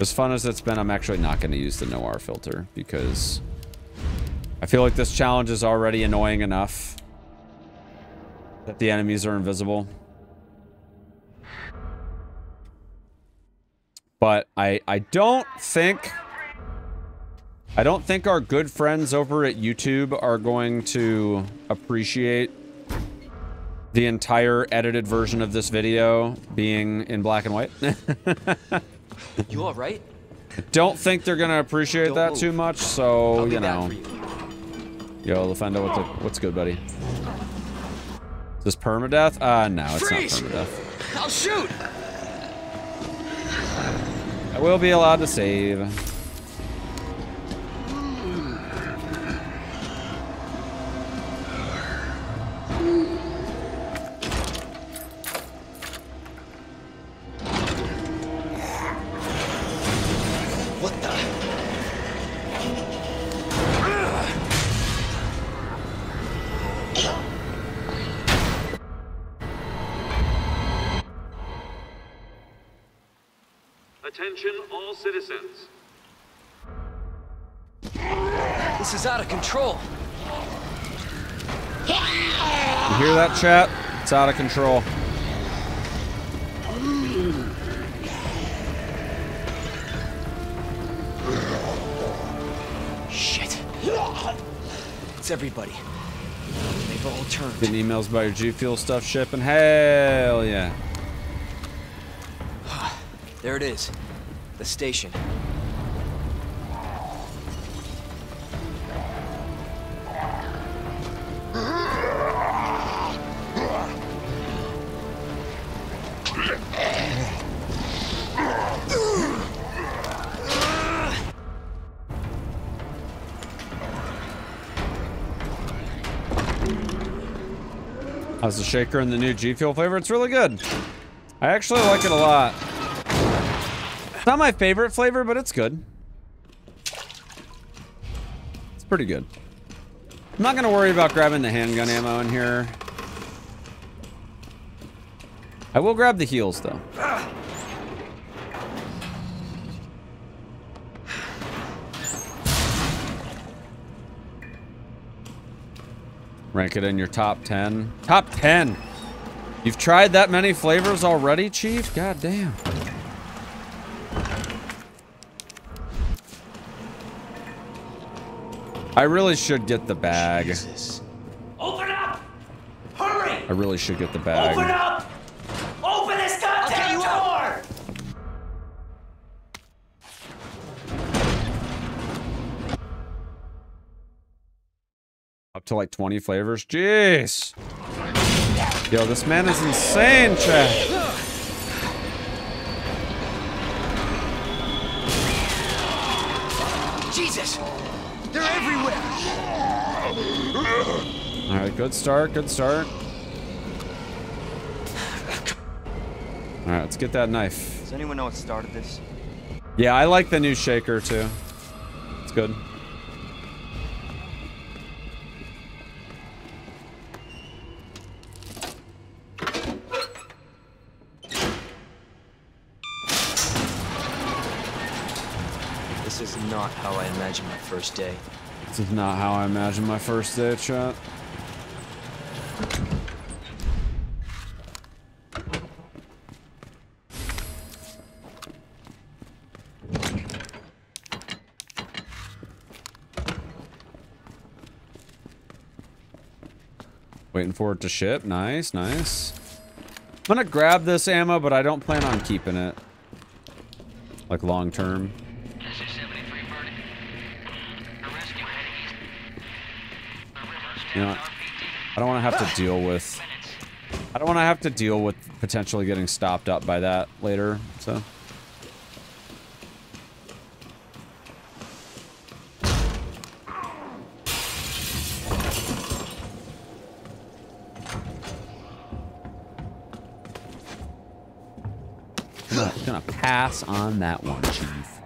As fun as it's been, I'm actually not going to use the Noir filter because I feel like this challenge is already annoying enough that the enemies are invisible. But I, I don't think... I don't think our good friends over at YouTube are going to appreciate the entire edited version of this video being in black and white. you all right? Don't think they're gonna appreciate don't that move. too much, so you know. You. Yo, Lefendo, what's, what's good, buddy? Is this permadeath? Uh, no, it's Freeze! not permadeath. I'll shoot! I will be allowed to save. Control. You hear that, chat? It's out of control. Shit. It's everybody. They've all turned. Getting emails about your G Fuel stuff shipping. Hell yeah. There it is. The station. The shaker and the new G Fuel flavor? It's really good. I actually like it a lot. It's not my favorite flavor, but it's good. It's pretty good. I'm not going to worry about grabbing the handgun ammo in here. I will grab the heels though. Rank it in your top 10. Top 10! You've tried that many flavors already, Chief? God damn. I really should get the bag. Jesus. Open up! Hurry! I really should get the bag. Open up! Up to like 20 flavors? Jeez! Yo, this man is insane, chat. Jesus. They're everywhere. All right, good start, good start. All right, let's get that knife. Does anyone know what started this? Yeah, I like the new shaker too. It's good. How I imagined my first day. This is not how I imagined my first day, chat. Waiting for it to ship. Nice, nice. I'm gonna grab this ammo, but I don't plan on keeping it. Like long term. You know, I don't want to have to deal with... I don't want to have to deal with potentially getting stopped up by that later, so... gonna pass on that one, Chief.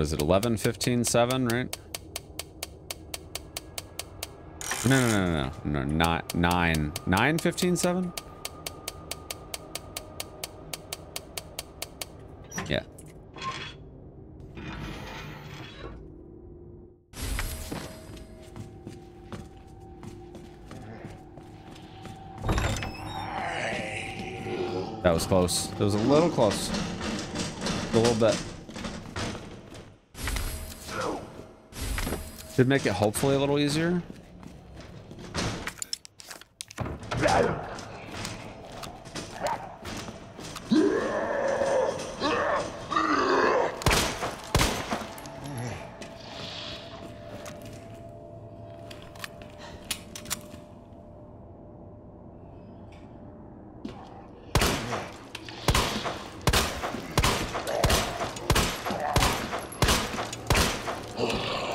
Is it? 11, 15, 7, right? No, no, no, no, no, no, not 9. 9, 15, 7? Yeah. That was close. It was a little close. A little bit. Should make it hopefully a little easier.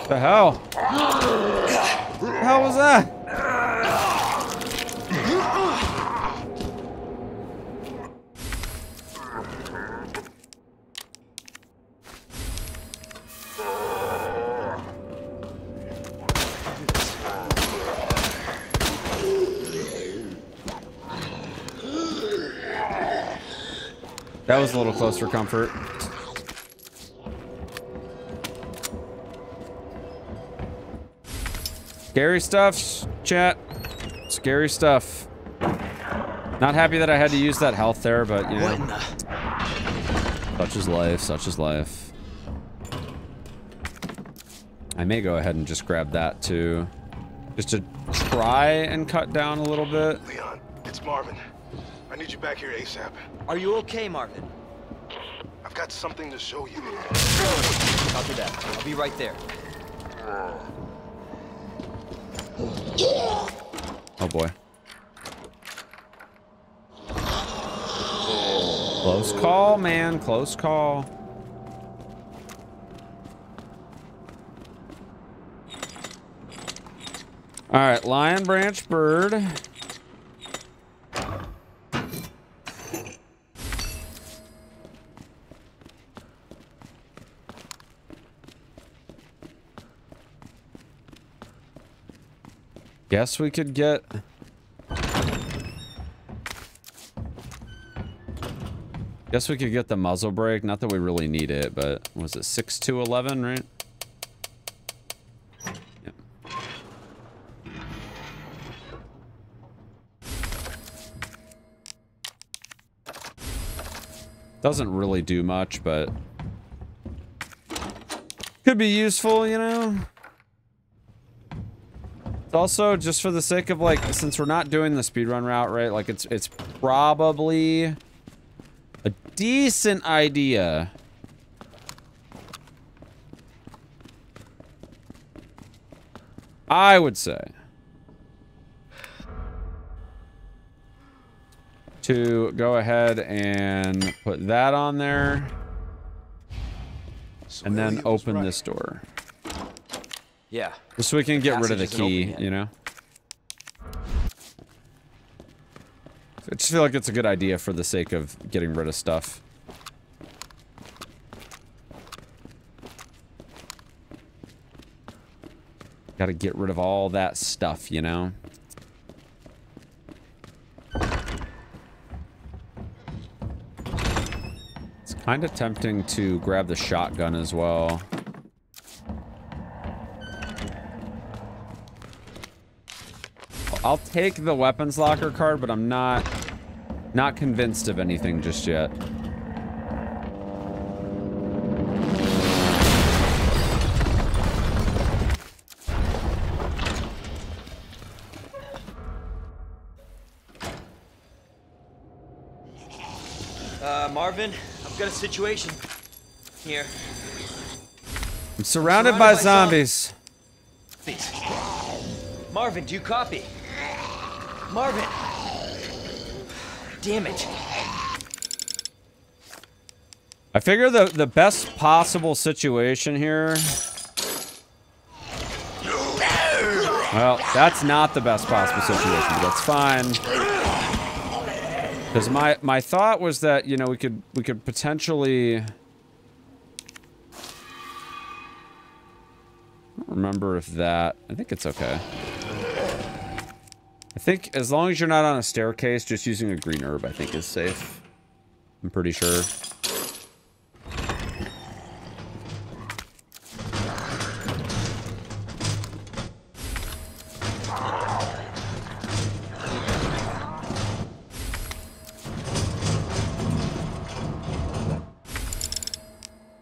The hell? the hell was that? That was a little close for comfort. Scary stuff, chat. Scary stuff. Not happy that I had to use that health there, but you know, such is life, such is life. I may go ahead and just grab that too. Just to try and cut down a little bit. Leon, it's Marvin. I need you back here ASAP. Are you okay, Marvin? I've got something to show you. Copy that. I'll be right there. Oh boy. Close call, man. Close call. All right, lion branch bird. Guess we could get Guess we could get the muzzle brake. Not that we really need it, but was it 6 to 11, right? Yep. Doesn't really do much, but could be useful, you know? Also just for the sake of like, since we're not doing the speedrun route, right? Like it's it's probably a decent idea. I would say. To go ahead and put that on there. So And then open right. this door. Yeah. Just so we can get rid of the key, you know? I just feel like it's a good idea for the sake of getting rid of stuff. Gotta get rid of all that stuff, you know? It's kind of tempting to grab the shotgun as well. I'll take the weapons locker card, but I'm not not convinced of anything just yet. Uh, Marvin, I've got a situation. Here. I'm surrounded Surrounded by by zombies. Please. Marvin, do you copy? Marvin! Damn it. I figure the the best possible situation here. Well, that's not the best possible situation, but that's fine. Because my my thought was that you know we could we could potentially I don't remember if that... I think it's okay. I think as long as you're not on a staircase, just using a green herb, I think is safe. I'm pretty sure.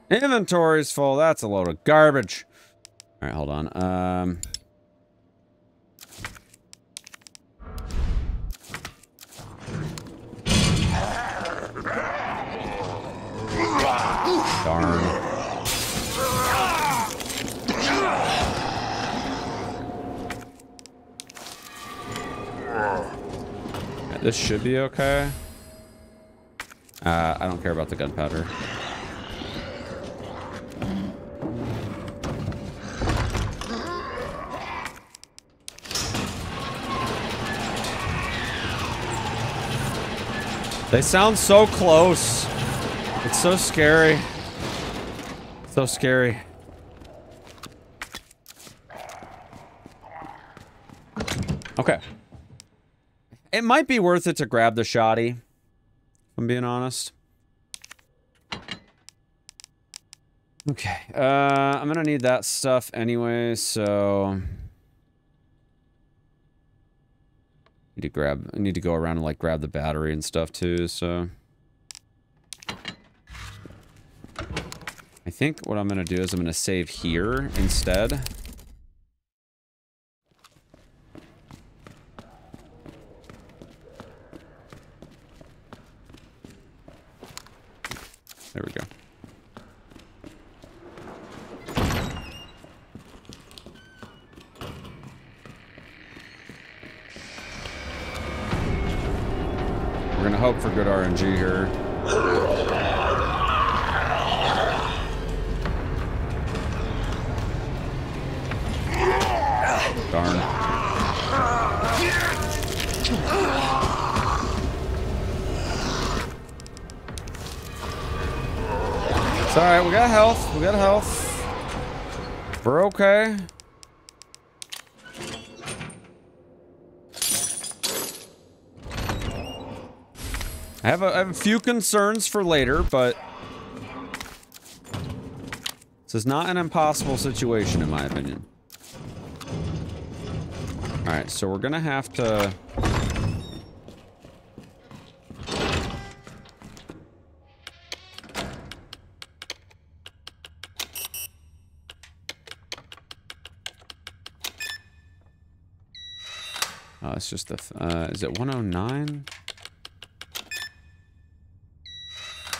Inventory's full. That's a load of garbage. All right, hold on. Um... Darn. This should be okay. Uh, I don't care about the gunpowder. They sound so close. It's so scary. So scary. Okay. It might be worth it to grab the shoddy. If I'm being honest. Okay. Uh, I'm gonna need that stuff anyway, so... Need to grab, I need to go around and like grab the battery and stuff too, so. I think what I'm gonna do is I'm gonna save here instead. There we go. We're gonna hope for good RNG here. Alright, we got health. We got health. We're okay. I have, a, I have a few concerns for later, but this is not an impossible situation, in my opinion. Alright, so we're gonna have to... It's just the... Uh, is it 109?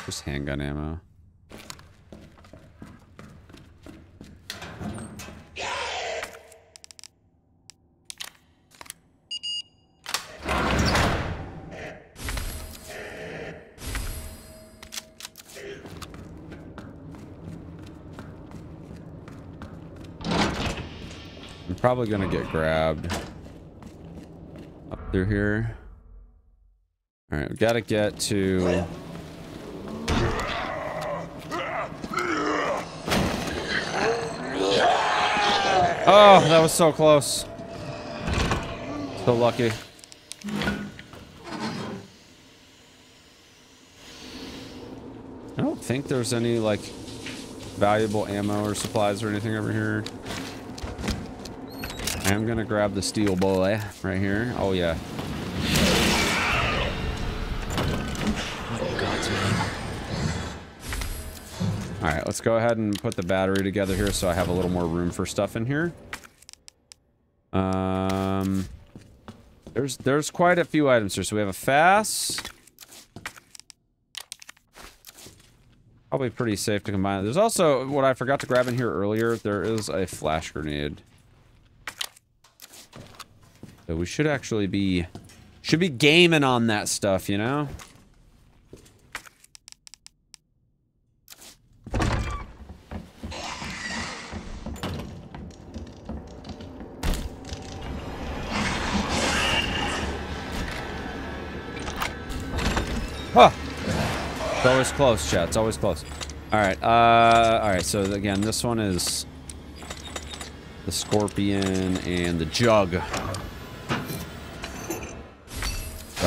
Just handgun ammo. I'm probably gonna get grabbed through here. All right, we gotta get to. Oh, that was so close. So lucky. I don't think there's any, like, valuable ammo or supplies or anything over here. I am gonna grab the steel boy right here. Oh, yeah. All right, let's go ahead and put the battery together here so I have a little more room for stuff in here. Um, there's there's quite a few items here. So we have a fast. Probably pretty safe to combine. There's also what I forgot to grab in here earlier. There is a flash grenade. So we should actually be should be gaming on that stuff, you know? Huh. It's always close, chat. It's always close. All right. Uh, all right. So again, this one is the scorpion, and the jug. Do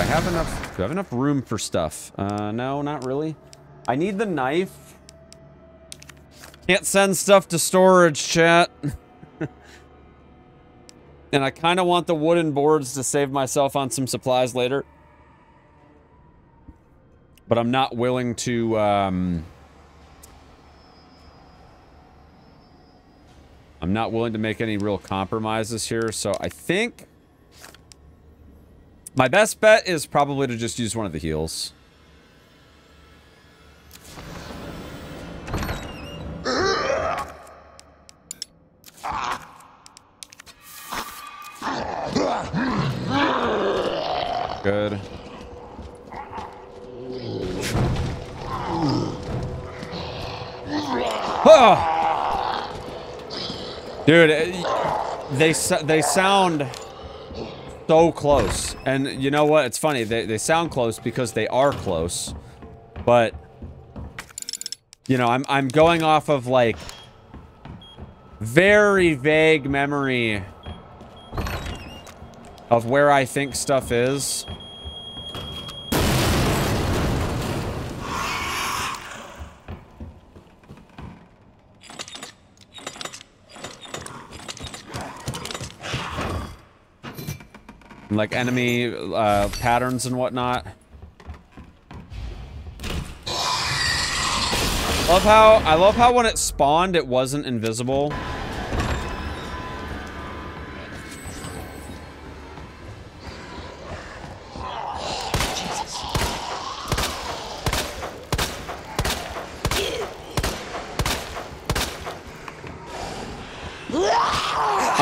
I have enough? Do I have enough room for stuff? Uh, no, not really. I need the knife. Can't send stuff to storage, chat. and I kind of want the wooden boards to save myself on some supplies later. But I'm not willing to, um... I'm not willing to make any real compromises here, so I think... My best bet is probably to just use one of the heals. Good. Ah! Dude, they they sound so close. And you know what? It's funny. They, they sound close because they are close. But, you know, I'm, I'm going off of, like, very vague memory of where I think stuff is. Like enemy uh, patterns and whatnot. Love how I love how when it spawned it wasn't invisible.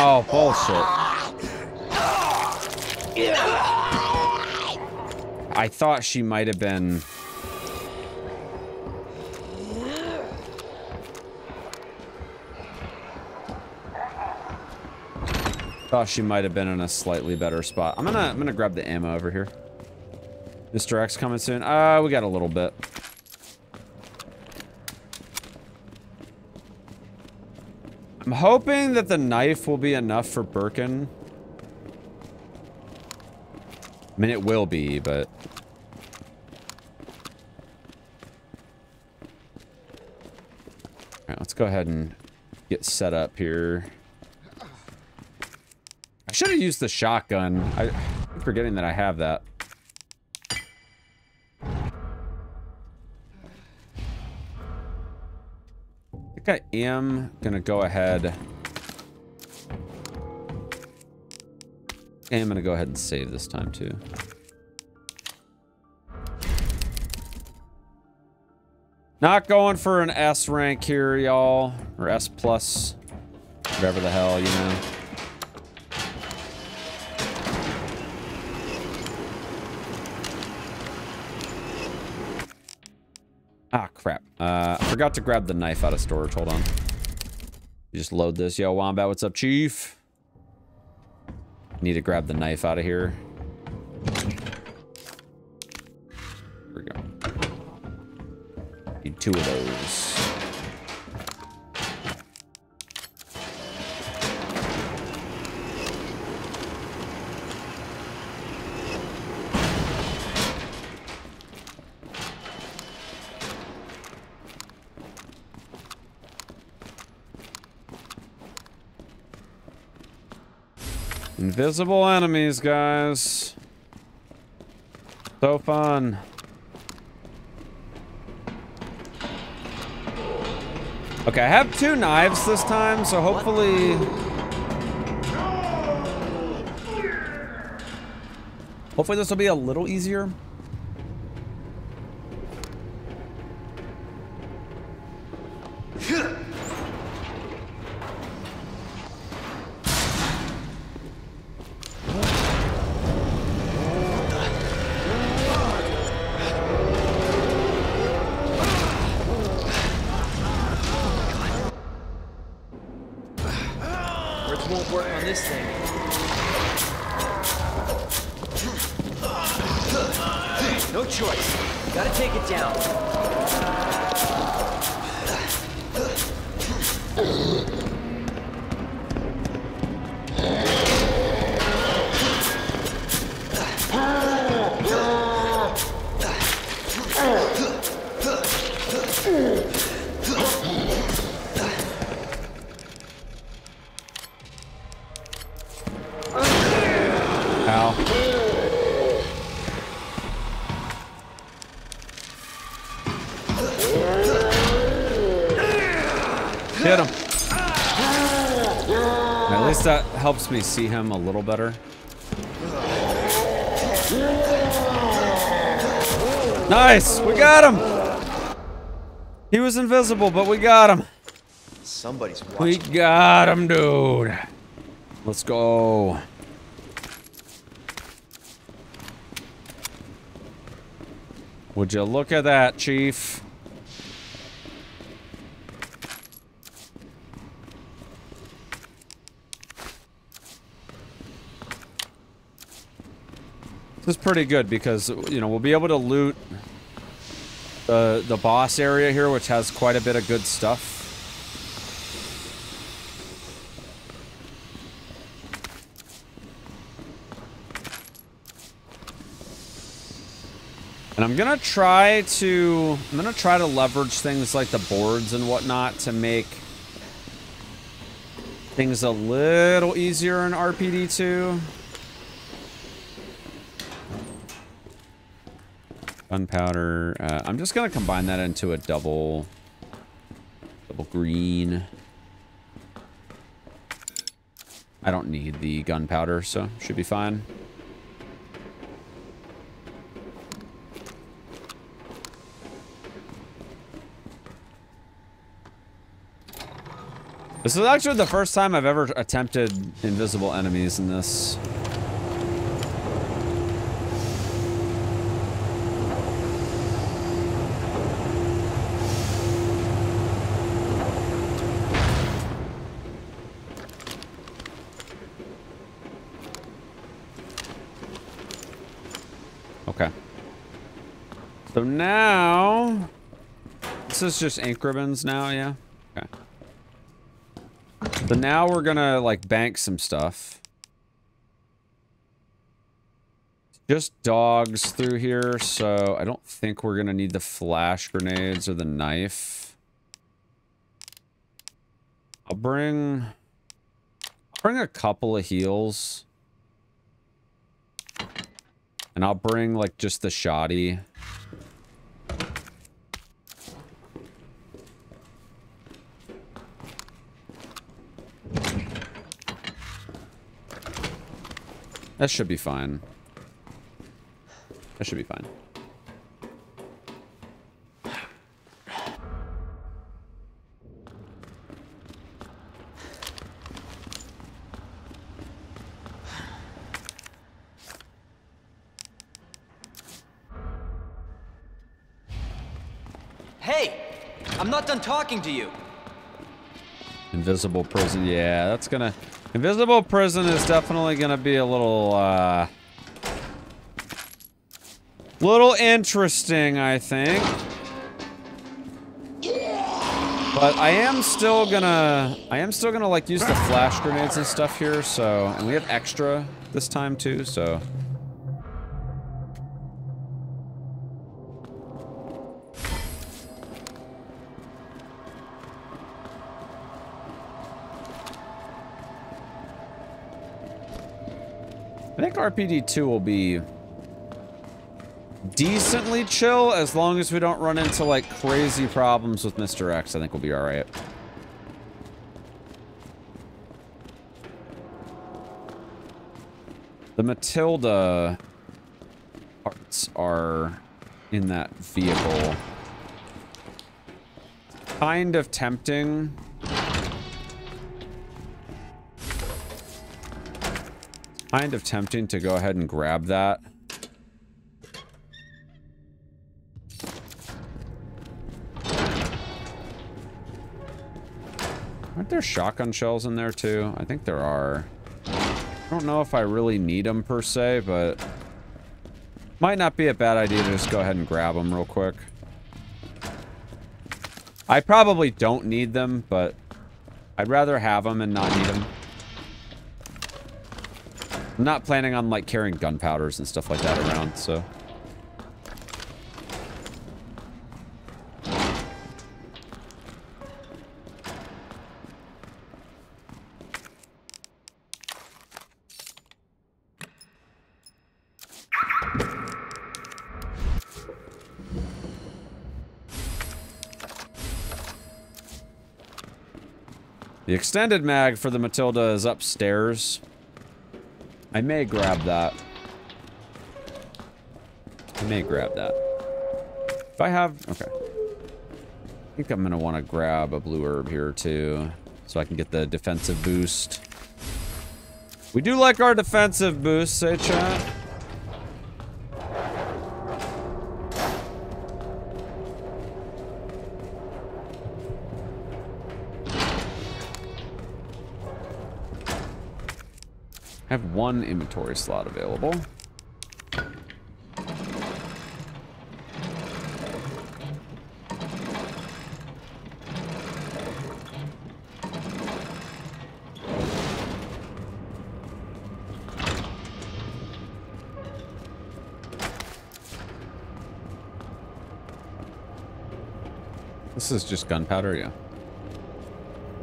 Oh, bullshit. I thought she might have been... Thought she might have been in a slightly better spot. I'm gonna I'm gonna grab the ammo over here. Mr. X coming soon. Uh, we got a little bit. I'm hoping that the knife will be enough for Birkin. I mean, it will be, but... Alright, let's go ahead and get set up here. I should have used the shotgun. I, I'm forgetting that I have that. I think I am gonna go ahead Okay, I'm gonna go ahead and save this time too. Not going for an S rank here, y'all. Or S plus. Whatever the hell, you know. Ah, crap. Uh, I forgot to grab the knife out of storage. Hold on. You just load this. Yo, Wombat, what's up, Chief? Need to grab the knife out of here. Here we go. Need two of those. Invisible enemies, guys. So fun. Okay, I have two knives this time, so hopefully... Hopefully this will be a little easier. Helps me see him a little better. Nice! We got him! He was invisible, but we got him. Somebody's watching. We got him, dude. Let's go. Would you look at that, Chief? Pretty good because, you know, we'll be able to loot the, the boss area here, which has quite a bit of good stuff. And I'm gonna try to I'm gonna try to leverage things like the boards and whatnot to make things a little easier in RPD2. Gunpowder. Uh, I'm just gonna combine that into a double double green. I don't need the gunpowder, so should be fine. This is actually the first time I've ever attempted invisible enemies in this. Okay. So now... This is just ink ribbons now, yeah? Okay. Now we're gonna like bank some stuff. Just dogs through here, so I don't think we're gonna need the flash grenades or the knife. I'll bring I'll bring a couple of heals. And I'll bring like just the shoddy. That should be fine. That should be fine. Talking to you. Invisible prison. Yeah, that's gonna... Invisible prison is definitely gonna be a little, uh... Little interesting, I think. But I am still gonna... I am still gonna, like, use the flash grenades and stuff here, so... And we have extra this time, too, so... RPD2 will be decently chill as long as we don't run into like crazy problems with Mr. X. I think we'll be all right. The Matilda parts are in that vehicle. Kind of tempting. Kind of tempting to go ahead and grab that. Aren't there shotgun shells in there too? I think there are. I don't know if I really need them per se, but might not be a bad idea to just go ahead and grab them real quick. I probably don't need them, but I'd rather have them and not need them. I'm not planning on like carrying gunpowders and stuff like that around, so. The extended mag for the Matilda is upstairs. I may grab that. I may grab that. If I have... Okay. I think I'm going to want to grab a blue herb here, too. So I can get the defensive boost. We do like our defensive boost, say chat. One inventory slot available. This is just gunpowder, yeah.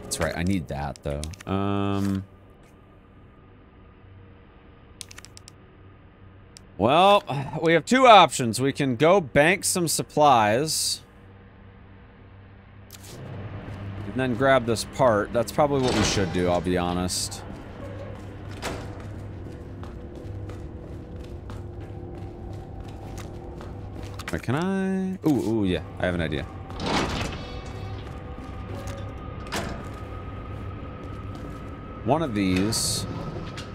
That's right, I need that though. Um Well, we have two options. We can go bank some supplies. And then grab this part. That's probably what we should do, I'll be honest. Wait, can I? Ooh, ooh, yeah. I have an idea. One of these...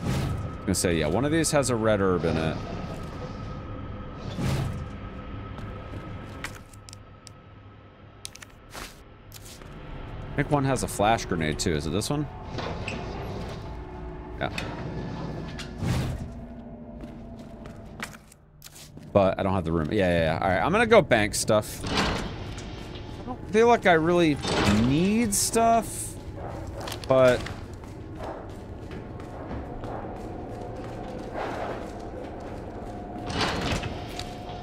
I'm gonna say, yeah, one of these has a red herb in it. Think one has a flash grenade too. Is it this one? Yeah. But I don't have the room. Yeah, yeah, yeah. All right, I'm gonna go bank stuff. I don't feel like I really need stuff, but...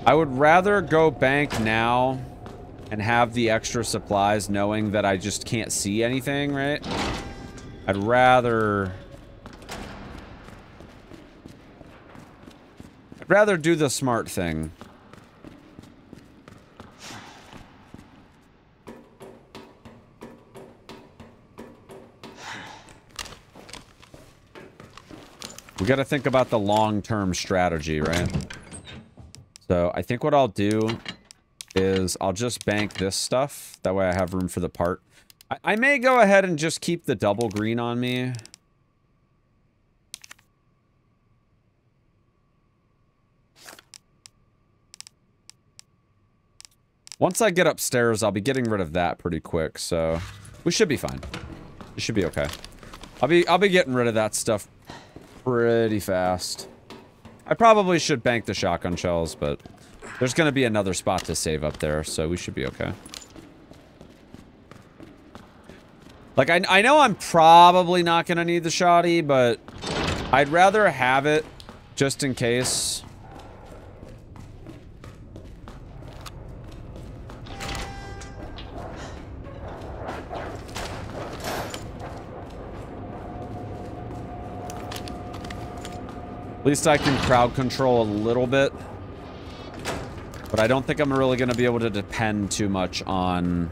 I would rather go bank now and have the extra supplies knowing that I just can't see anything, right? I'd rather... I'd rather do the smart thing. We gotta think about the long-term strategy, right? So I think what I'll do is I'll just bank this stuff. That way I have room for the part. I, I may go ahead and just keep the double green on me. Once I get upstairs, I'll be getting rid of that pretty quick, so we should be fine. It should be okay. I'll be I'll be getting rid of that stuff pretty fast. I probably should bank the shotgun shells, but there's to be another spot to save up there, so we should be okay. Like, I, I know I'm probably not to need the shoddy, but I'd rather have it just in case. At least I can crowd control a little bit. But I don't think I'm really going to be able to depend too much on...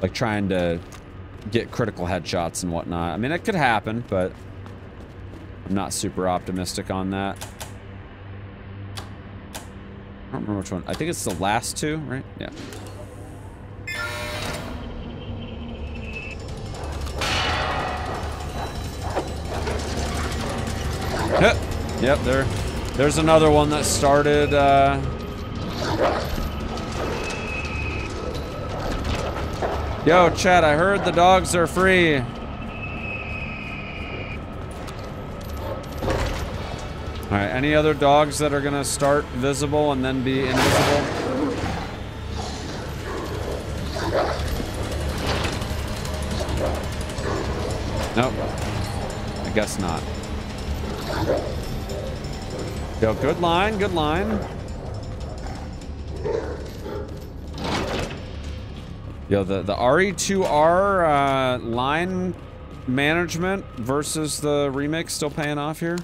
Like trying to get critical headshots and whatnot. I mean, it could happen, but I'm not super optimistic on that. I don't remember which one. I think it's the last two, right? Yeah. Yep, there, there's another one that started, uh... Yo, Chad, I heard the dogs are free. Alright, any other dogs that are gonna start visible and then be invisible? Nope. I guess not. Yo, good line, good line. Yo, the, the RE2R uh, line management versus the remix still paying off here?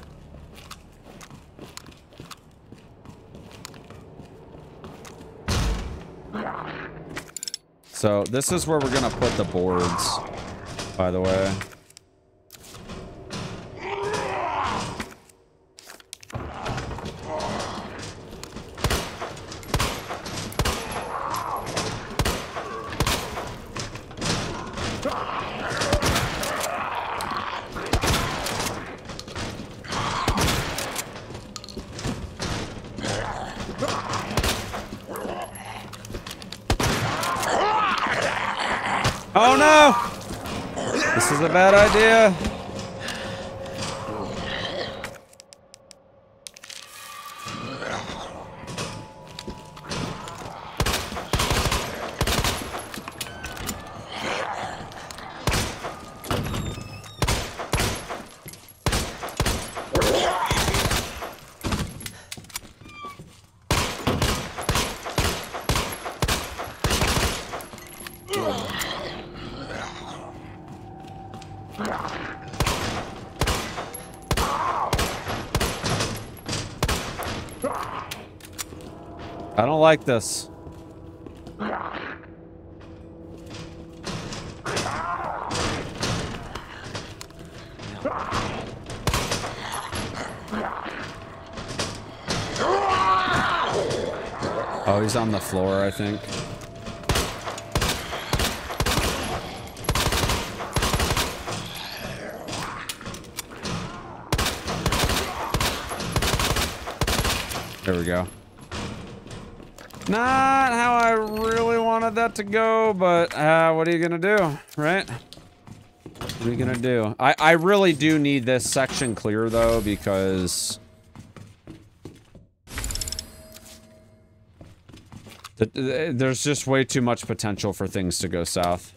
So this is where we're gonna put the boards, by the way. Oh no! This is a bad idea. I don't like this. Oh, he's on the floor, I think. There we go. Not how I really wanted that to go, but uh, what are you gonna do, right? What are you gonna do? I, I really do need this section clear though, because th th there's just way too much potential for things to go south.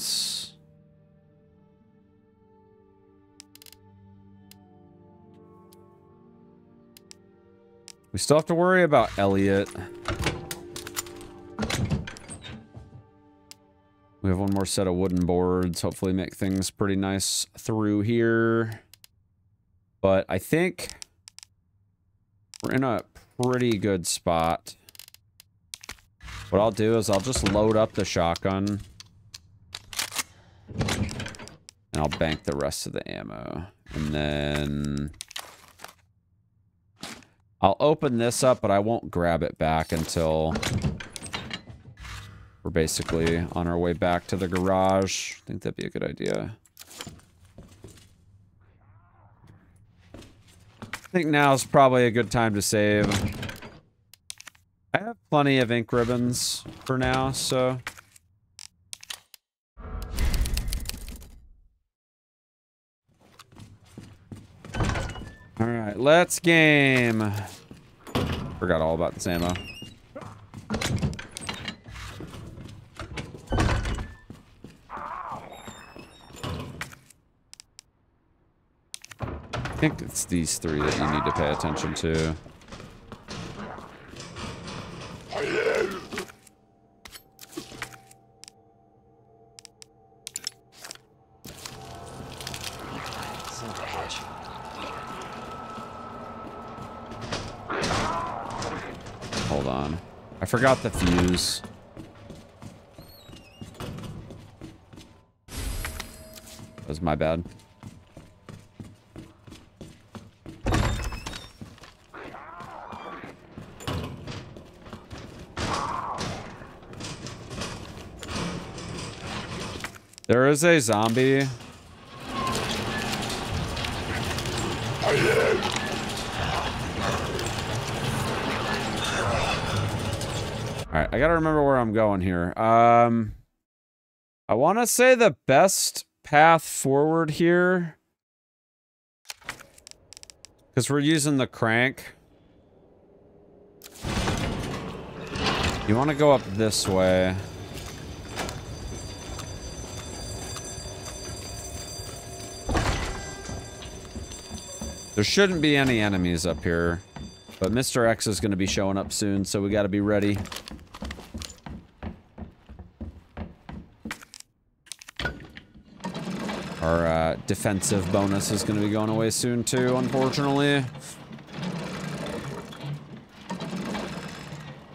Guess. We still have to worry about Elliot. We have one more set of wooden boards. Hopefully make things pretty nice through here. But I think we're in a pretty good spot. What I'll do is I'll just load up the shotgun. And I'll bank the rest of the ammo. And then... I'll open this up, but I won't grab it back until... We're basically on our way back to the garage. I think that'd be a good idea. I think now is probably a good time to save. I have plenty of ink ribbons for now, so... let's game. Forgot all about this ammo. I think it's these three that you need to pay attention to. I the fuse. That was my bad. There is a zombie. I gotta remember where I'm going here. Um, I want to say the best path forward here, because we're using the crank. You want to go up this way. There shouldn't be any enemies up here. But Mr. X is going to be showing up soon, so we got to be ready. Our uh, defensive bonus is going to be going away soon too, unfortunately.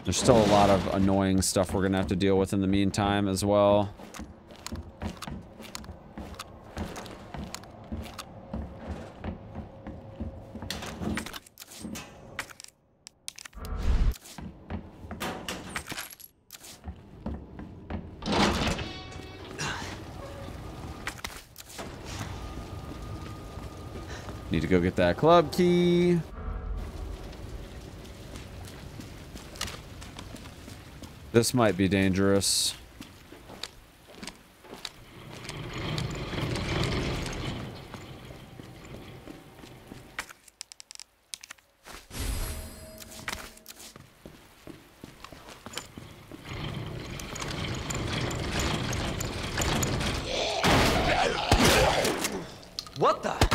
There's still a lot of annoying stuff we're going to have to deal with in the meantime as well. That club key. This might be dangerous. What the?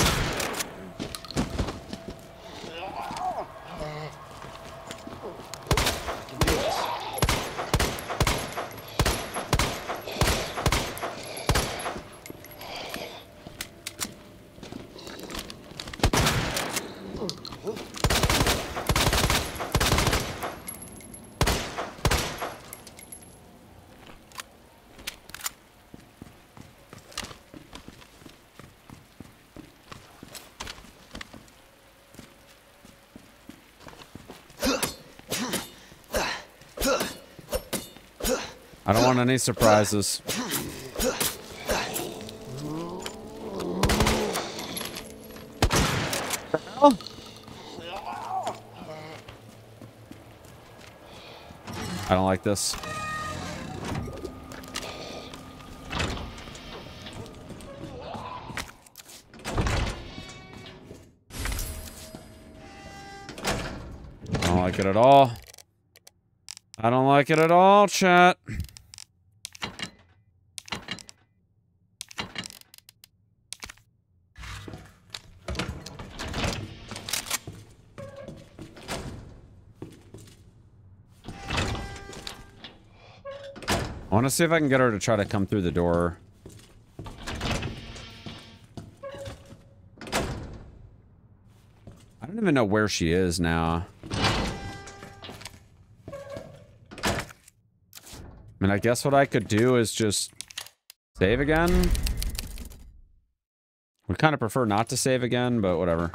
I don't want any surprises. I don't like this. I don't like it at all. I don't like it at all, chat. To see if I can get her to try to come through the door. I don't even know where she is now. I mean, I guess what I could do is just save again. Would kind of prefer not to save again, but whatever.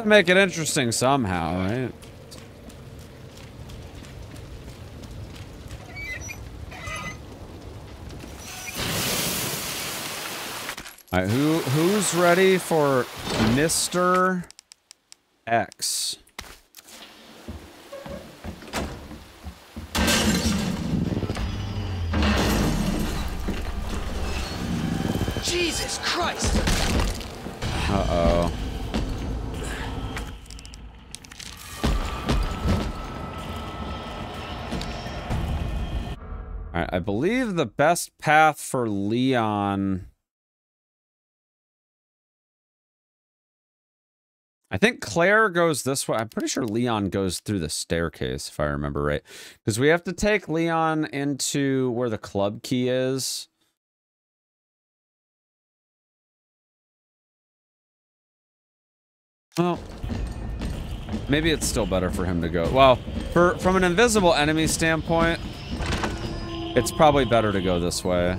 Gotta make it interesting somehow, right? Alright, who who's ready for Mr. the best path for Leon... I think Claire goes this way. I'm pretty sure Leon goes through the staircase, if I remember right. Because we have to take Leon into where the club key is. Well, maybe it's still better for him to go. Well, for from an invisible enemy standpoint, it's probably better to go this way.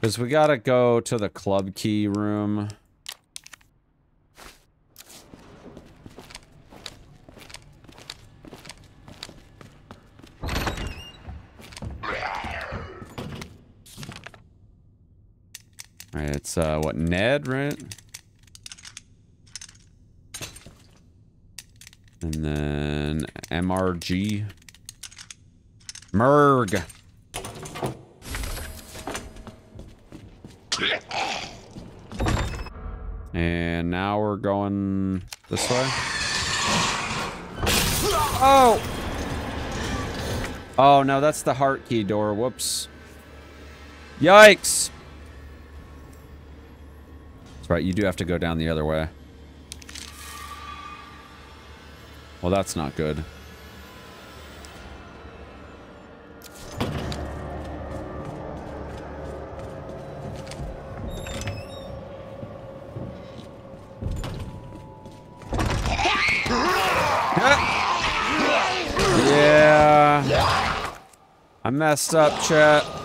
Because we gotta go to the club key room. Alright, it's uh what Ned, right? And then MRG. Merg. And now we're going this way. Oh! Oh, no, that's the heart key door. Whoops. Yikes! That's right, you do have to go down the other way. Well, that's not good. Yeah. I messed up, chat.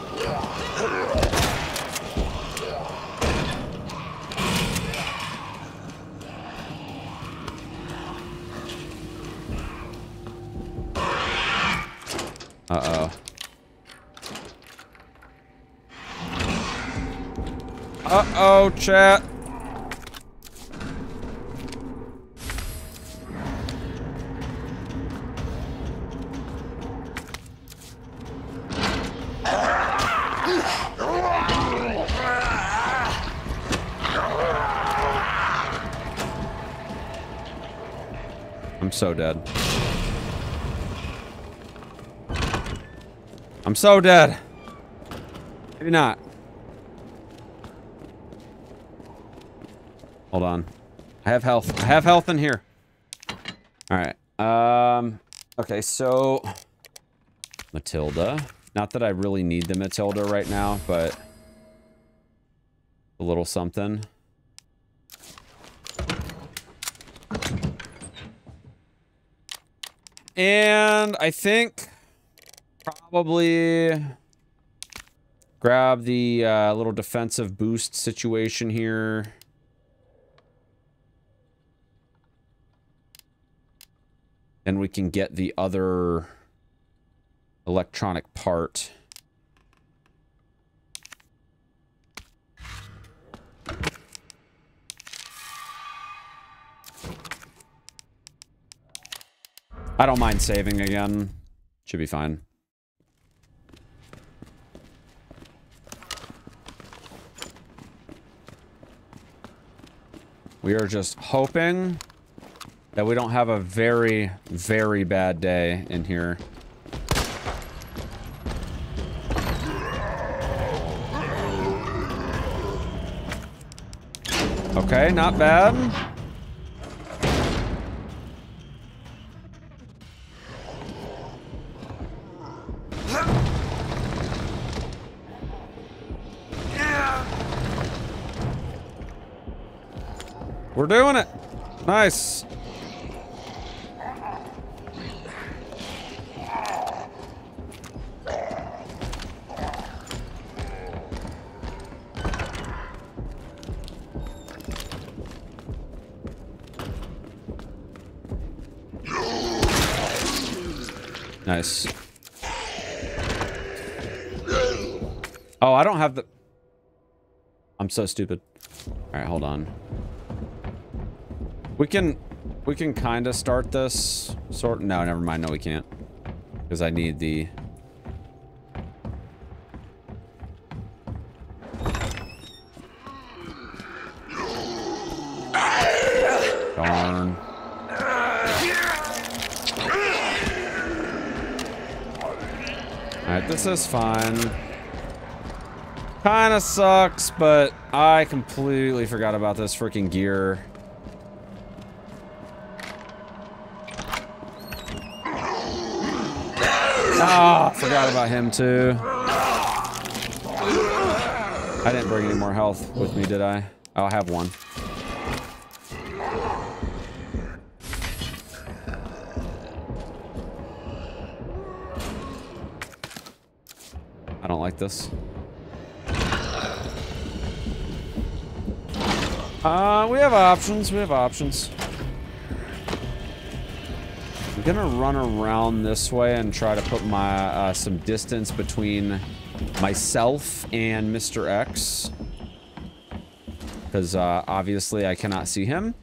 Chat. I'm so dead. I'm so dead. Maybe not. Hold on. I have health. I have health in here. Alright. Um, okay, so... Matilda. Not that I really need the Matilda right now, but... A little something. And I think probably grab the uh, little defensive boost situation here. And we can get the other electronic part. I don't mind saving again. Should be fine. We are just hoping that we don't have a very, very bad day in here. Okay, not bad. We're doing it. Nice. Oh, I don't have the... I'm so stupid. Alright, hold on. We can... We can kind of start this. Sort... No, never mind. No, we can't. Because I need the... this is fine. Kinda sucks, but I completely forgot about this freaking gear. Ah, forgot about him too. I didn't bring any more health with me, did I? Oh, I have one. This. Uh, we have options. We have options. I'm gonna run around this way and try to put my uh, some distance between myself and Mr. X. Because uh, obviously I cannot see him.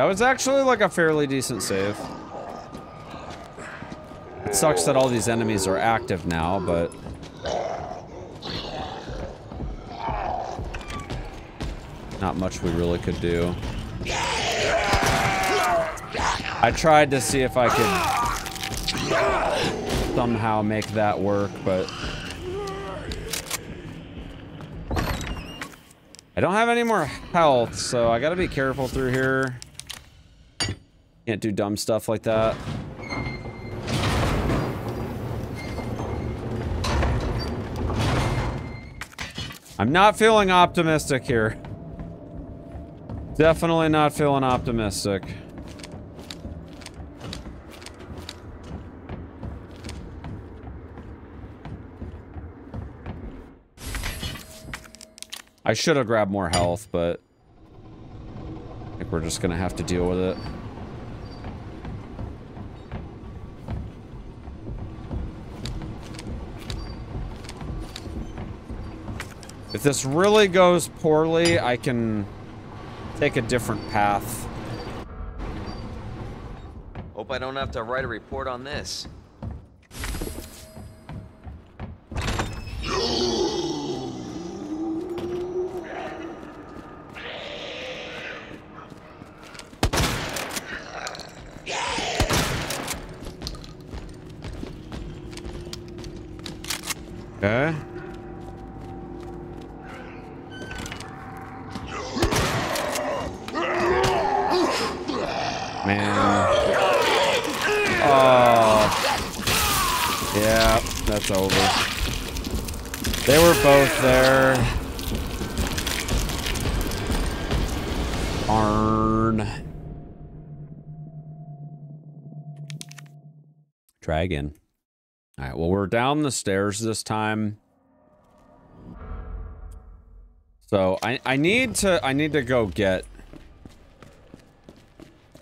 That was actually like a fairly decent save. It sucks that all these enemies are active now, but... Not much we really could do. I tried to see if I could somehow make that work, but... I don't have any more health, so I gotta be careful through here. Can't do dumb stuff like that. I'm not feeling optimistic here. Definitely not feeling optimistic. I should have grabbed more health, but I think we're just gonna have to deal with it. If this really goes poorly, I can take a different path. Hope I don't have to write a report on this. The stairs this time. So I, I need to, I need to go get,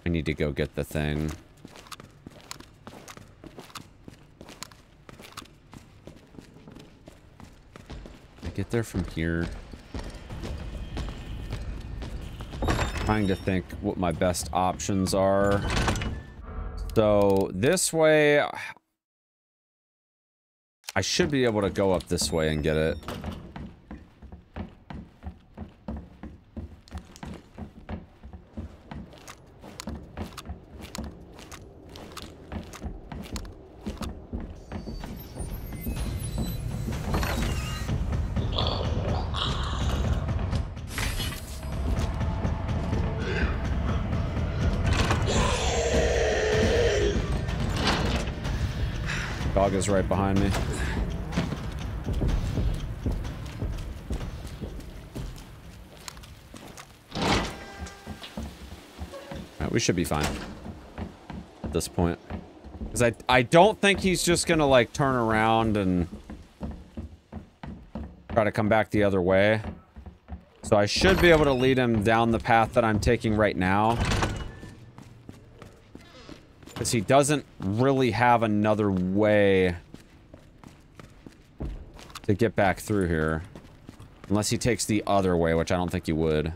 I need to go get the thing. I get there from here. Trying to think what my best options are. So this way, I should be able to go up this way and get it. Dog is right behind me. Alright, we should be fine. At this point. Because I, I don't think he's just gonna, like, turn around and... Try to come back the other way. So I should be able to lead him down the path that I'm taking right now. Because he doesn't really have another way to get back through here. Unless he takes the other way, which I don't think he would.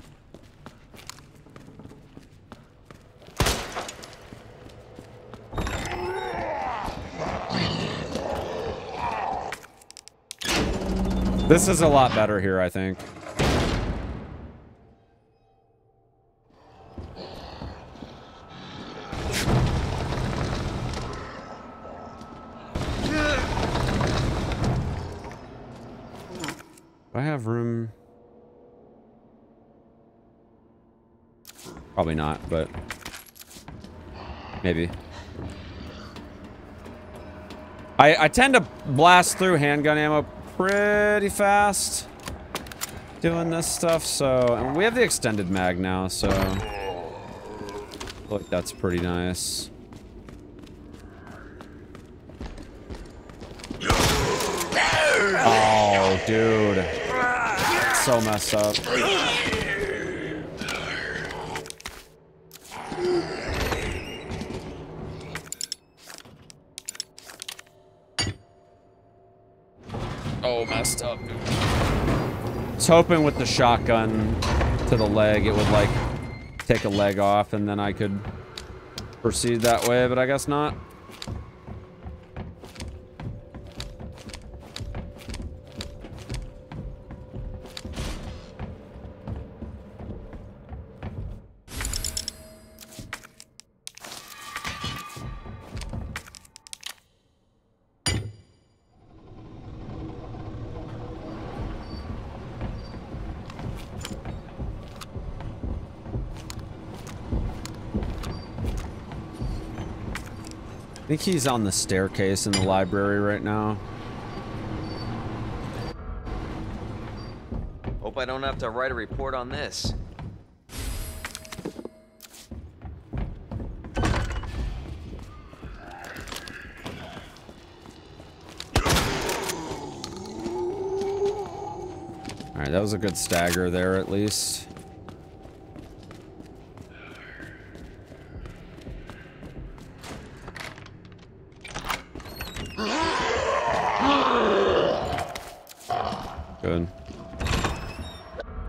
This is a lot better here, I think. Do I have room? Probably not, but maybe. I, I tend to blast through handgun ammo pretty fast doing this stuff, so... And we have the extended mag now, so... Like that's pretty nice. Oh, dude. So messed up. Oh, messed up, dude. I was hoping with the shotgun to the leg, it would, like, take a leg off and then I could proceed that way, but I guess not. He's on the staircase in the library right now. Hope I don't have to write a report on this. Alright, that was a good stagger there at least. Good.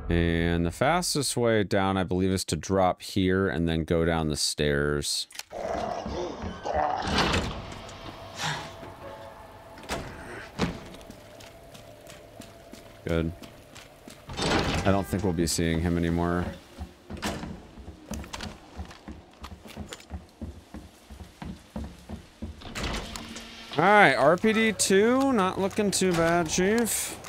And the fastest way down, I believe, is to drop here and then go down the stairs. Good. I don't think we'll be seeing him anymore. Alright, RPD 2, not looking too bad, Chief.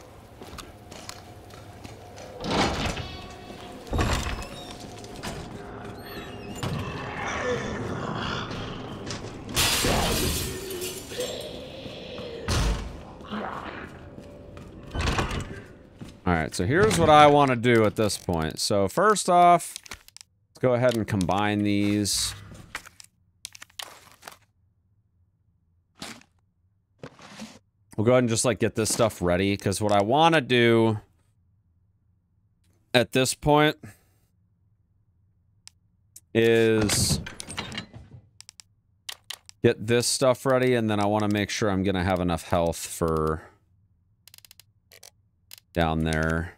So here's what I want to do at this point. So first off, let's go ahead and combine these. We'll go ahead and just like get this stuff ready because what I want to do at this point is get this stuff ready and then I want to make sure I'm going to have enough health for down there.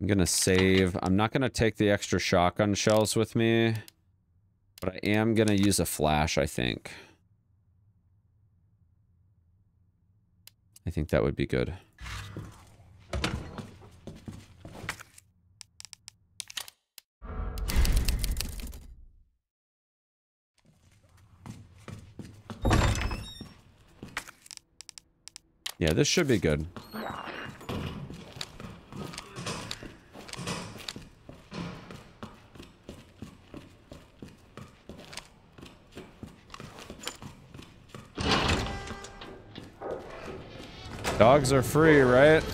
I'm going to save. I'm not going to take the extra shotgun shells with me, but I am going to use a flash, I think. I think that would be good. Yeah, this should be good. Dogs are free, right?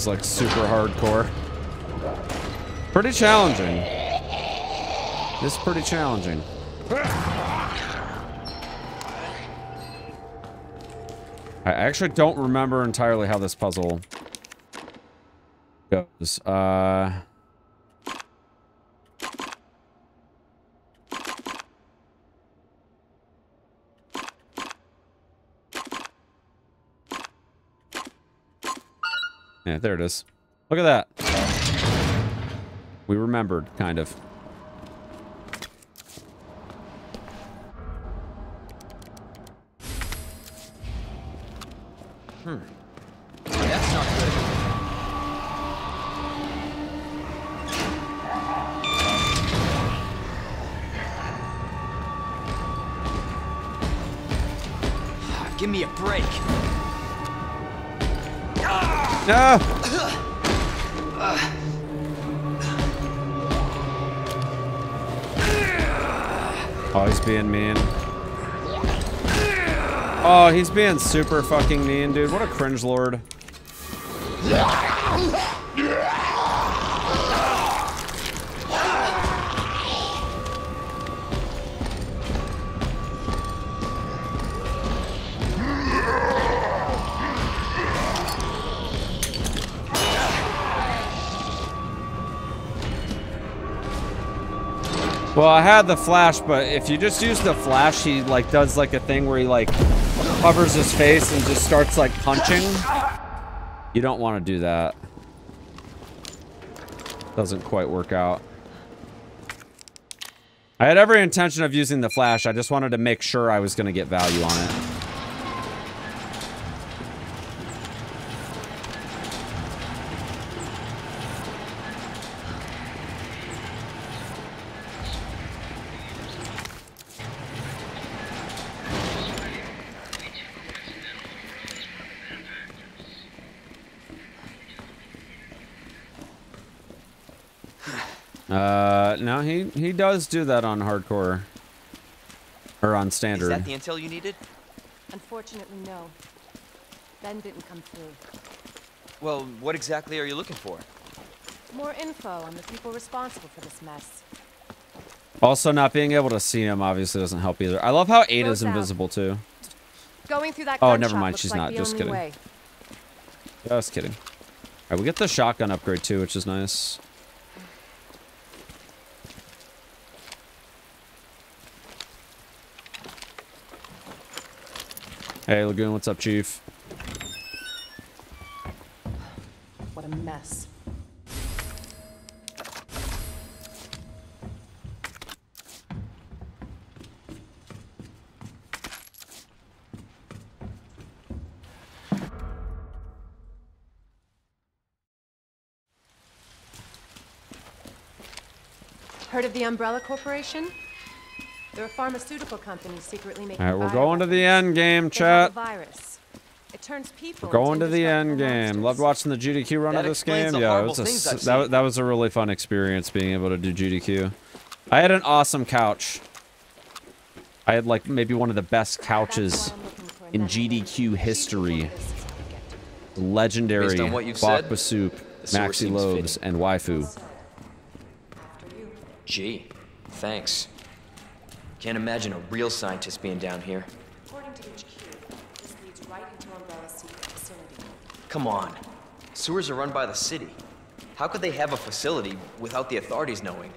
Is like super hardcore. Pretty challenging. It's pretty challenging. I actually don't remember entirely how this puzzle goes. Uh... Yeah, there it is. Look at that. We remembered, kind of. Hmm. That's not good. Give me a break. No! Oh, he's being mean. Oh, he's being super fucking mean, dude. What a cringe lord. Well, I had the flash, but if you just use the flash, he like does like a thing where he like covers his face and just starts like punching. You don't want to do that. Doesn't quite work out. I had every intention of using the flash. I just wanted to make sure I was going to get value on it. Uh, no, he he does do that on hardcore or on Is standard. that the intel you needed? Unfortunately, no. Ben didn't come through. Well, what exactly are you looking for? More info on the people responsible for this mess. Also, not being able to see him obviously doesn't help either. I love how Ada's Goes out. invisible too. Going through that Oh, never mind, she's like not, just kidding. way. Just kidding. All right, we get the shotgun upgrade too, which is nice. Hey, Lagoon, what's up, Chief? What a mess. Heard of the Umbrella Corporation? They're a pharmaceutical company secretly making All right, we're going to the end game, chat. virus. It turns people We're going to the end game. monsters. Loved watching the GDQ run That of this game. Yeah, it was a, things s- I've that, that was a really fun experience being able to do GDQ. I had an awesome couch. I had like maybe one of the best couches why I'm looking for a in GDQ history. This is what we get. legendary Based on what you've said, Bakba Soup, Maxi seems Lobes, fitting. and Waifu. After you. Gee, thanks. Can't imagine a real scientist being down here. According to HQ, this leads right into Umbrella's secret facility. Come on. Sewers are run by the city. How could they have a facility without the authorities knowing?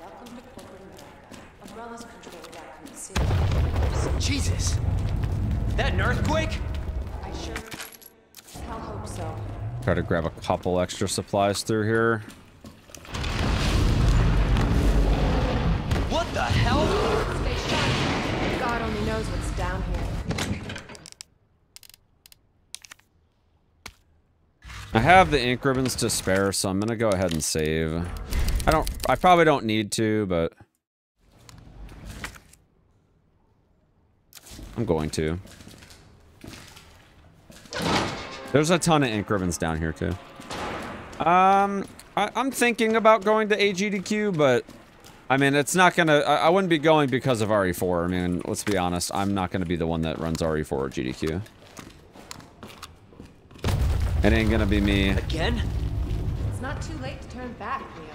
Welcome to corporate America. Umbrella's control Raccoon City. Jesus! That an earthquake? I sure hell hope so. Try to grab a couple extra supplies through here. The hell? Stay sharp. God only knows what's down here. I have the ink ribbons to spare, so I'm gonna go ahead and save. I don't. I probably don't need to, but I'm going to. There's a ton of ink ribbons down here too. Um, I, I'm thinking about going to AGDQ, but I mean, it's not gonna. I, I wouldn't be going because of RE4. I mean, let's be honest. I'm not gonna be the one that runs RE4 or GDQ. It ain't gonna be me. Again? It's not too late to turn back, Leon.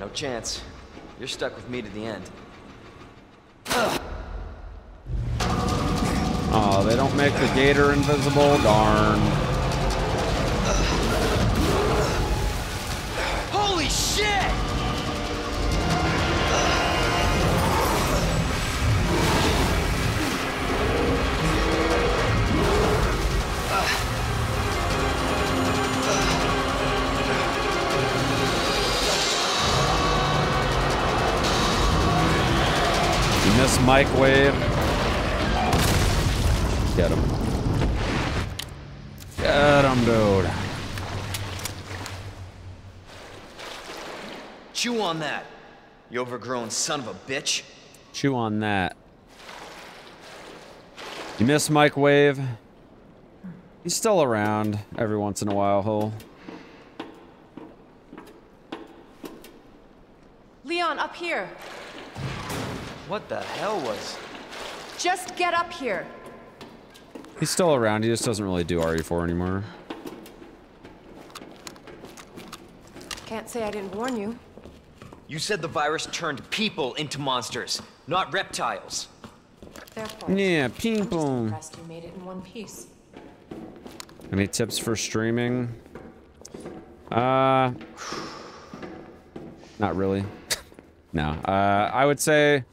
No chance. You're stuck with me to the end. Oh, they don't make the gator invisible? Darn. Microwave. Get him. Get him, dude. Chew on that, you overgrown son of a bitch. Chew on that. You miss microwave. He's still around every once in a while. He'll. Leon, up here. What the hell was... Just get up here. He's still around. He just doesn't really do RE4 anymore. Can't say I didn't warn you. You said the virus turned people into monsters, not reptiles. Fair point. Yeah, I'm just you made it in one piece. Any tips for streaming? Uh, not really. No. Uh, I would say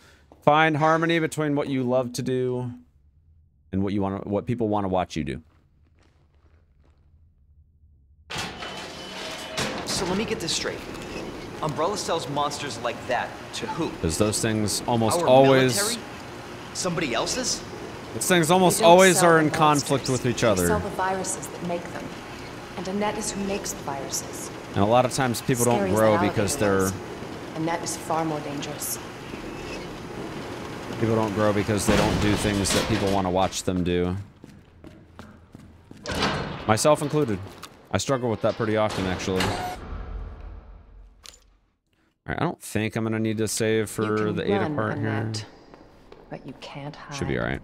find harmony between what you love to do and what you want, what people want to watch you do. So let me get this straight. Umbrella sells monsters like that to who? Because those things almost Our always, military? Somebody else's? those things almost always are the in conflict with each They other. sell the viruses that make them. And Annette is who makes the viruses. And a lot of times people don't grow because they're was. Annette is far more dangerous. People don't grow because they don't do things that people want to watch them do. Myself included. I struggle with that pretty often actually. Alright, I don't think I'm gonna need to save for the Ada part here. But you can't hide. Should be alright.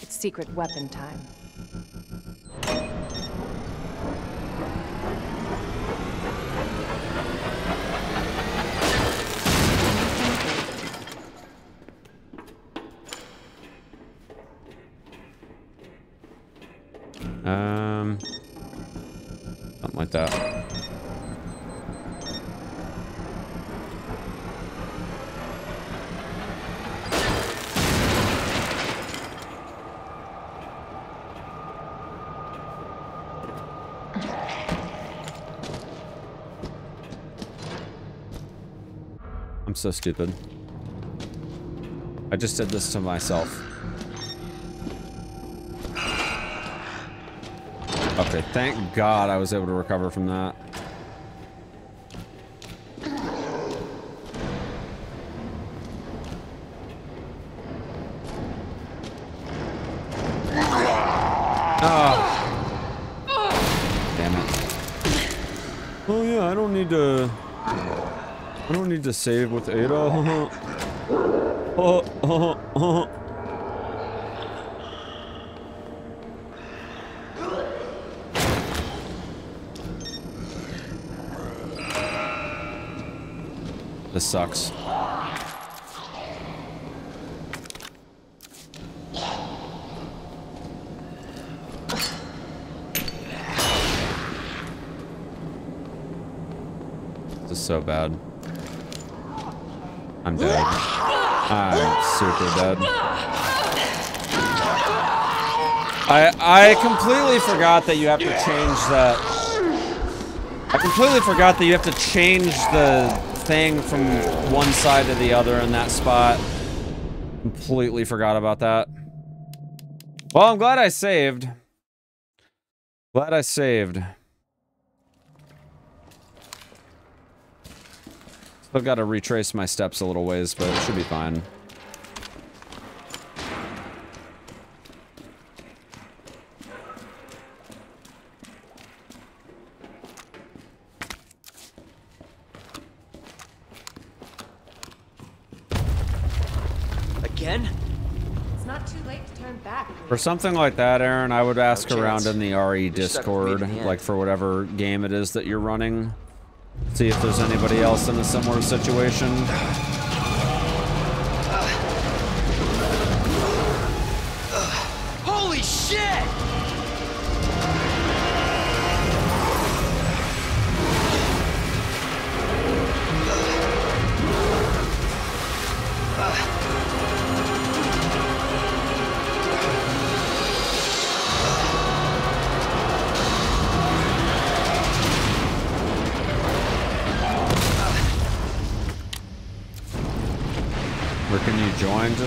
It's secret weapon time. Um, something like that. I'm so stupid. I just did this to myself. Okay, thank God I was able to recover from that. Oh. Damn it. Oh yeah, I don't need to... I don't need to save with Ada. oh, oh, oh. oh. This sucks. This is so bad. I'm dead. I'm super dead. I I completely forgot that you have to change that. I completely forgot that you have to change the thing from one side to the other in that spot. Completely forgot about that. Well, I'm glad I saved. Glad I saved. Still got to retrace my steps a little ways, but it should be fine. Again? It's not too late to turn back. For something like that, Aaron, I would ask No around in the RE You're stuck with me Discord, to the end. like for whatever game it is that you're running. See if there's anybody else in a similar situation.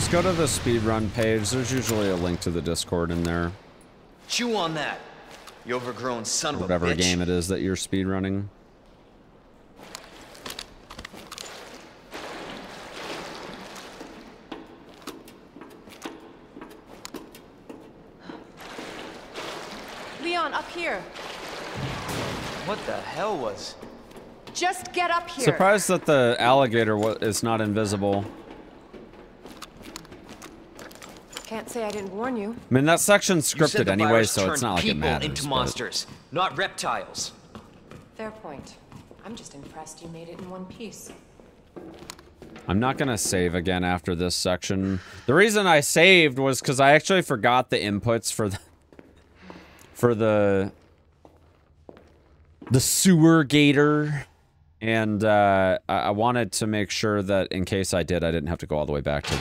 Just go to the speedrun page. There's usually a link to the Discord in there. Chew on that, you overgrown son of Whatever a bitch. game it is that you're speedrunning. Leon, up here. What the hell was? Just get up here. Surprised that the alligator wa- is not invisible. Can't say I didn't warn you. I mean, that section's scripted anyway, so it's not like it people matters. into but- monsters, not reptiles. Fair point. I'm just impressed you made it in one piece. I'm not gonna save again after this section. The reason I saved was because I actually forgot the inputs for the for the the sewer gator. And uh, I, I wanted to make sure that in case I did, I didn't have to go all the way back to.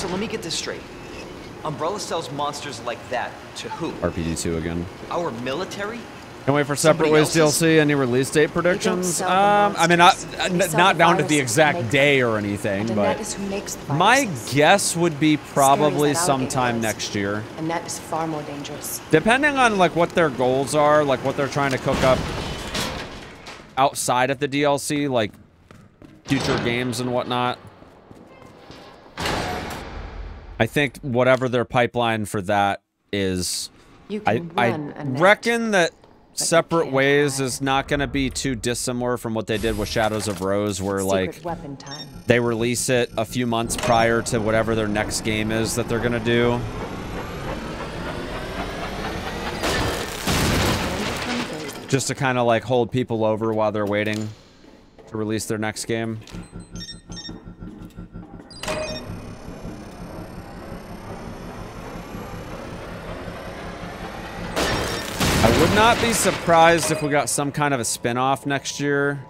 So let me get this straight. Umbrella sells monsters like that to who? RPG2 again. Our military? Can wait for Separate Ways? DLC. Any release date predictions? Um, I mean, not monsters. uh, They n- sell not down to the exact day or anything, And but is who makes the my guess would be probably as that alligator sometime is. next year. Annette is far more dangerous. Depending on like what their goals are, like what they're trying to cook up outside of the DLC, like future games and whatnot. I think whatever their pipeline for that is, I, I reckon that Separate Ways hide. is not going to be too dissimilar from what they did with Shadows of Rose, where Secret like they release it a few months prior to whatever their next game is that they're going to do. Just to kind of like hold people over while they're waiting to release their next game. Would not be surprised if we got some kind of a spin-off next year.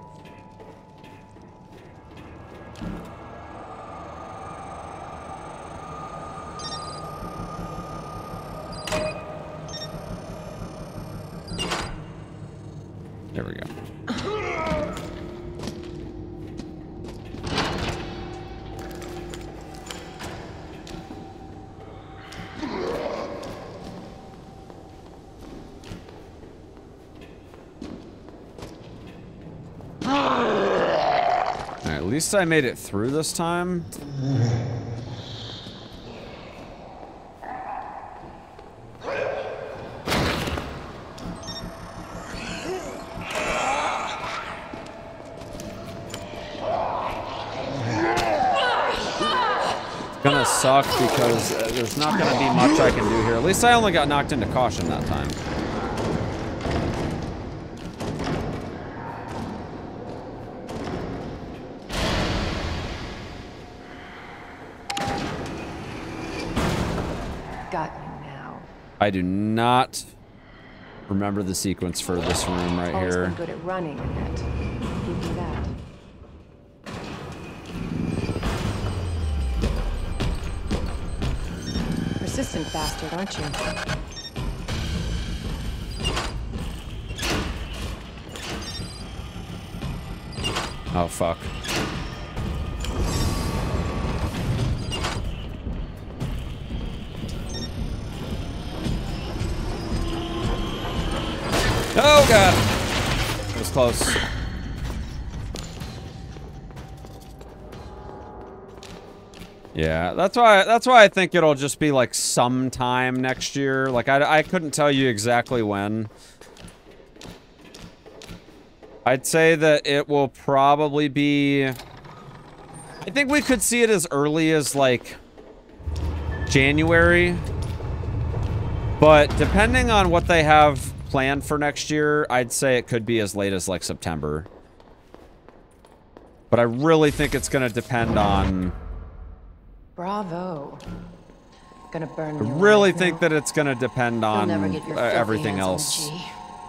Least I made it through this time. Gonna suck because uh, there's not gonna be much I can do here. At least I only got knocked into caution that time. I do not remember the sequence for this room right Always here. been good at running, Annette. Give you that. Persistent bastard, aren't you? Oh, fuck. God. It was close. Yeah, that's why that's why I think it'll just be like sometime next year. Like I, I couldn't tell you exactly when. I'd say that it will probably be I think we could see it as early as like January. But depending on what they have planned for next year, I'd say it could be as late as like September. But I really think it's going to depend on Bravo. Gonna burn I really think now. that it's going to depend on never get your uh, everything hands on else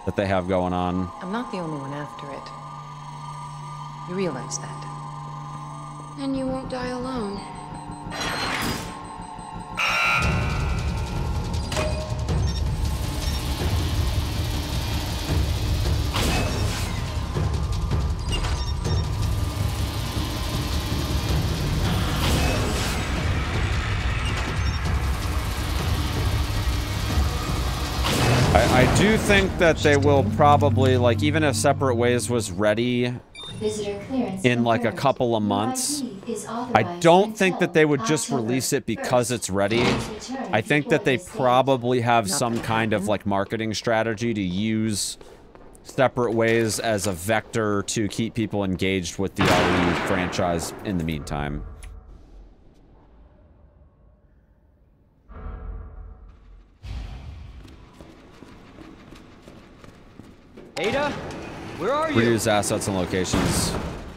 that they have going on. I'm not the only one after it. You realize that? And you won't die alone. I, I do think that they will probably, like, even if Separate Ways was ready in like a couple of months, I don't think that they would just release it because it's ready. I think that they before this date. probably have some kind of like marketing strategy to use separate ways as a vector to keep people engaged with the RE franchise in the meantime. Ada? Where are you? Reuse assets and locations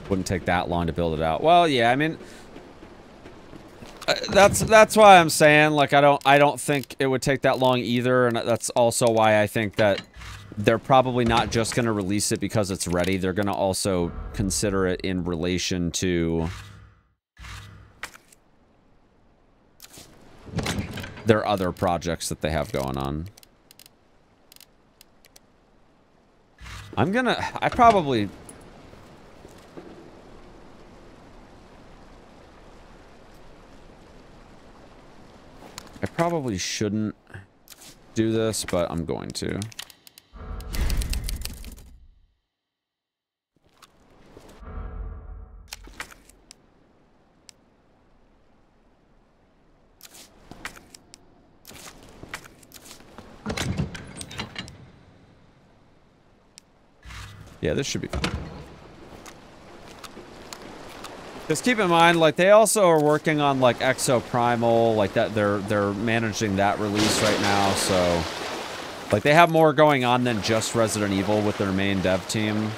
wouldn't take that long to build it out. Well, yeah, I mean uh, that's that's why I'm saying like I don't I don't think it would take that long either and that's also why I think that they're probably not just going to release it because it's ready. They're going to also consider it in relation to their other projects that they have going on. I'm gonna... I probably... I probably shouldn't do this, but I'm going to. Yeah, this should be fine. Just keep in mind, like they also are working on like Exoprimal, like that. They're they're managing that release right now, so like they have more going on than just Resident Evil with their main dev team.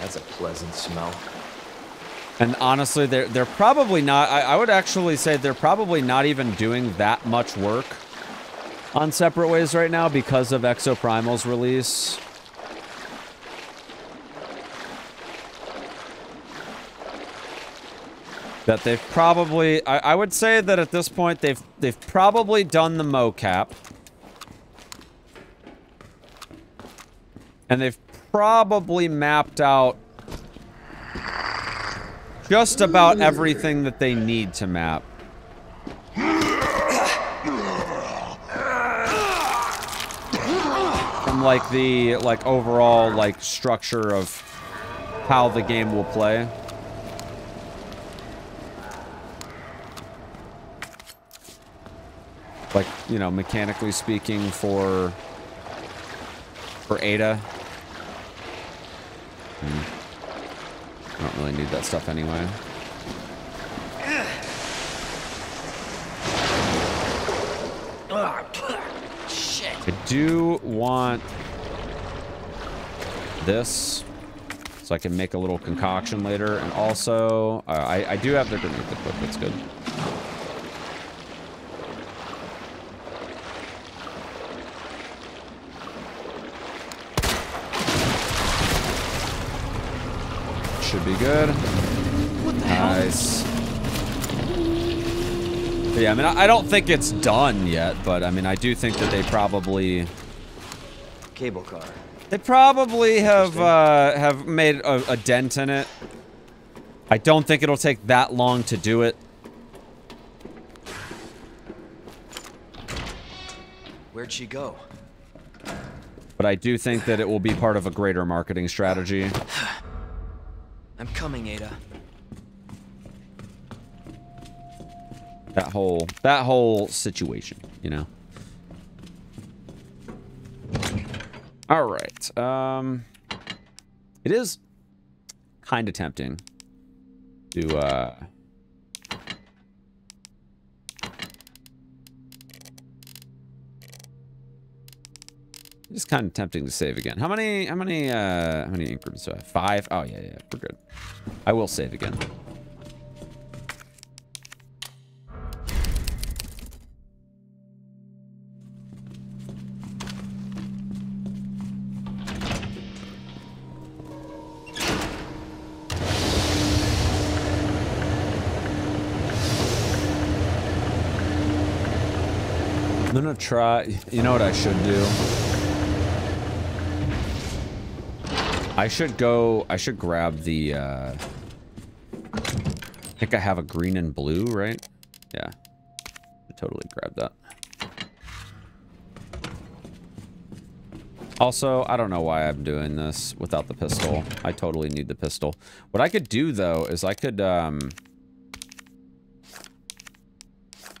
That's a pleasant smell. And honestly, they're they're probably not. I, I would actually say they're probably not even doing that much work on Separate Ways right now because of Exoprimal's release. That they've probably I, I, would say that at this point they've they've probably done the mocap. And they've probably mapped out just about everything that they need to map. From like the like overall like structure of how the game will play like you know mechanically speaking for for Ada. Hmm. I don't really need that stuff anyway. I do want this so I can make a little concoction later. And also uh, I, I do have the grenade equipped that's good should be good. Nice. But yeah, I mean, I don't think it's done yet, but I mean, I do think that they probably... Cable car. They probably have, uh, have made a, a dent in it. I don't think it'll take that long to do it. Where'd she go? But I do think that it will be part of a greater marketing strategy. I'm coming, Ada. That whole that whole situation, you know. All right. Um it is kind of tempting to uh It's kind of tempting to save again. How many, how many, uh, how many increments do I have? Five? Oh, yeah, yeah, we're good. I will save again. I'm gonna try, you know what I should do? I should go, I should grab the, uh, I think I have a green and blue, right? Yeah. I totally grab that. Also, I don't know why I'm doing this without the pistol. I totally need the pistol. What I could do, though, is I could, um...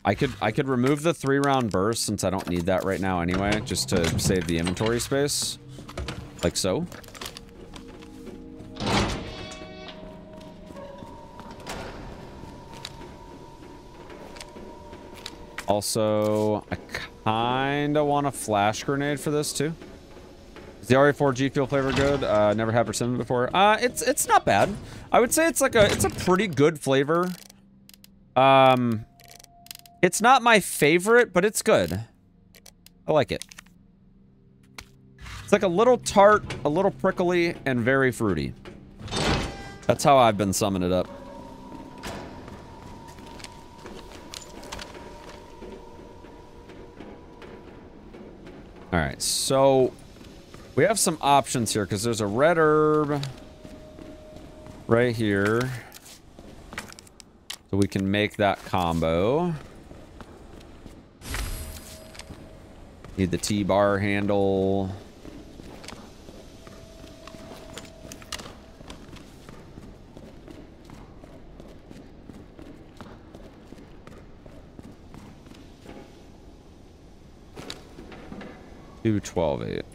I could, I could remove the three-round burst since I don't need that right now anyway, just to save the inventory space. Like so. Also, I kind of want a flash grenade for this too. Is the RE4 G Fuel flavor good? Uh, never had persimmon before. Uh, it's it's not bad. I would say it's like a it's a pretty good flavor. Um, it's not my favorite, but it's good. I like it. It's like a little tart, a little prickly, and very fruity. That's how I've been summing it up. All right, so we have some options here because there's a red herb right here. So we can make that combo. Need the T-bar handle. Two twelve eight.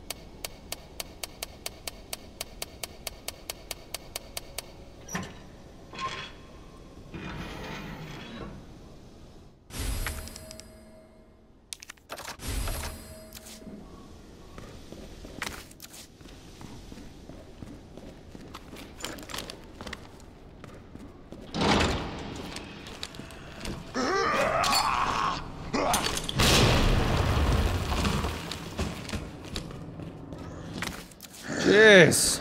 Jeez.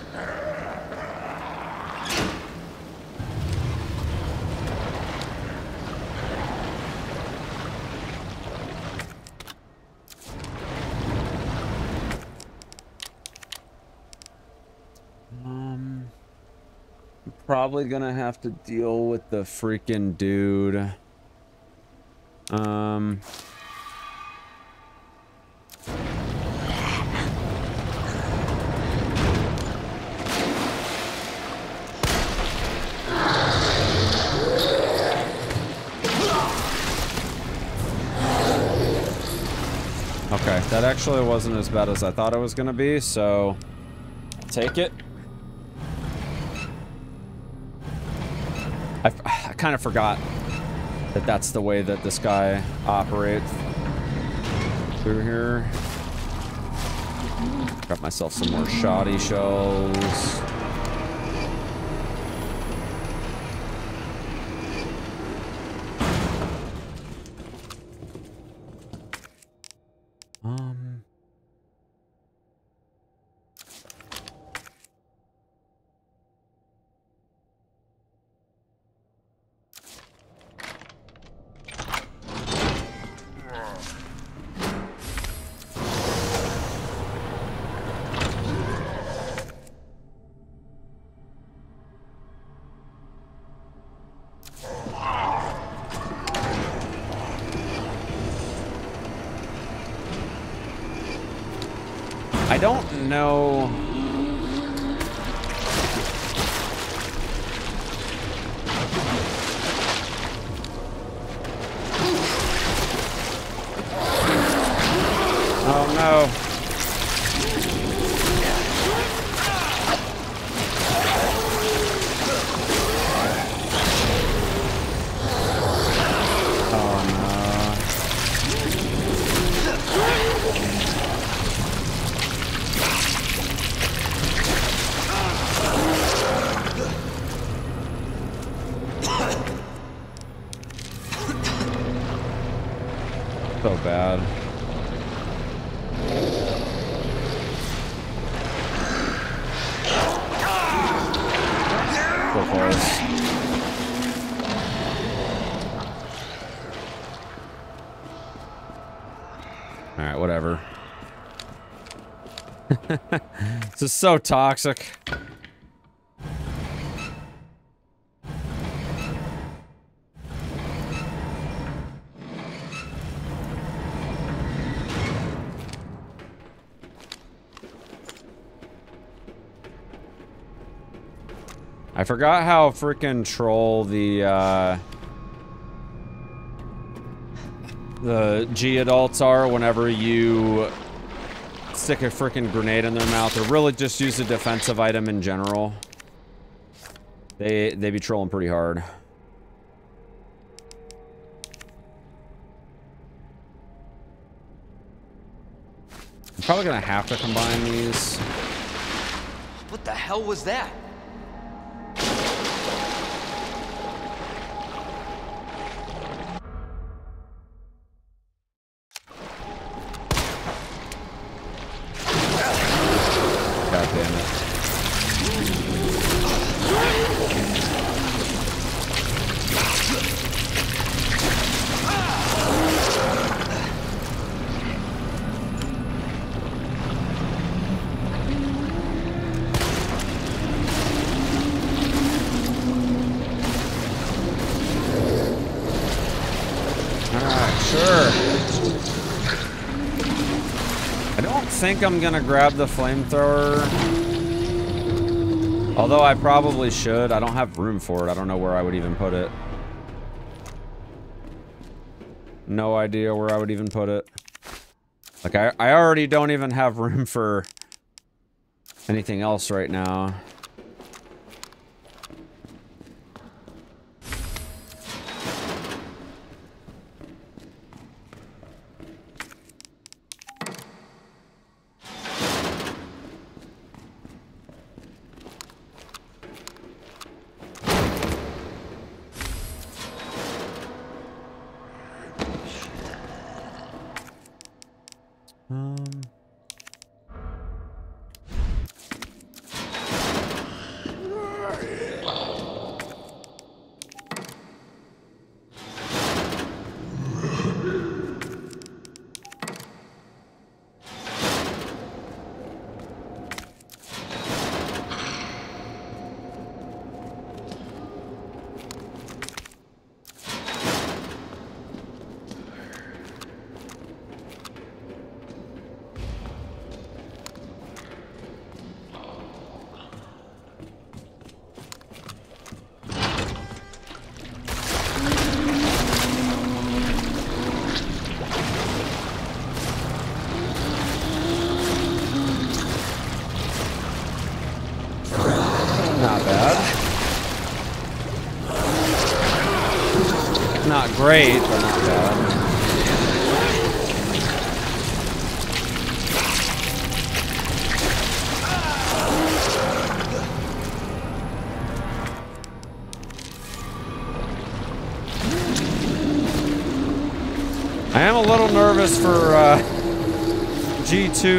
Um, I'm probably gonna have to deal with the freaking dude. Um. That actually wasn't as bad as I thought it was gonna be, so take it. I, I kind of forgot that that's the way that this guy operates through here. Got myself some more shoddy shells. Don't know. Is so toxic. I forgot how freaking troll the uh the G adults are whenever you stick a freaking grenade in their mouth or really just use a defensive item in general. They they be trolling pretty hard. I'm probably gonna have to combine these. What the hell was that? Think I'm gonna grab the flamethrower. Although I probably should. I don't have room for it. I don't know where I would even put it. No idea where I would even put it. Like, I, I already don't even have room for anything else right now.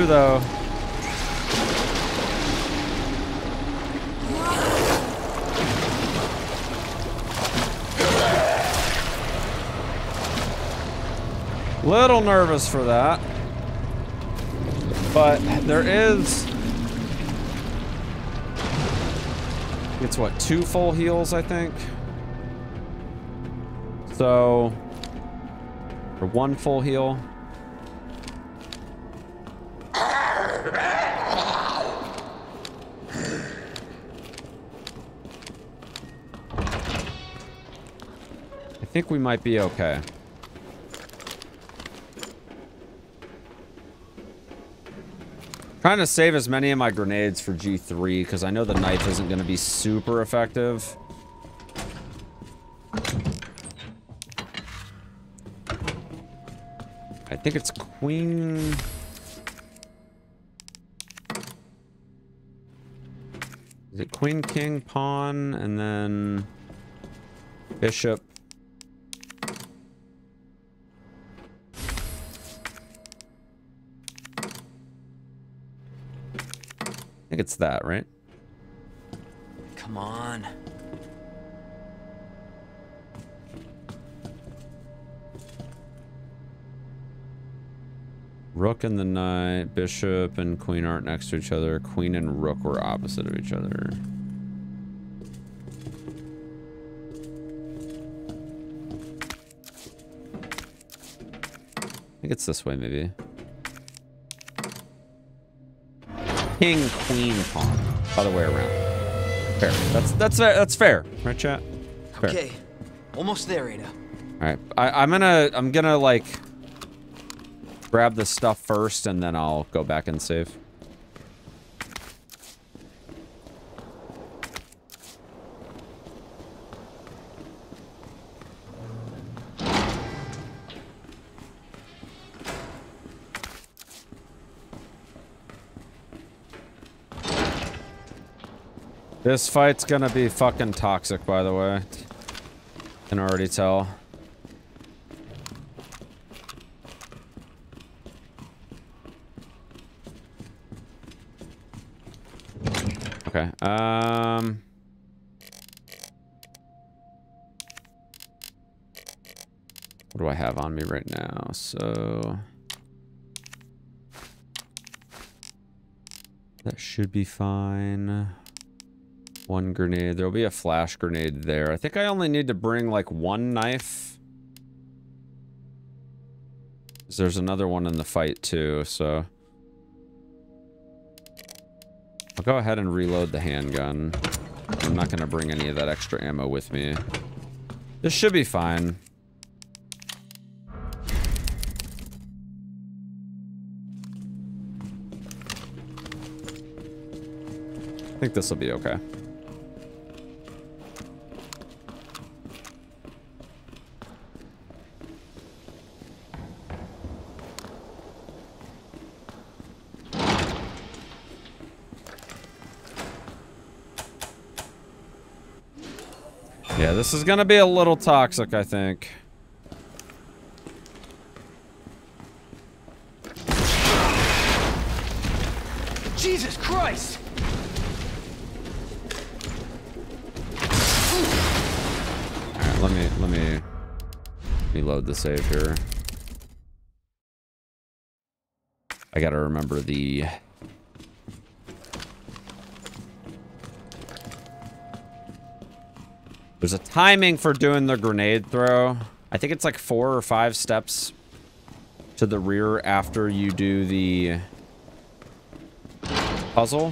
G2 though. Little nervous for that. But there is... It's what, two full heals, I think? So... Or one full heal. Think we might be okay. Trying to save as many of my grenades for G3 because I know the knife isn't going to be super effective. I think it's queen. Is it queen, king, pawn, and then bishop? It's that, right? Come on. Rook and the knight, bishop and queen aren't next to each other. Queen and rook were opposite of each other. I think it's this way, maybe. King, queen, pawn. Other way around. Fair. That's that's fair. That's fair, right, chat? Fair. Okay, almost there, Ada. All right. I, I'm gonna I'm gonna like grab the stuff first, and then I'll go back and save. This fight's gonna be fucking toxic, by the way. Can already tell. Okay. Um. What do I have on me right now? So. That should be fine. One grenade. There'll be a flash grenade there. I think I only need to bring like one knife. There's another one in the fight too, so. I'll go ahead and reload the handgun. I'm not going to bring any of that extra ammo with me. This should be fine. I think this will be okay. This is gonna be a little toxic, I think. Jesus Christ! Alright, let me let me reload the save here. I gotta remember the There's a timing for doing the grenade throw. I think it's like four or five steps to the rear after you do the puzzle.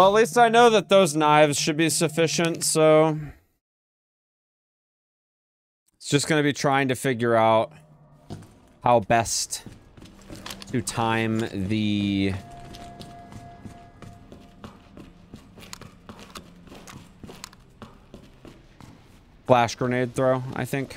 Well, at least I know that those knives should be sufficient, so... It's just gonna be trying to figure out how best to time the... Flash grenade throw, I think.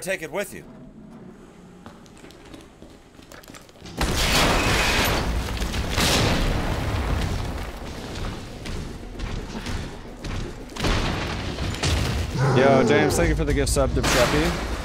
Better take it with you. Yo, James, thank you for the gift sub to Preppy.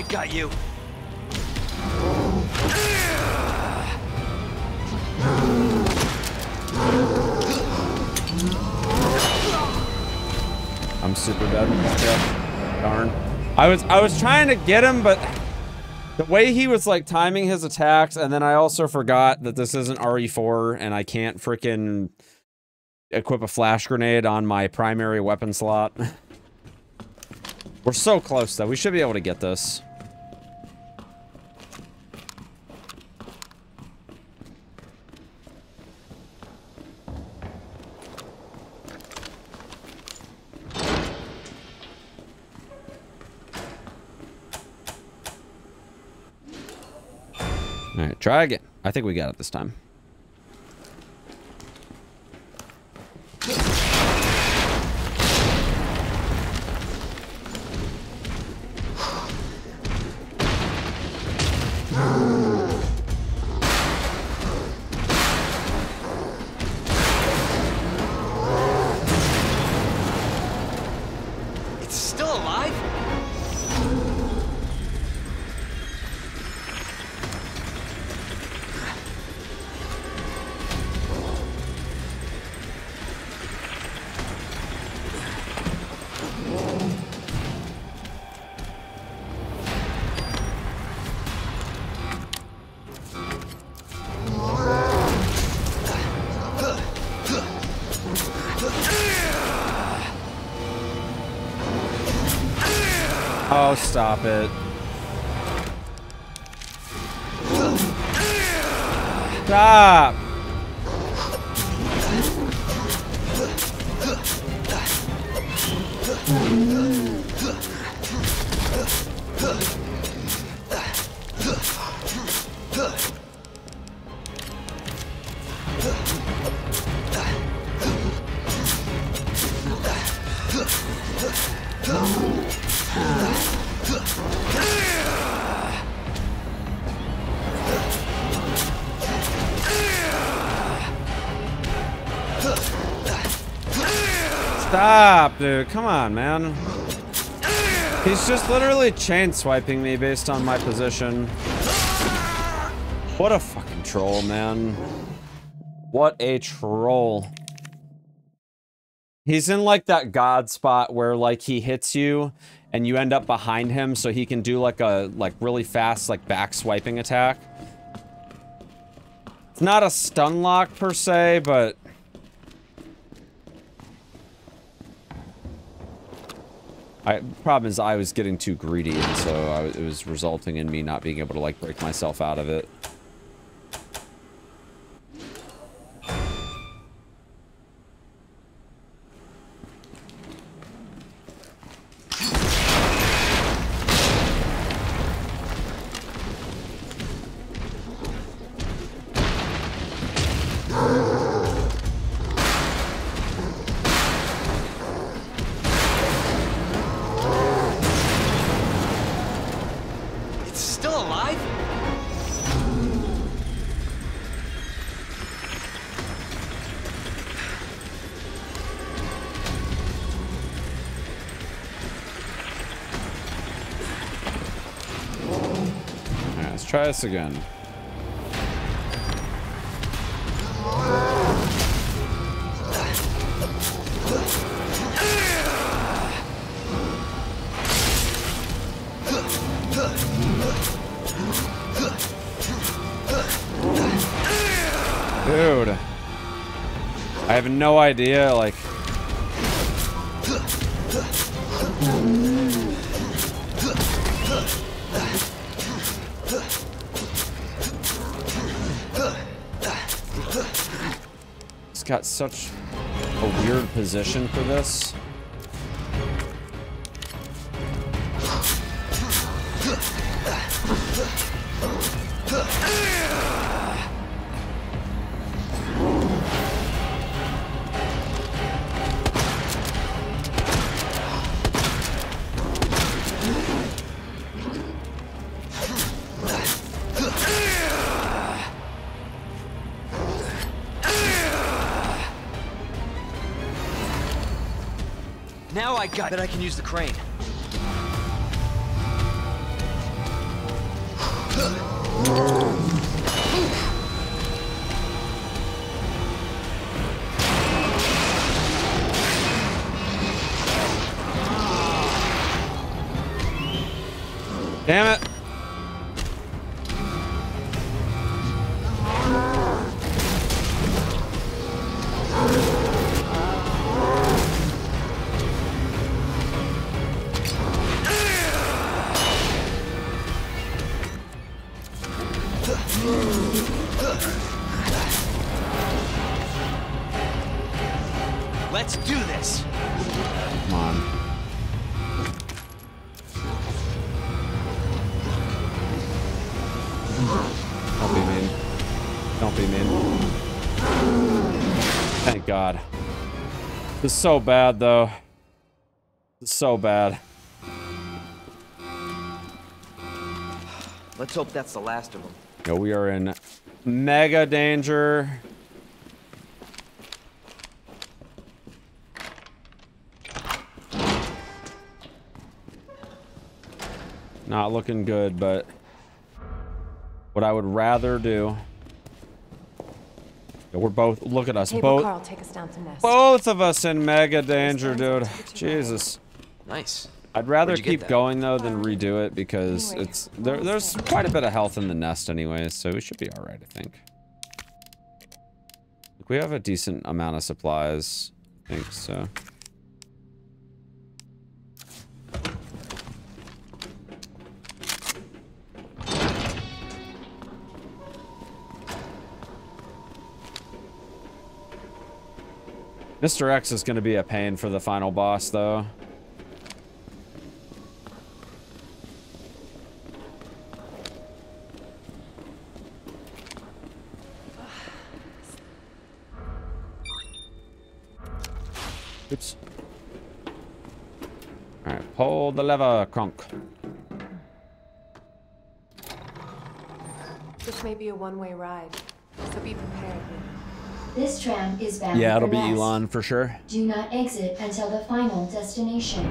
I got you. I'm super dead. Yeah. Darn. I was I was trying to get him, but the way he was like timing his attacks, and then I also forgot that this isn't RE4 and I can't freaking equip a flash grenade on my primary weapon slot. We're so close though. We should be able to get this. Try again. I think we got it this time. Come on, man. He's just literally chain swiping me based on my position. What a fucking troll, man. What a troll. He's in like that god spot where like he hits you and you end up behind him so he can do like a like really fast like back swiping attack. It's not a stun lock per se, but I problem is I was getting too greedy and so I, it was resulting in me not being able to like break myself out of it. Again. Dude. I have no idea, like... such a weird position for this. Got it. I can use the crane. So bad, though. Is so bad. Let's hope that's the last of them. Yo, we are in mega danger. Not looking good, but what I would rather do. Yo, we're both, look at us, Cable both, car take us down to Nest. both of us in mega danger, dude. Jesus. Nice. I'd rather Where'd you get keep going though than redo it because Anyway, it's there. There's quite a bit of health in the nest anyways, so we should be all right, I think. We have a decent amount of supplies, I think so. Mr. X is going to be a pain for the final boss, though. Oops. Alright, pull the lever, Kronk. This may be a one-way ride, so be prepared. This tram is bound Yeah, it'll be Nest. Elon for sure. Do not exit until the final destination.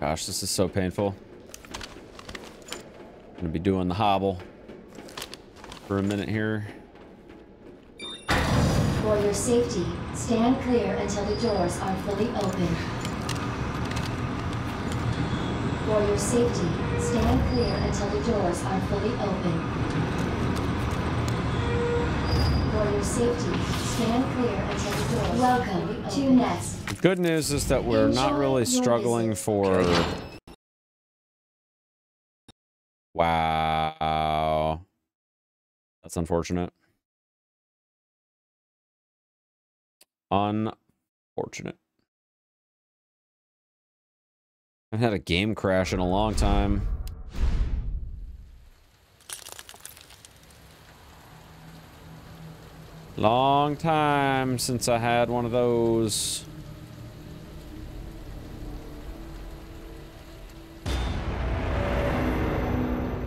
Gosh, this is so painful. I'm Gonna be doing the hobble for a minute here. For your safety, stand clear until the doors are fully open. For your safety, stand clear until the doors are fully open. For your safety, stand clear until the doors Welcome to Nest. The good news is that we're not really struggling visit. for... Wow. That's unfortunate. Unfortunate. I've had a game crash in a long time. Long time since I had one of those.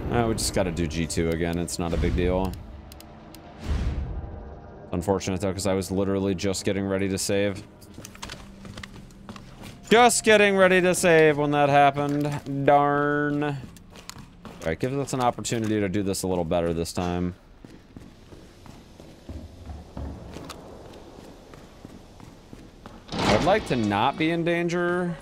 Uh, we just gotta do G2 again. It's not a big deal. Unfortunate though, because I was literally just getting ready to save. Just getting ready to save when that happened. Darn. Alright, gives us an opportunity to do this a little better this time. I'd like to not be in danger.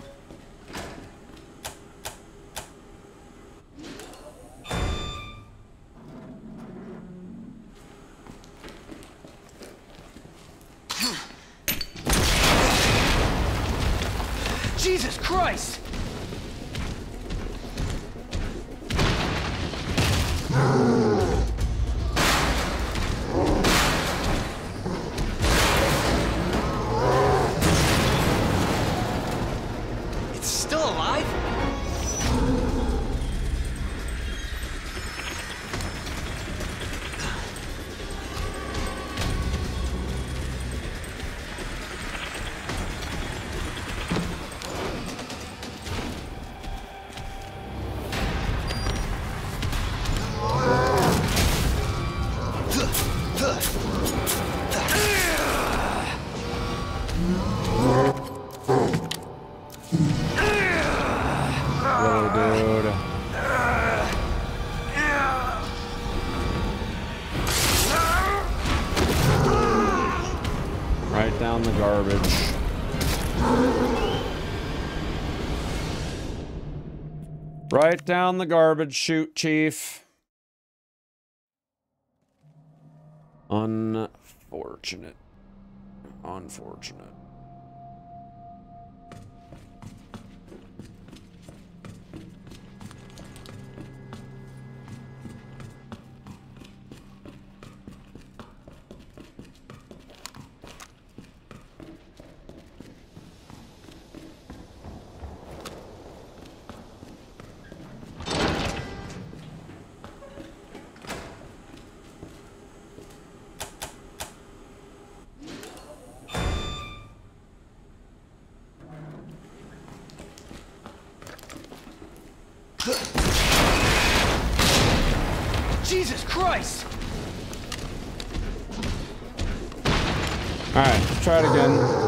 Right down the garbage chute, Chief. Alright, try it again.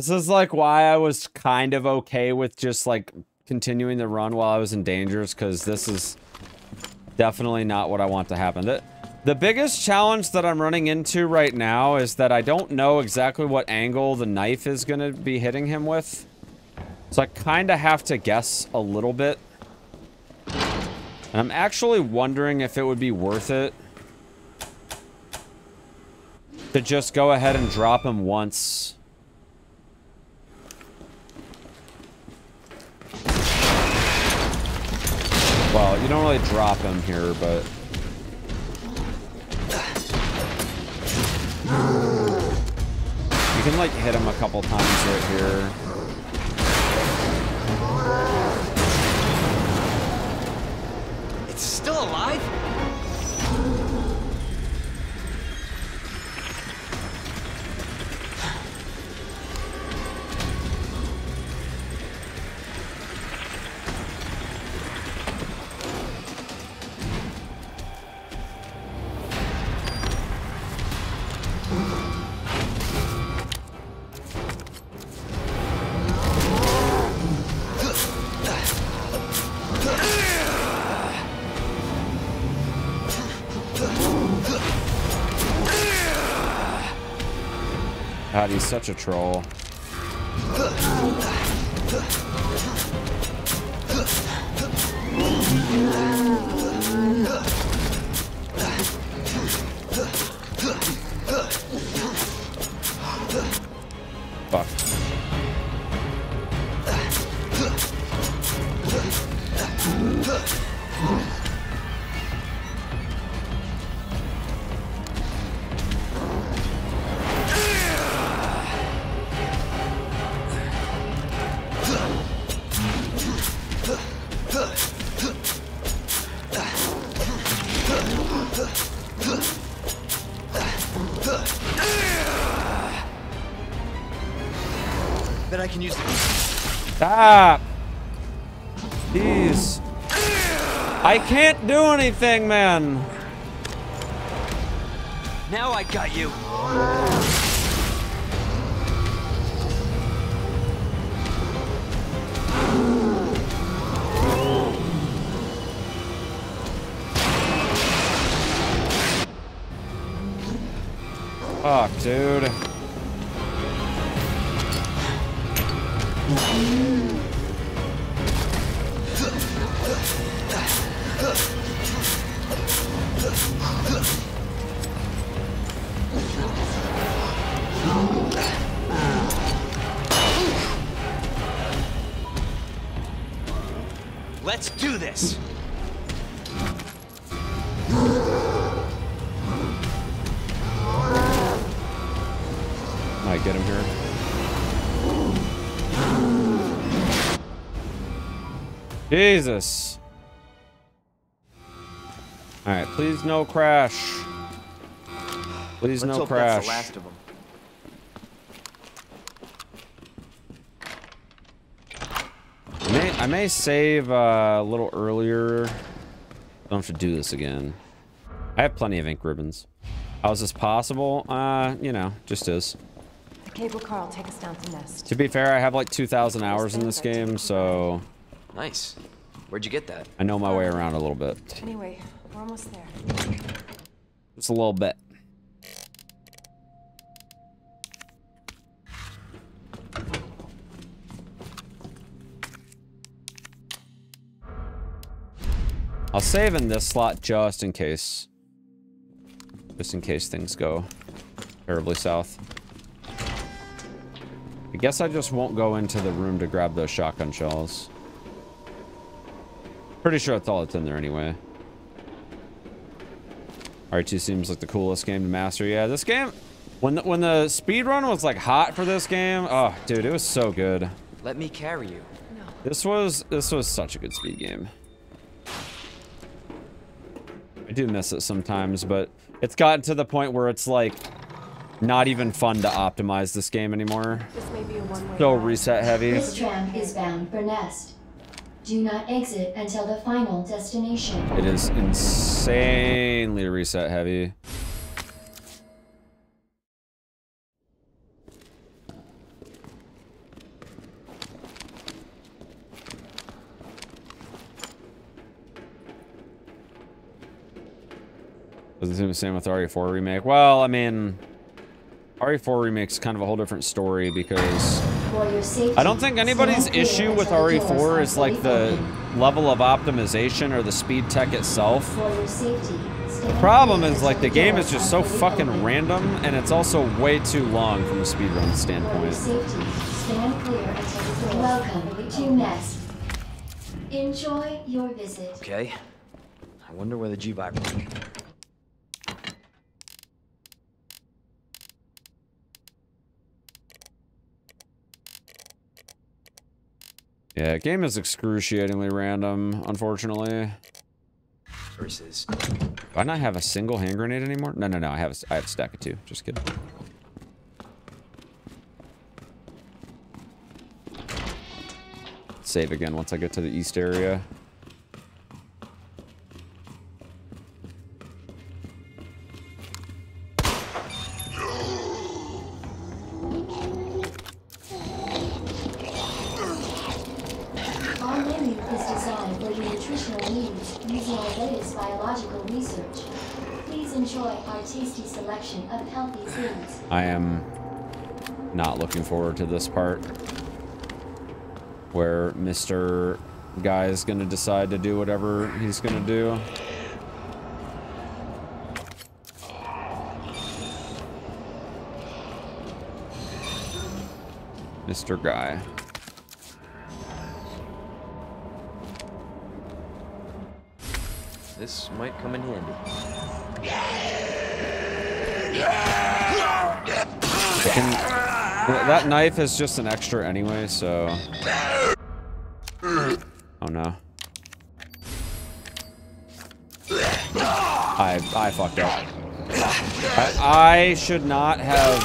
This is like why I was kind of okay with just like continuing the run while I was in dangers because this is definitely not what I want to happen. The, the biggest challenge that I'm running into right now is that I don't know exactly what angle the knife is going to be hitting him with. So I kind of have to guess a little bit. And I'm actually wondering if it would be worth it to just go ahead and drop him once. Well, you don't really drop him here, but... You can, like, hit him a couple times right here. It's still alive? He's such a troll. Anything, man. Now I got you. Jesus. Alright, please no crash. Please Let's no hope crash. that's the last of them. I may, I may save uh, a little earlier. Don't have to do this again. I have plenty of ink ribbons. How is this possible? Uh, you know, just is. The cable car will take us down to Nest. To be fair, I have like 2,000 hours in this game, so Nice. Where'd you get that? I know my way around a little bit. Anyway, we're almost there. Just a little bit. I'll save in this slot just in case. Just in case things go terribly south. I guess I just won't go into the room to grab those shotgun shells. Pretty sure that's all that's in there anyway. R2 seems like the coolest game to master. Yeah, this game, when the, when the speed run was like hot for this game, oh, dude, it was so good. Let me carry you. This was this was such a good speed game. I do miss it sometimes, but it's gotten to the point where it's like not even fun to optimize this game anymore. This may be a one-way So reset heavy. This tram is bound for Nest. Do not exit until the final destination. It is insanely reset heavy. Doesn't seem the same with RE4 remake. Well, I mean, RE4 remake's kind of a whole different story because I don't think anybody's issue with until the doors RE4 is like the level of optimization or the speed tech itself. For your safety, stand Problem is like the game is just so fucking random and it's also way too long from a speedrun For standpoint. safety, stand clear until the doors Welcome to Nest. Enjoy your visit. Okay. I wonder where the G-Virus Yeah, game is excruciatingly random, unfortunately. Versus. Do I not have a single hand grenade anymore? No, no, no. I have a, I have a stack of two. Just kidding. Save again once I get to the east area. Selection of healthy foods. I am not looking forward to this part. where Mr. Guy is going to decide to do whatever he's going to do. Mr. Guy. This might come in handy. Can, that knife is just an extra anyway, so... Oh no. I, I fucked up. I, I should not have...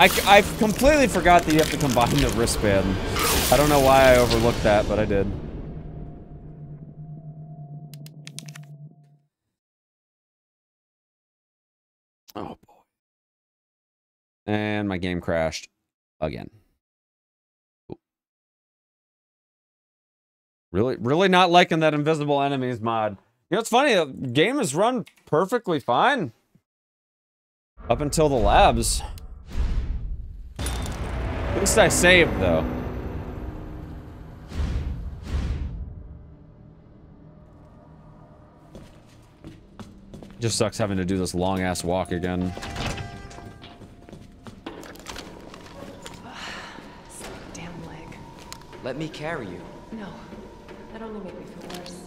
I, I completely forgot that you have to combine the wristband. I don't know why I overlooked that, but I did. Oh boy. And my game crashed again. Really, really not liking that invisible enemies mod. You know, it's funny, the game has run perfectly fine. Up until the labs. At least I saved, though. Just sucks having to do this long-ass walk again. Damn leg. Let me carry you. No. That only made me feel worse.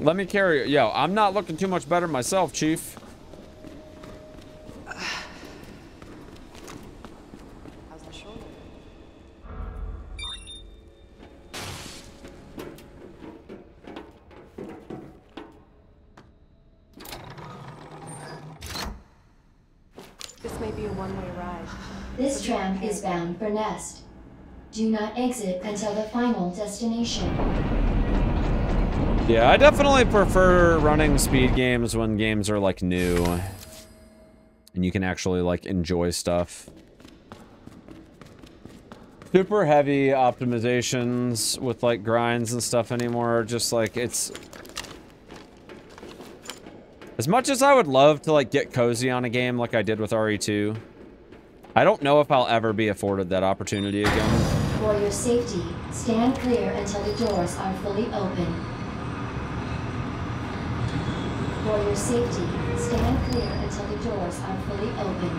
Let me carry it. Yo, I'm not looking too much better myself, Chief. Do not exit until the final destination. Yeah, I definitely prefer running speed games when games are like new. And you can actually like enjoy stuff. Super heavy optimizations with like grinds and stuff anymore. Just like it's... As much as I would love to like get cozy on a game like I did with RE2, I don't know if I'll ever be afforded that opportunity again. For your safety, stand clear until the doors are fully open. For your safety, stand clear until the doors are fully open.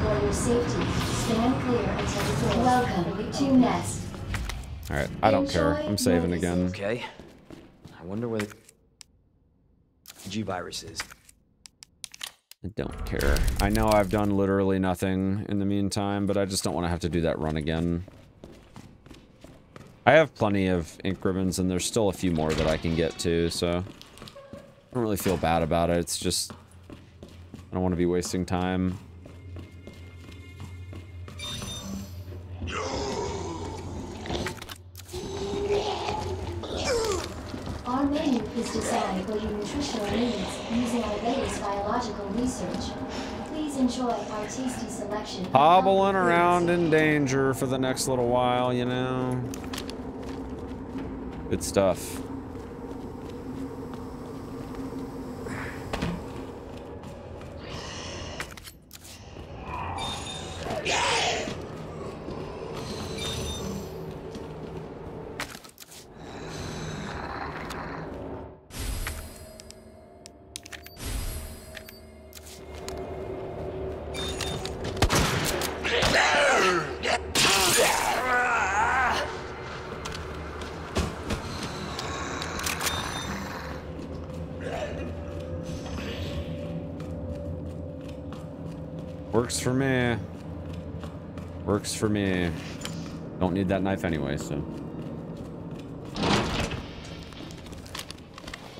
For your safety, stand clear until the doors Welcome to Nest. Alright, I don't care. I'm saving again. Okay. I wonder where the G-Virus is. I don't care. I know I've done literally nothing in the meantime, but I just don't want to have to do that run again. I have plenty of ink ribbons, and there's still a few more that I can get to, so... I don't really feel bad about it, it's just... I don't want to be wasting time. Our menu is designed for your nutritional needs using our latest biological research. Please enjoy our tasty selection. Hobbling around in danger for the next little while, you know? Good stuff. For me. Don't need that knife anyway, so.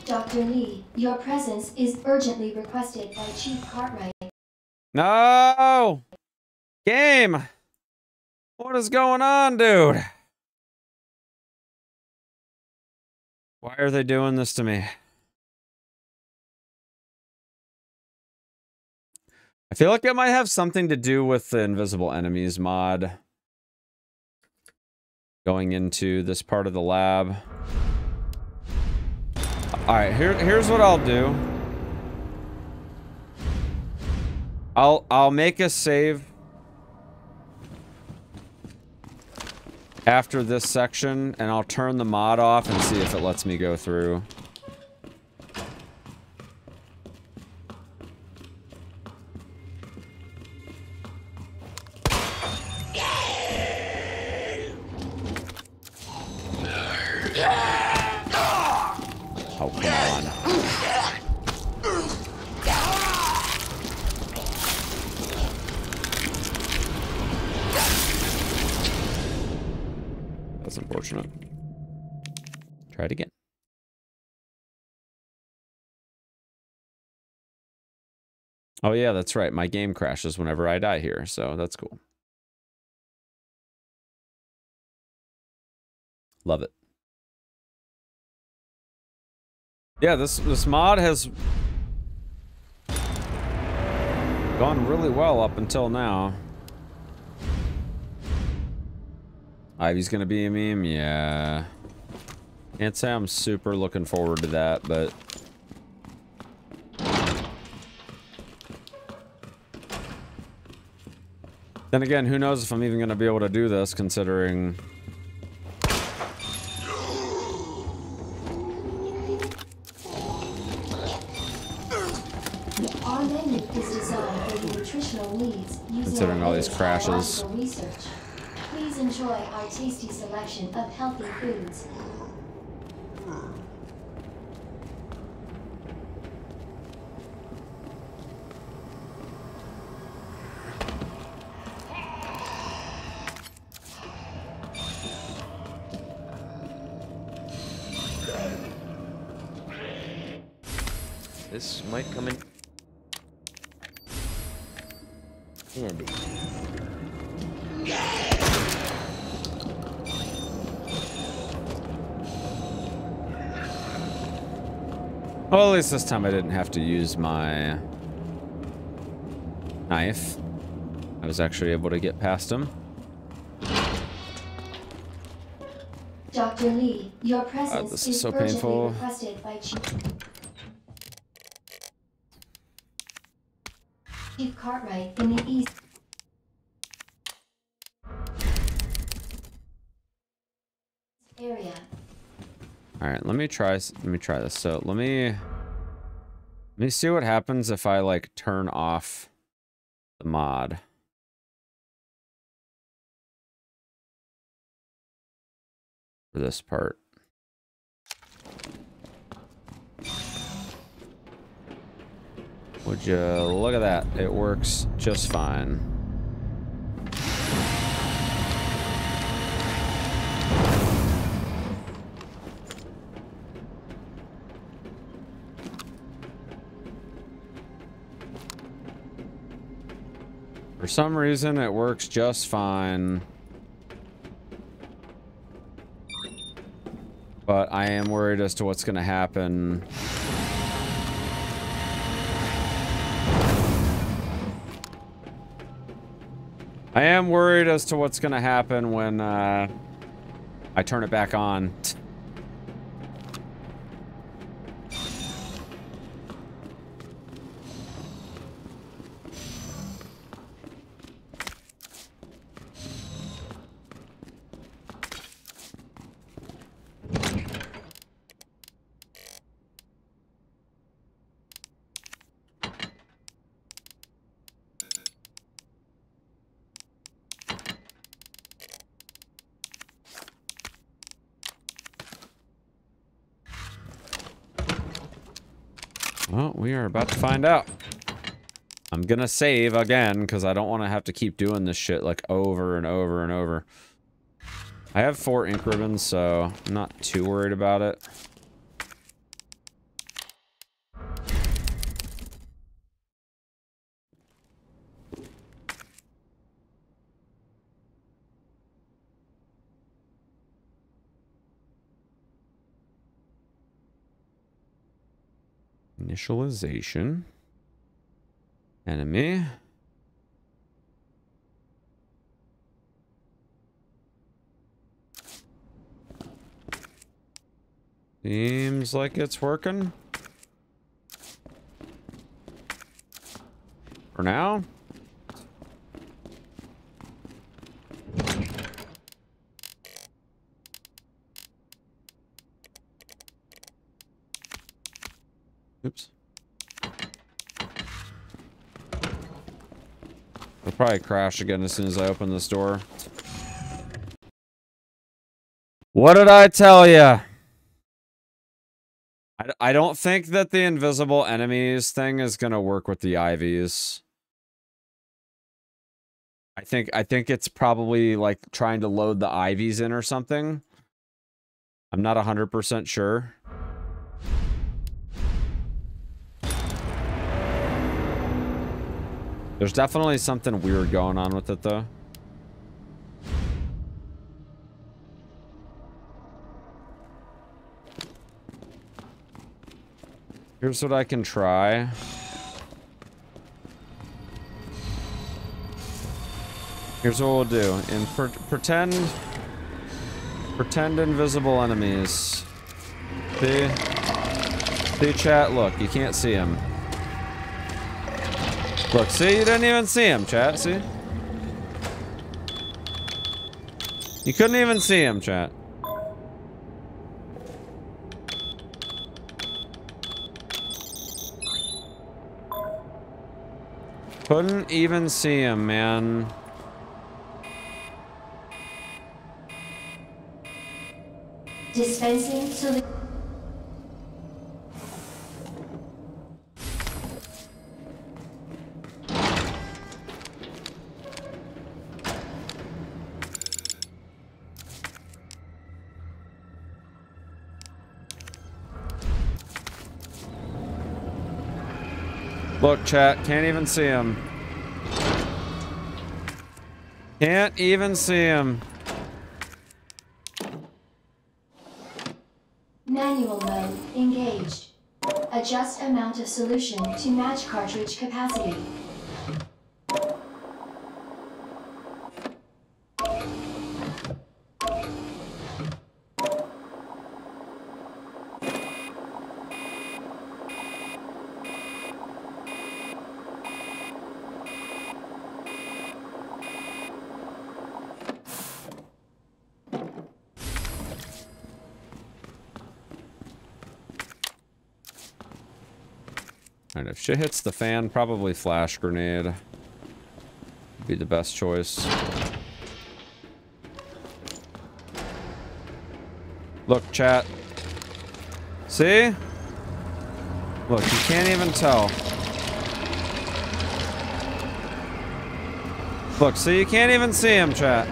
Dr. Lee, your presence is urgently requested by Chief Cartwright. No! Game! What is going on, dude? Why are they doing this to me? I feel like it might have something to do with the Invisible Enemies mod. Going into this part of the lab. Alright, here, here's what I'll do. I'll I'll make a save after this section and I'll turn the mod off and see if it lets me go through. Unfortunate. Try it again. Oh yeah, that's right. My game crashes whenever I die here, so that's cool. Love it. Yeah, this this mod has gone really well up until now. Ivy's gonna be a meme, yeah. Can't say I'm super looking forward to that, but then again, who knows if I'm even gonna be able to do this, considering Our menu is designed for your nutritional needs using Considering all these crashes. Enjoy our tasty selection of healthy foods. Least this time I didn't have to use my knife. I was actually able to get past him. Dr. Lee, your uh, presence this is, is so painful. requested by Chief. Chief Cartwright in the east. Area. All right, let me try. Let me try this. So let me let me see what happens if I like turn off the mod. For this part. Would you look at that? It works just fine. For some reason, it works just fine. But I am worried as to what's going to happen. I am worried as to what's going to happen when uh, I turn it back on. Well, we are about to find out. I'm gonna save again because I don't want to have to keep doing this shit like over and over and over. I have four ink ribbons, so I'm not too worried about it. Initialization. Enemy. Seems like it's working. for now. Probably crash again as soon as I open this door. What did I tell you? I, I don't think that the invisible enemies thing is going to work with the Ivies. I think I think it's probably like trying to load the Ivies in or something. I'm not 100% sure. There's definitely something weird going on with it though. Here's what I can try. Here's what we'll do. And per pretend... Pretend invisible enemies. See? See, chat? Look, you can't see him. Look, see? You didn't even see him, chat. See? You couldn't even see him, chat. Couldn't even see him, man. Dispensing solution. Look, chat, can't even see him. Can't even see him. Manual mode engaged. Adjust amount of solution to match cartridge capacity. Shit hits the fan, probably flash grenade. Be the best choice. Look, chat. See? Look, you can't even tell. Look, see, you can't even see him, chat.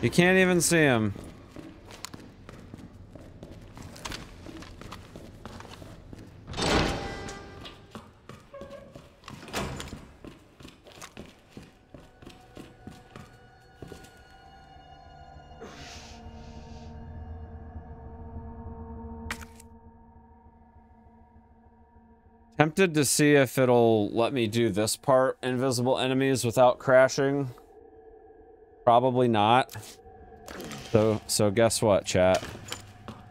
You can't even see him. Tempted to see if it'll let me do this part, invisible enemies, without crashing. Probably not. So, so guess what, chat?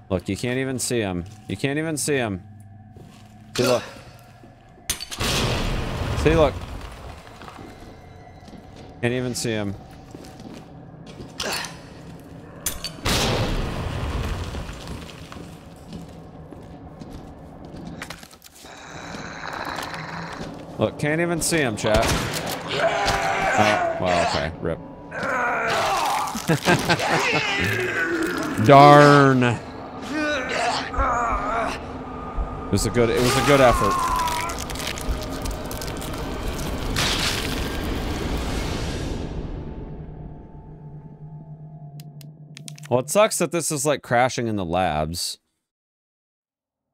Look, you can't even see him. You can't even see him. See, look. See, look. Can't even see him. Look, can't even see him, chat. Oh, well, okay, rip. Darn. It was a good, it was a good effort. Well, it sucks that this is like crashing in the labs.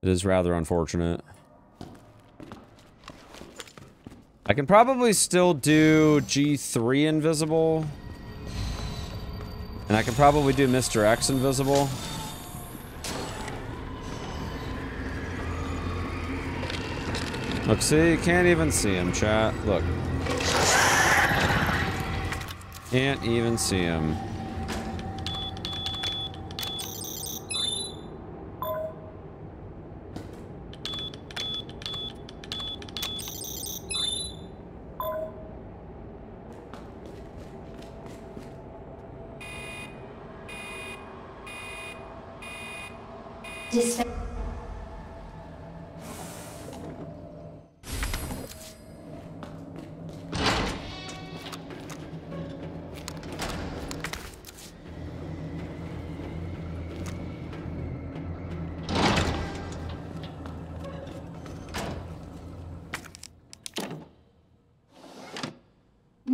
It is rather unfortunate. I can probably still do G3 invisible. And I can probably do Mr. X invisible. Look, see, you can't even see him, chat. Look. Can't even see him.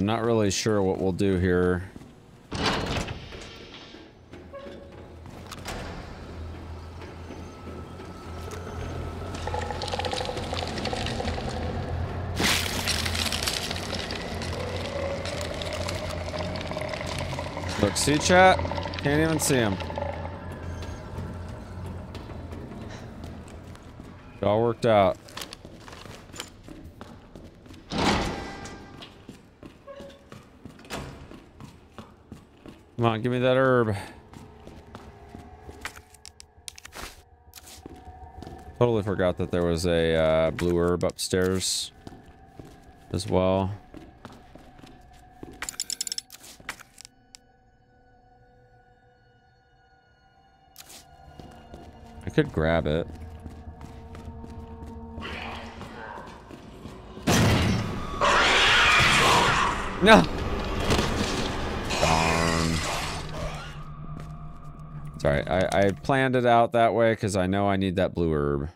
I'm not really sure what we'll do here. Look, see chat? Can't even see him. It all worked out. Come on, give me that herb. Totally forgot that there was a uh, blue herb upstairs as well. I could grab it. No! Sorry, I, I planned it out that way because I know I need that blue herb.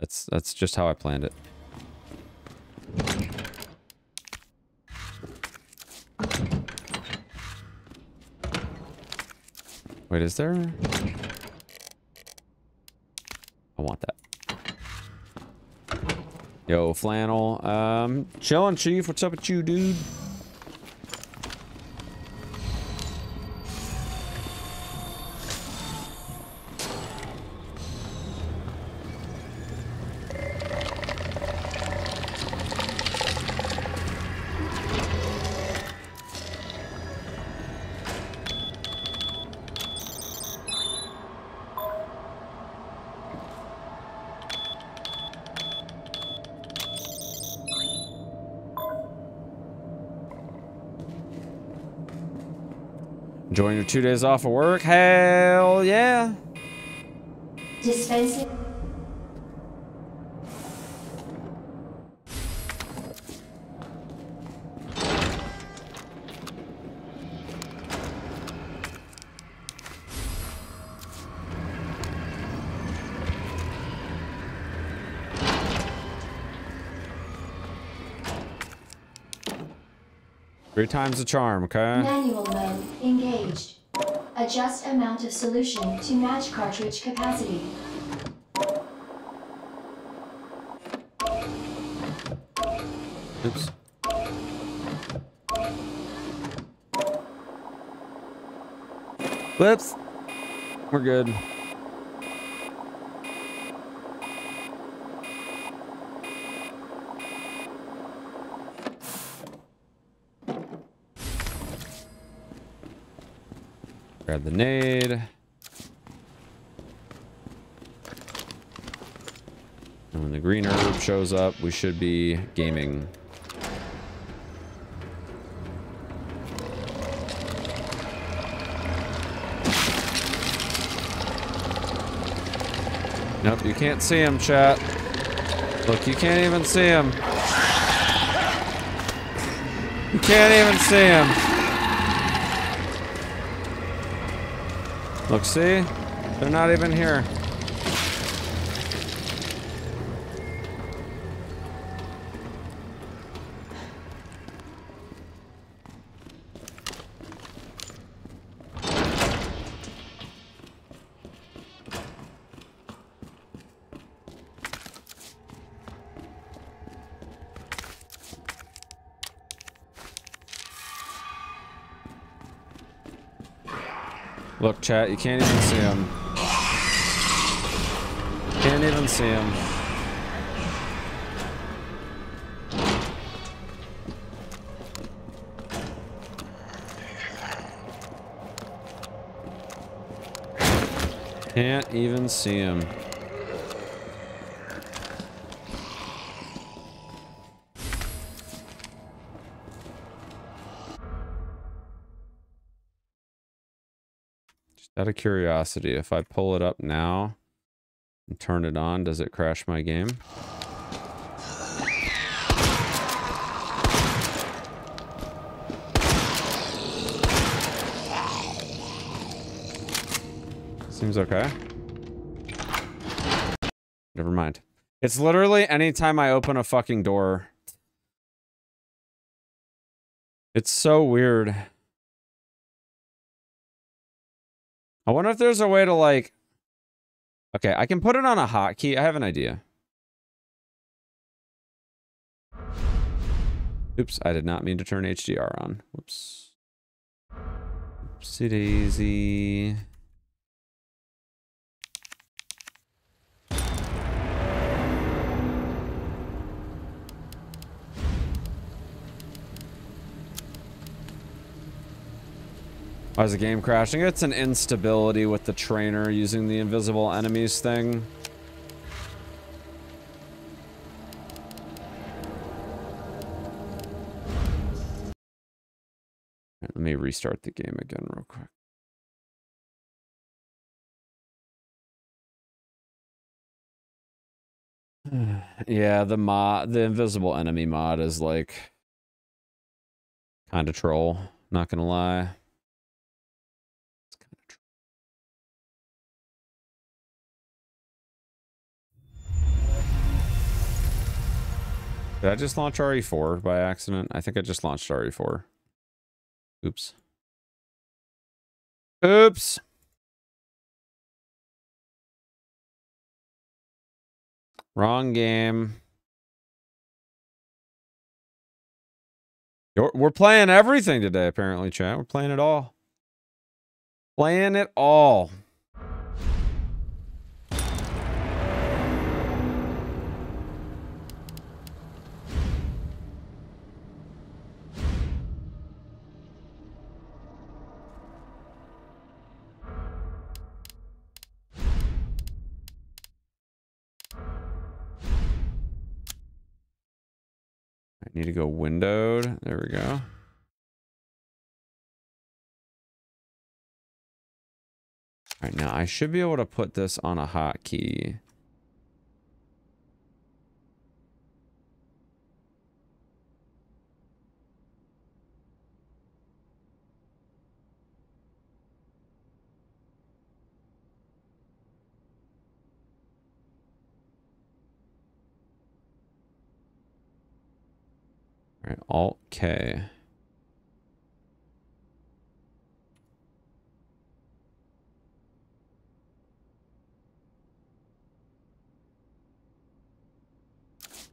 That's that's just how I planned it. Wait, is there? I want that. Yo, flannel. Um, chillin', chief. What's up with you, dude? Two days off of work? Hell yeah. Dispensing. Three times the charm, okay? Manual mode engaged. Adjust amount of solution to match cartridge capacity. Oops. Whoops. We're good. Grab the nade. And when the green herb shows up, we should be gaming. Nope, you can't see him, chat. Look, you can't even see him. You can't even see him. Look, see? They're not even here. Chat, you can't even see him. Can't even see him. Can't even see him. Curiosity, if I pull it up now and turn it on, does it crash my game? Seems okay. Never mind. It's literally anytime I open a fucking door. It's so weird. I wonder if there's a way to like... Okay, I can put it on a hotkey. I have an idea. Oops, I did not mean to turn HDR on. Whoops. Oopsie daisy. Why is the game crashing? It's an instability with the trainer using the invisible enemies thing. Let me restart the game again real quick. yeah, the mod, the invisible enemy mod is like kind of troll, not gonna lie. Did I just launch RE4 by accident? I think I just launched RE4. Oops. Oops. Wrong game. We're playing everything today, apparently, chat. We're playing it all. Playing it all. Need to go windowed. There we go. All right, now I should be able to put this on a hotkey. All right, Alt K.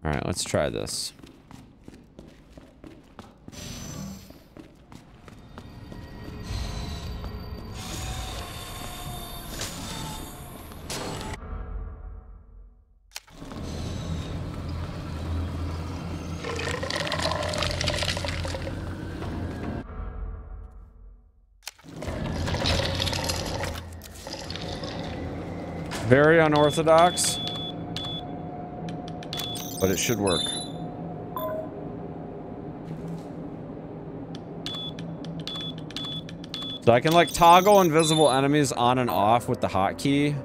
All right, let's try this. Very unorthodox, but it should work. So I can like toggle invisible enemies on and off with the hotkey.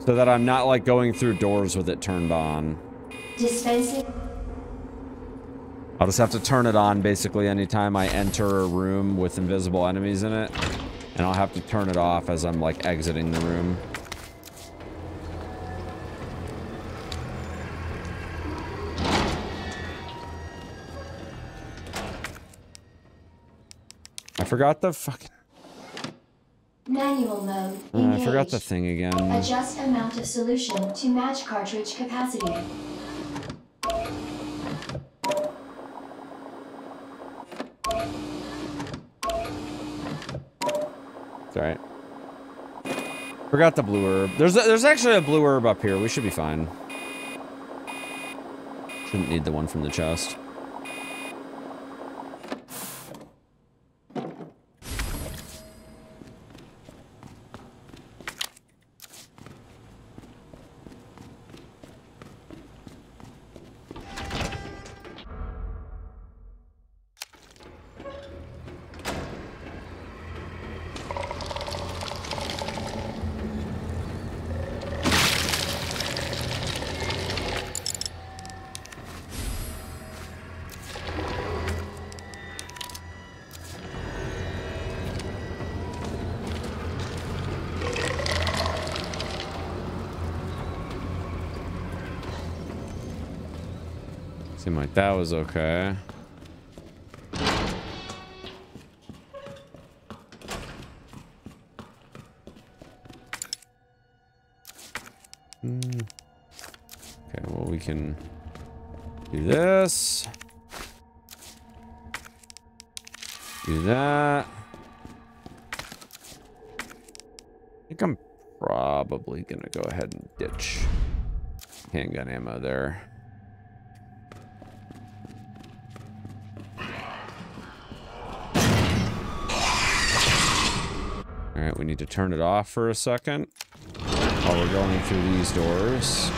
So that I'm not like going through doors with it turned on. Dispensing. I'll just have to turn it on basically anytime I enter a room with invisible enemies in it. And I'll have to turn it off as I'm like exiting the room. I forgot the fucking... Manual mode. Uh, I forgot the thing again. Adjust amount of solution to match cartridge capacity. Forgot the blue herb. There's a, there's actually a blue herb up here. We should be fine. Shouldn't need the one from the chest. That was okay. Hmm. Okay, well we can do this. Do that. I think I'm probably gonna go ahead and ditch handgun ammo there. We need to turn it off for a second while we're going through these doors.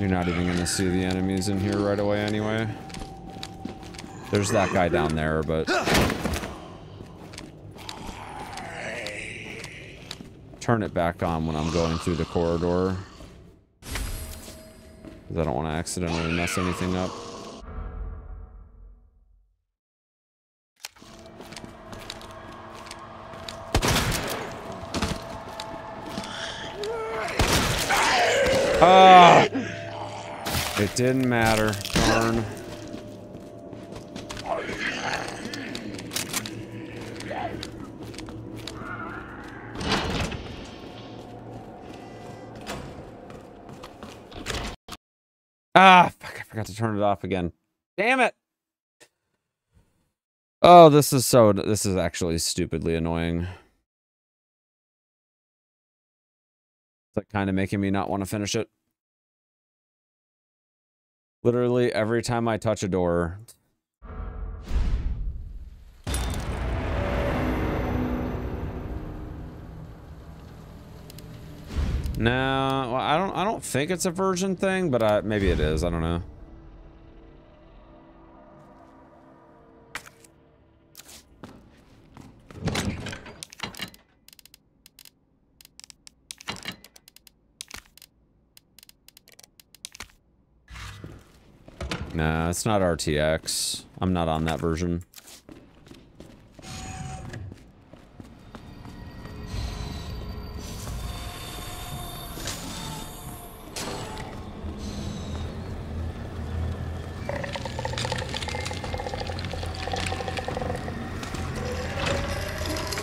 You're not even going to see the enemies in here right away anyway. There's that guy down there, but... Turn it back on when I'm going through the corridor. Because I don't want to accidentally mess anything up. Ah! It didn't matter. Darn. Ah, fuck, I forgot to turn it off again. Damn it. Oh, this is so, this is actually stupidly annoying. It's like kind of making me not want to finish it. Literally every time I touch a door. No, well, I don't. I don't think it's a version thing, but I, maybe it is. I don't know. Nah, it's not RTX. I'm not on that version.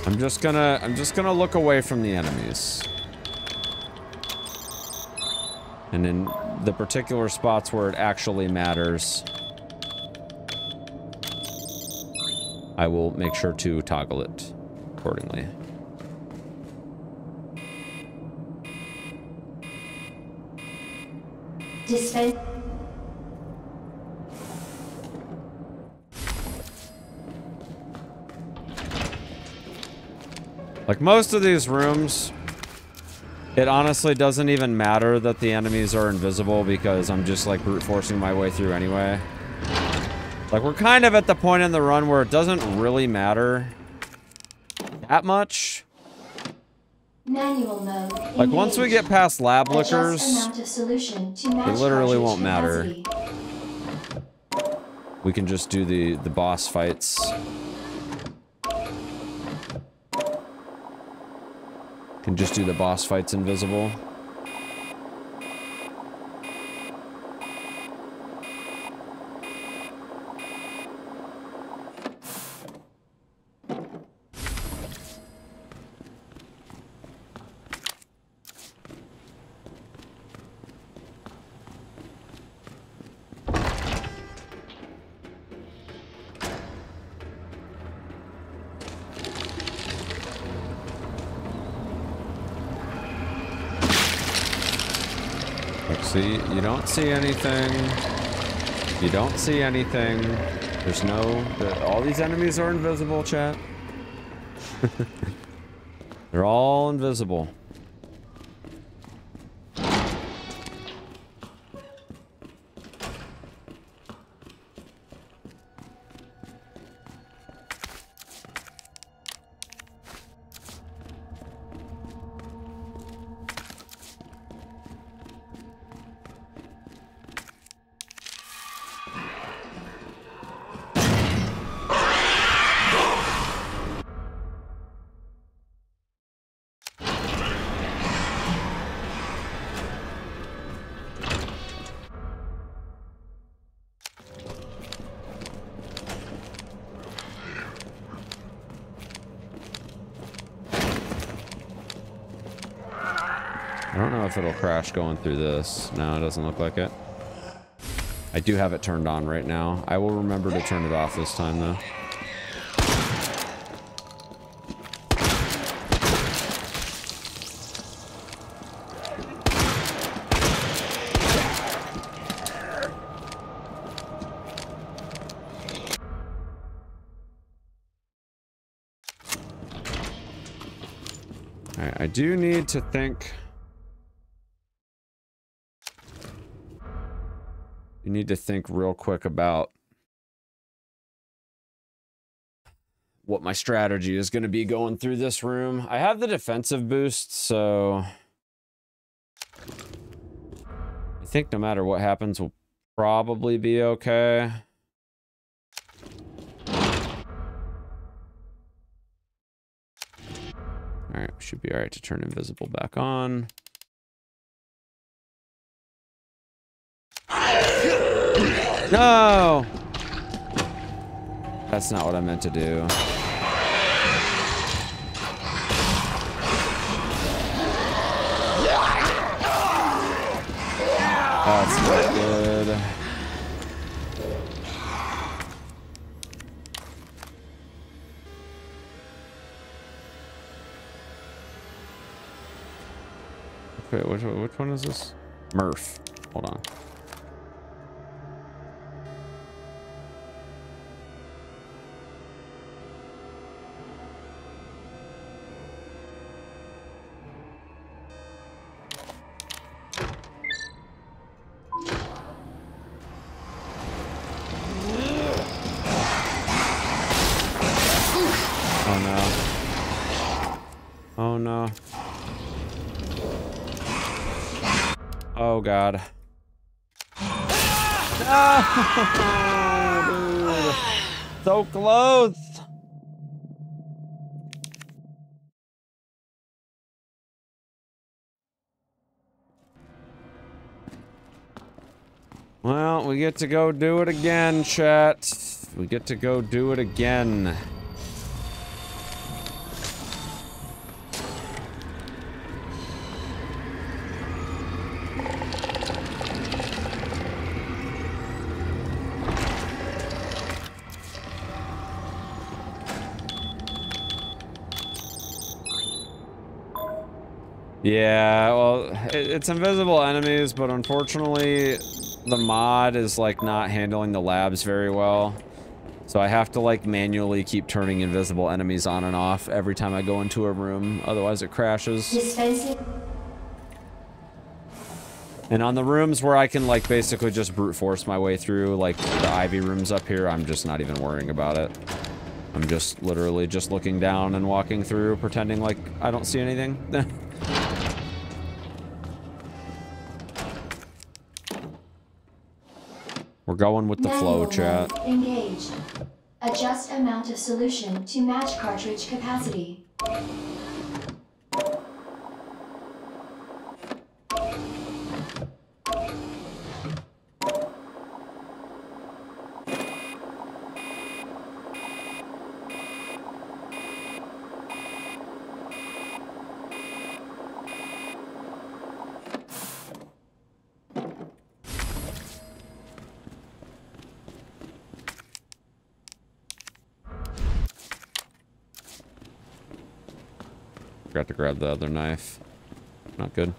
I'm just gonna I'm just gonna look away from the enemies. And in the particular spots where it actually matters, I will make sure to toggle it accordingly. Dispense. Like most of these rooms, it honestly doesn't even matter that the enemies are invisible because I'm just like brute forcing my way through anyway. Like we're kind of at the point in the run where it doesn't really matter that much. Manual mode. Like once we get past lab Adjust lickers, amount of solution to match it literally won't matter. we can just do the the boss fights. Can just do the boss fights invisible. Don't see anything. You don't see anything. There's no... All these enemies are invisible, chat. They're all invisible. Crash going through this. No, it doesn't look like it. I do have it turned on right now. I will remember to turn it off this time, though. I do need to think... You need to think real quick about what my strategy is going to be going through this room. I have the defensive boost, so I think no matter what happens, we'll probably be okay. All right, should be all right to turn invisible back on. No! That's not what I meant to do. That's not good. Okay, which, which one is this? Murph. Hold on. Close. Well, we get to go do it again, chat. We get to go do it again. Yeah, well, it, it's invisible enemies, but unfortunately, the mod is like not handling the labs very well. So I have to like manually keep turning invisible enemies on and off every time I go into a room, otherwise it crashes. And on the rooms where I can like basically just brute force my way through, like the Ivy rooms up here, I'm just not even worrying about it. I'm just literally just looking down and walking through, pretending like I don't see anything. We're going with the flow, chat. mode Engaged. Adjust amount of solution to match cartridge capacity. to grab the other knife. Not good.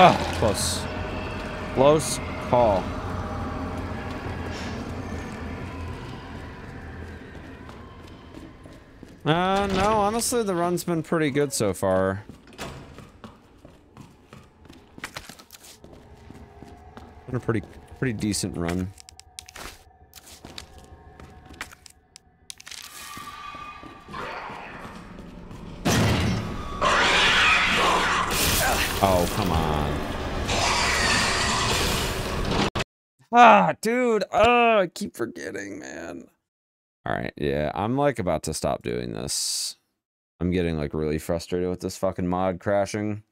Ah, close. Close call. No, honestly, the run's been pretty good so far. Been a pretty, pretty decent run. Oh, come on. Ah, dude. Oh, I keep forgetting, man. All right, yeah, I'm like about to stop doing this. I'm getting like really frustrated with this fucking mod crashing.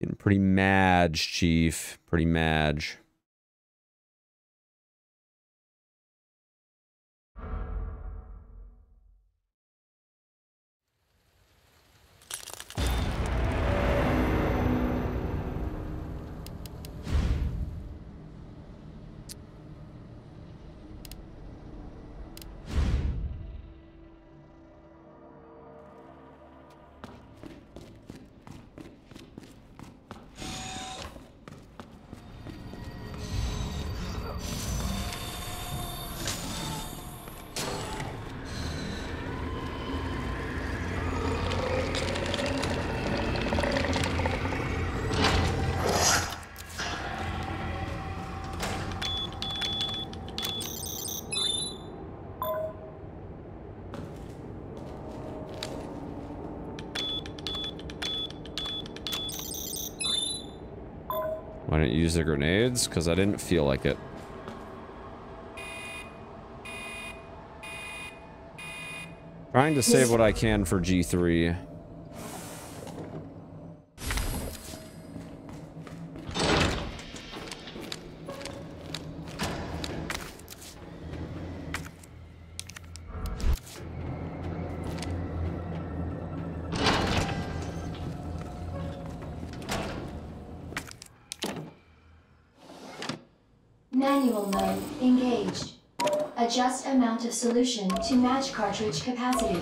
Getting pretty mad, Chief. Pretty mad. Use the grenades? Because I didn't feel like it. Trying to save what I can for G3. Solution to match cartridge capacity.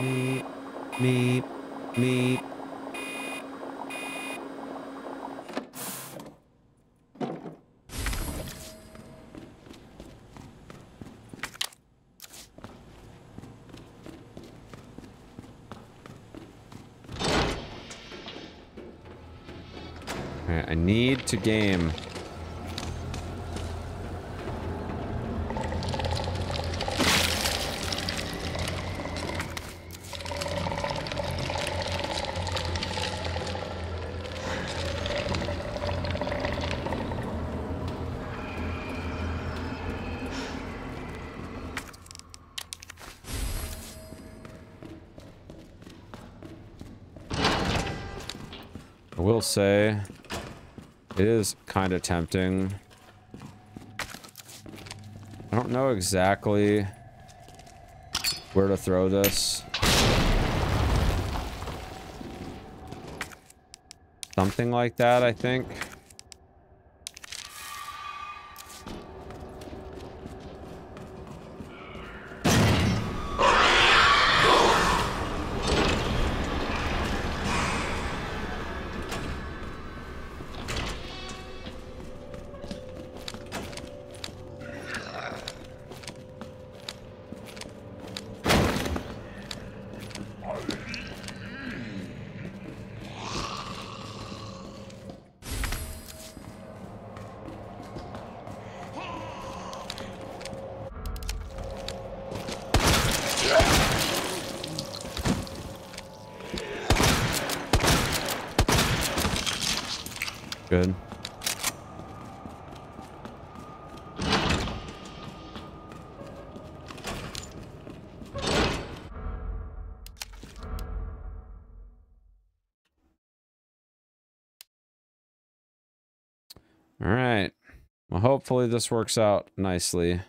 Meep, meep, meep. Alright, I need to game. Kind of tempting. I don't know exactly where to throw this. Something like that, I think. Hopefully this works out nicely.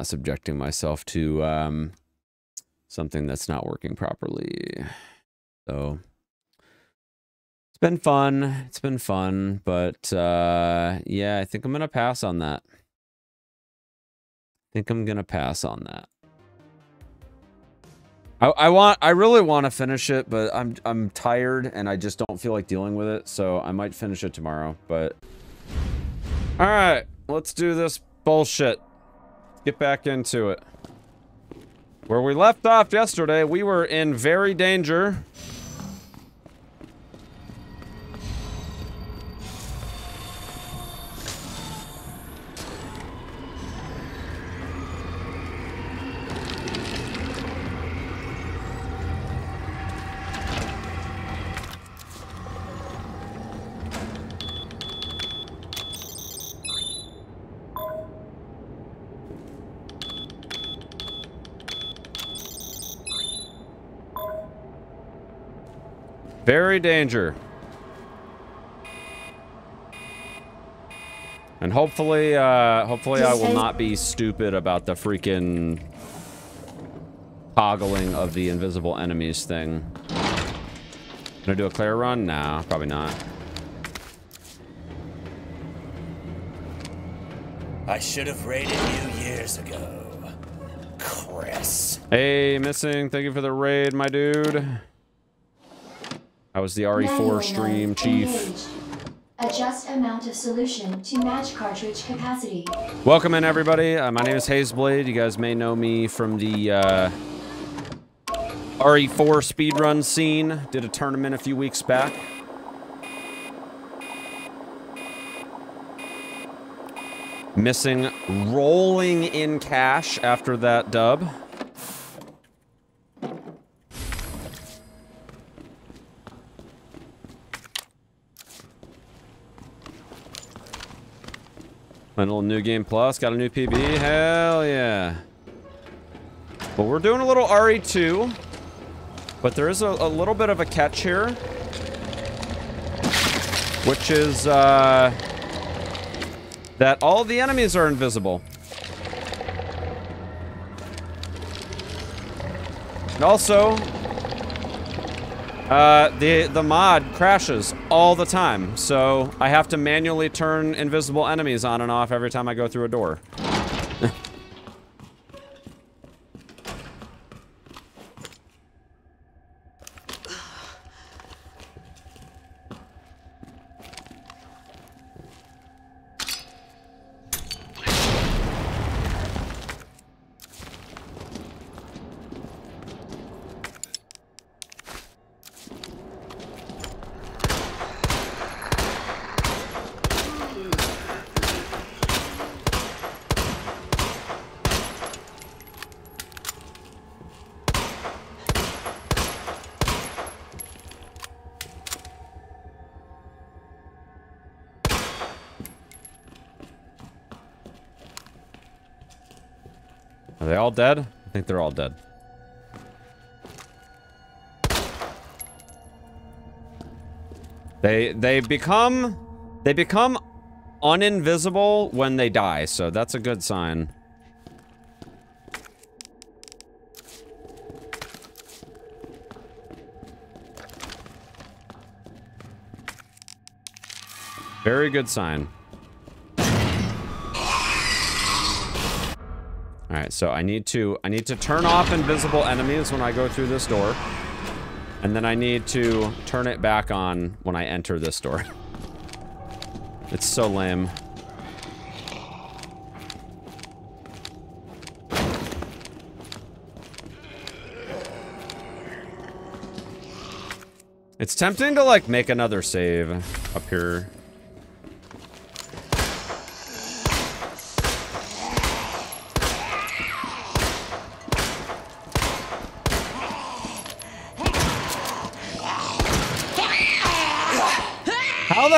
Not subjecting myself to um something that's not working properly. So it's been fun. It's been fun, but uh yeah, I think I'm going to pass on that. I think I'm going to pass on that. I, I want I really want to finish it, but I'm I'm tired and I just don't feel like dealing with it, so I might finish it tomorrow, but All right, let's do this bullshit. Get back into it. Where we left off yesterday, we were in very danger. Very danger. And hopefully, uh, hopefully I will not be stupid about the freaking toggling of the invisible enemies thing. Gonna do a clear run? Nah, probably not. I should have raided you years ago. Chris. Hey, missing. Thank you for the raid, my dude. Was the RE4 stream chief. Engaged. Adjust amount of solution to match cartridge capacity. Welcome in, everybody. Uh, my name is Hazeblade. You guys may know me from the uh, RE4 speedrun scene. Did a tournament a few weeks back. Missing rolling in cash after that dub. A little new game plus, got a new PB, hell yeah. But we're doing a little RE2, but there is a, a little bit of a catch here, which is uh, that all the enemies are invisible. And also, uh, the the mod crashes all the time, so I have to manually turn invisible enemies on and off every time I go through a door. All dead? I think they're all dead. They they become they become uninvisible when they die, so that's a good sign. Very good sign. All right, so I need to I need to turn off invisible enemies when I go through this door. And then I need to turn it back on when I enter this door. It's so lame. It's tempting to like make another save up here.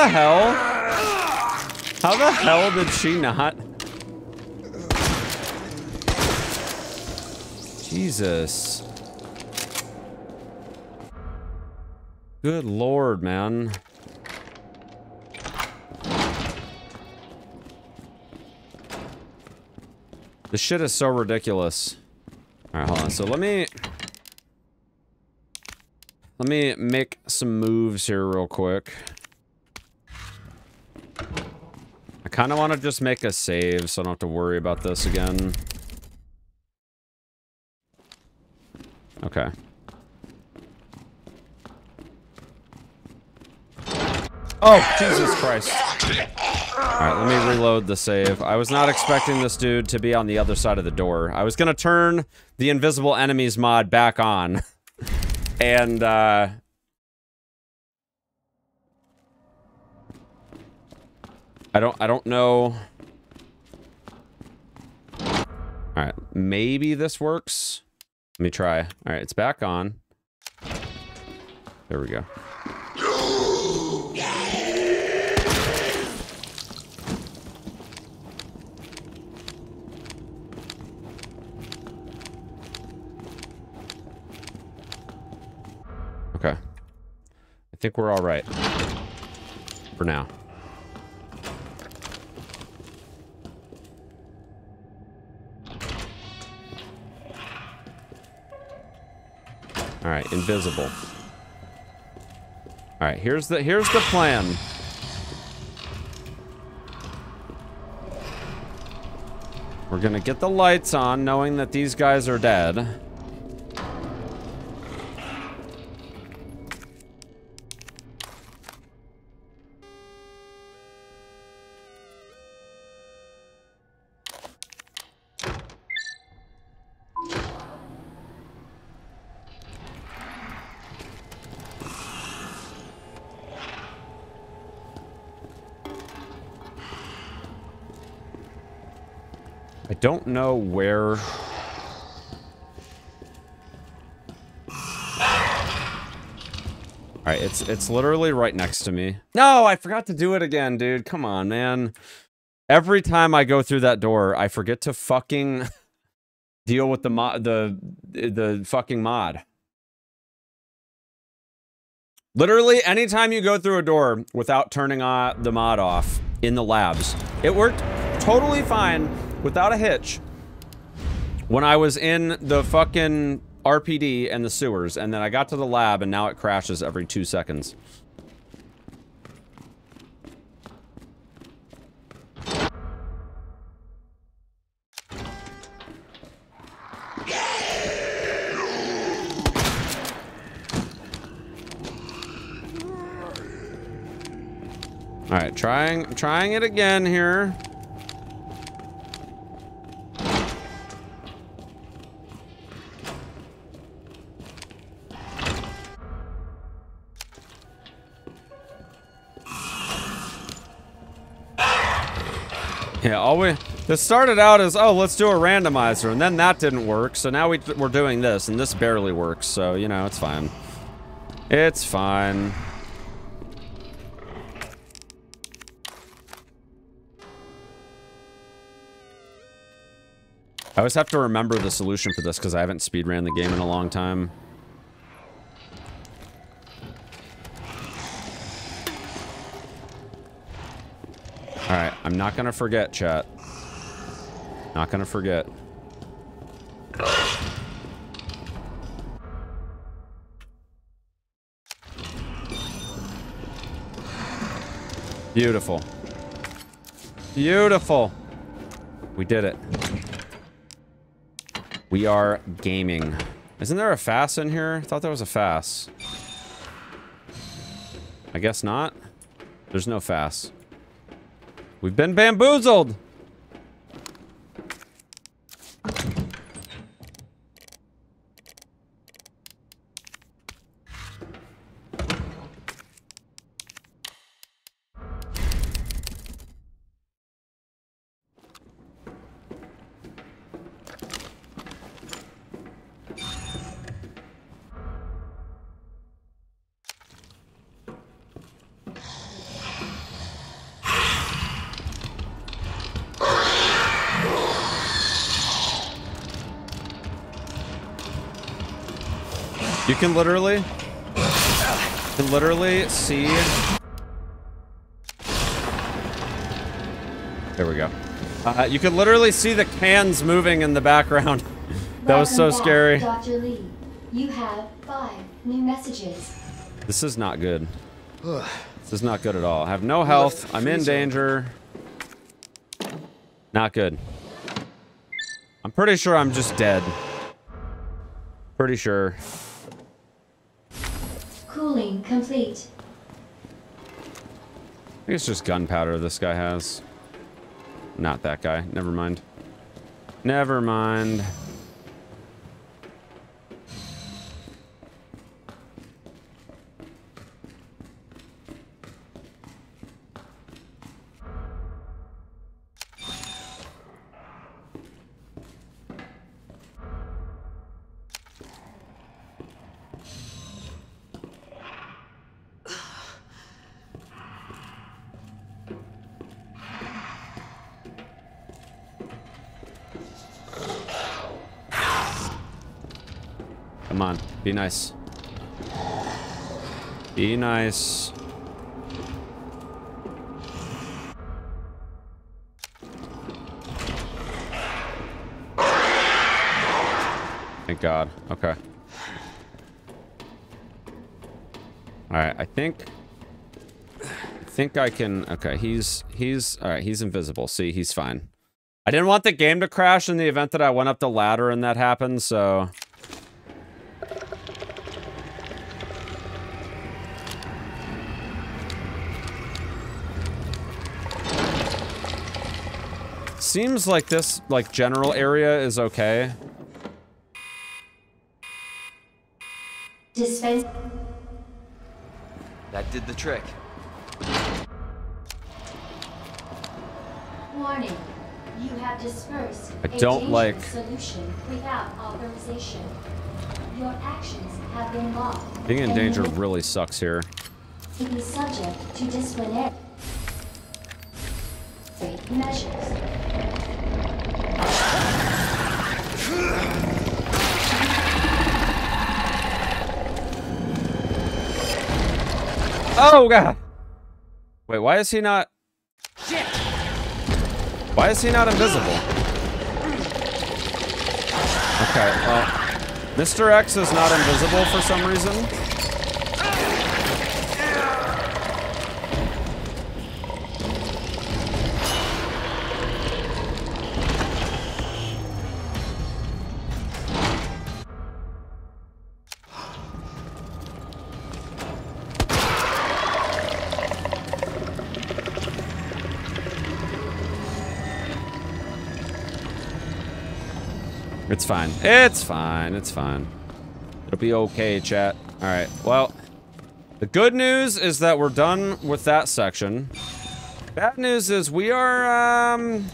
The hell? How the hell did she not? Jesus. Good lord, man. This shit is so ridiculous. Alright, hold on. So let me... Let me make some moves here real quick. I kind of want to just make a save so I don't have to worry about this again. Okay. Oh, Jesus Christ. Alright, let me reload the save. I was not expecting this dude to be on the other side of the door. I was gonna turn the invisible enemies mod back on. and, uh... I don't, I don't know... Alright, maybe this works. Let me try. Alright, it's back on. There we go. Okay. I think we're all right. For now. All right, invisible. All right, here's the here's the plan. We're gonna get the lights on, knowing that these guys are dead. Don't know where... Alright, it's it's literally right next to me. No, I forgot to do it again, dude. Come on, man. Every time I go through that door, I forget to fucking deal with the mod the the fucking mod. Literally, anytime you go through a door without turning on the mod off in the labs, it worked totally fine without a hitch when I was in the fucking RPD and the sewers, and then I got to the lab, and now it crashes every two seconds. All right, trying trying it again here. Yeah, all we this started out as oh let's do a randomizer and then that didn't work so now we we're doing this and this barely works so you know it's fine. It's fine. I always have to remember the solution for this because I haven't speedran the game in a long time. Alright, I'm not gonna forget, chat. Not gonna forget. Beautiful. Beautiful. We did it. We are gaming. Isn't there a FAS in here? I thought there was a FAS. I guess not. There's no FAS. We've been bamboozled! Can literally, can literally see. There we go. Uh, you can literally see the cans moving in the background. that was so back, scary. Dr. Lee, you have five new messages. This is not good. This is not good at all. I have no health. I'm in danger. Not good. I'm pretty sure I'm just dead. Pretty sure. Cooling complete. I think it's just gunpowder this guy has. Not that guy. Never mind. Never mind. Nice. Be nice. Thank God. Okay. Alright, I think... I think I can... Okay, he's... He's... Alright, he's invisible. See, he's fine. I didn't want the game to crash in the event that I went up the ladder and that happened, so... Seems like this, like, general area is okay. Dispense. That did the trick. Warning. You have dispersed I don't dangerous like- solution without authorization. Your actions have been logged. Being in and danger really sucks here. To be subject to disciplinary measures. Oh, God! Wait, why is he not... Why is he not invisible? Okay, well... Mr. X is not invisible for some reason. It's fine. It's fine. It's fine. It'll be okay, chat. All right. Well, the good news is that we're done with that section. Bad news is we are, um,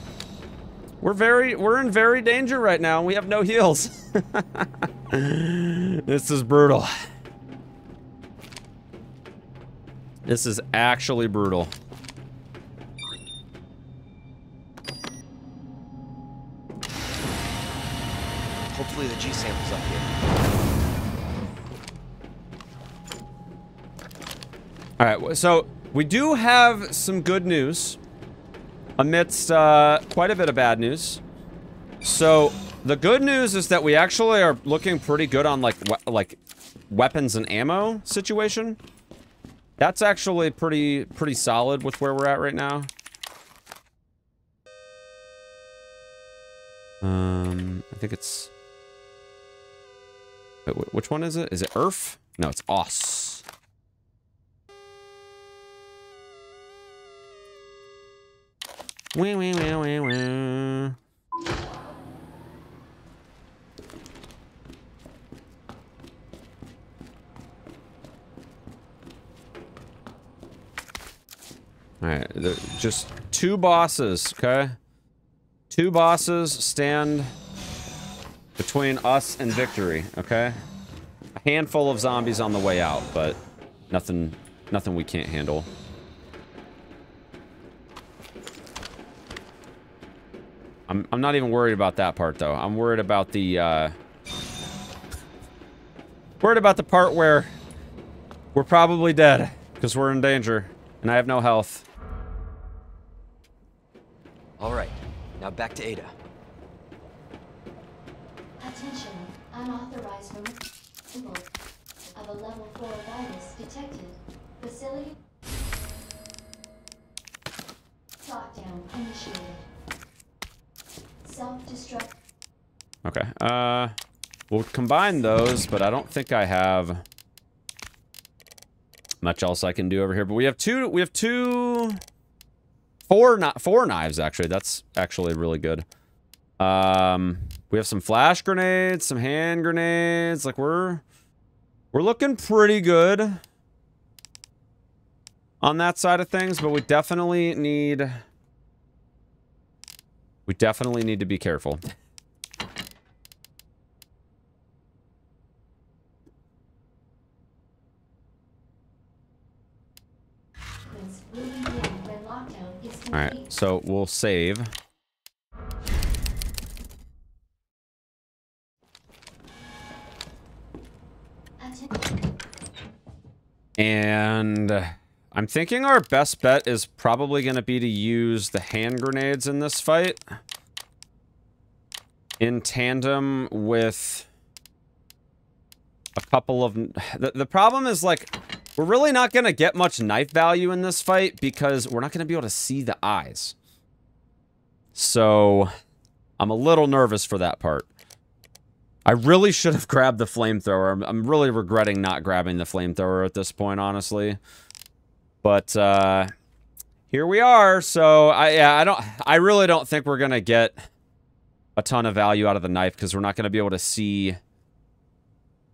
we're very, we're in very danger right now. We have no heals. this is brutal. This is actually brutal. All right, so we do have some good news amidst uh, quite a bit of bad news. So the good news is that we actually are looking pretty good on like we like weapons and ammo situation. That's actually pretty pretty solid with where we're at right now. Um, I think it's. Wait, which one is it? Is it Earth? No, it's Os. Wee wee wee wee wee. Alright, just two bosses, okay? Two bosses stand between us and victory, okay? A handful of zombies on the way out, but nothing nothing we can't handle. I'm I'm not even worried about that part though. I'm worried about the uh Worried about the part where we're probably dead because we're in danger and I have no health. All right, now back to Ada. Attention, unauthorized removal of a level 4 virus detected. Facility lockdown initiated. Self-destruct. Okay. Uh, we'll combine those, but I don't think I have much else I can do over here. But we have two. We have two. Four, not four knives actually. That's actually really good. Um, we have some flash grenades, some hand grenades. Like we're we're looking pretty good on that side of things, but we definitely need we definitely need to be careful. sequence will begin when lockdown is complete. All right, so we'll save. And I'm thinking our best bet is probably going to be to use the hand grenades in this fight. In tandem with a couple of... The, the problem is, like, we're really not going to get much knife value in this fight because we're not going to be able to see the eyes. So, I'm a little nervous for that part. I really should have grabbed the flamethrower. I'm, I'm really regretting not grabbing the flamethrower at this point, honestly. But, uh, here we are. So, I, yeah, I don't, I really don't think we're to get a ton of value out of the knife because we're not to be able to see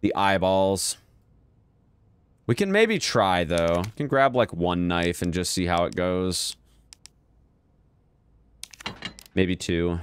the eyeballs. We can maybe try, though. We can grab, like, one knife and just see how it goes. Maybe two.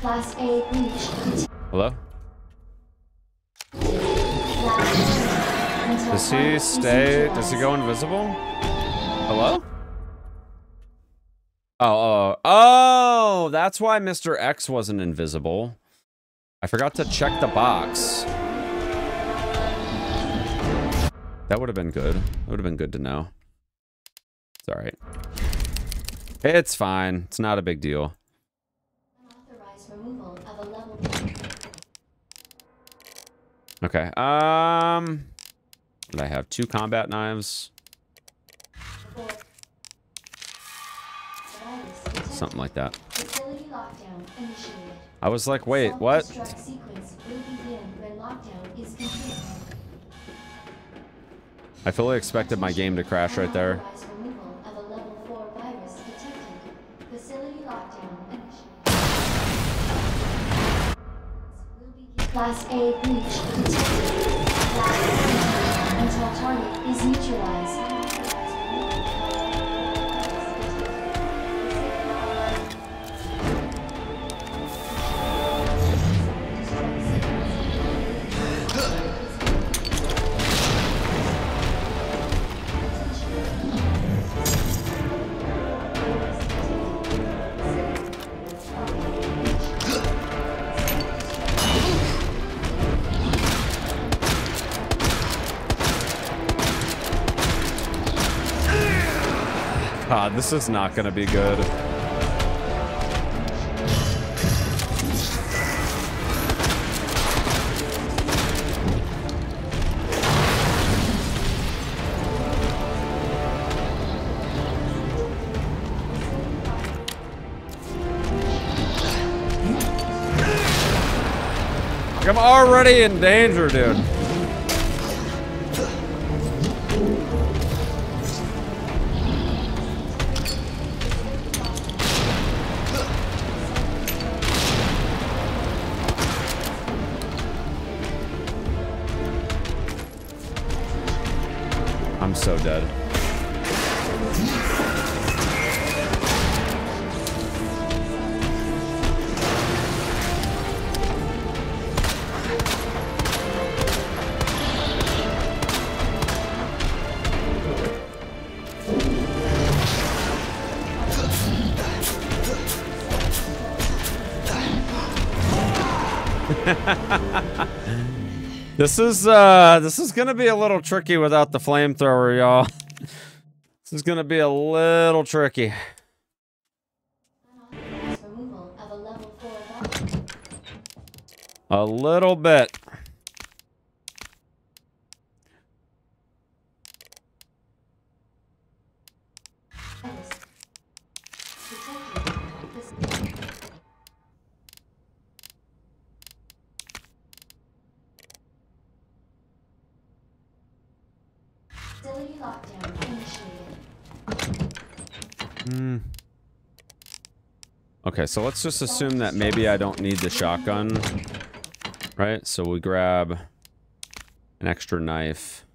Class A breach detected. Hello? Does he stay? Does he go invisible? Hello? Oh, oh, oh, that's why Mr. X wasn't invisible. I forgot to check the box. That would have been good. That would have been good to know. It's alright. It's fine. It's not a big deal. Okay, um... I have two combat knives? Something like that. Facility lockdown initiated. I was like, wait, what? Self-destruct sequence will begin when lockdown is complete. I fully expected my game to crash right there. Unauthorized removal of a level 4 virus detected. Facility lockdown initiated. Will begin. Class A breach detected. Class A until target is neutralized. This is not gonna be good. I'm already in danger, dude. This is uh this is gonna be a little tricky without the flamethrower, y'all. This is gonna be a little tricky. Unauthorized removal of a level 4 virus. A little bit. So let's just assume that maybe I don't need the shotgun. Right? So we grab an extra knife.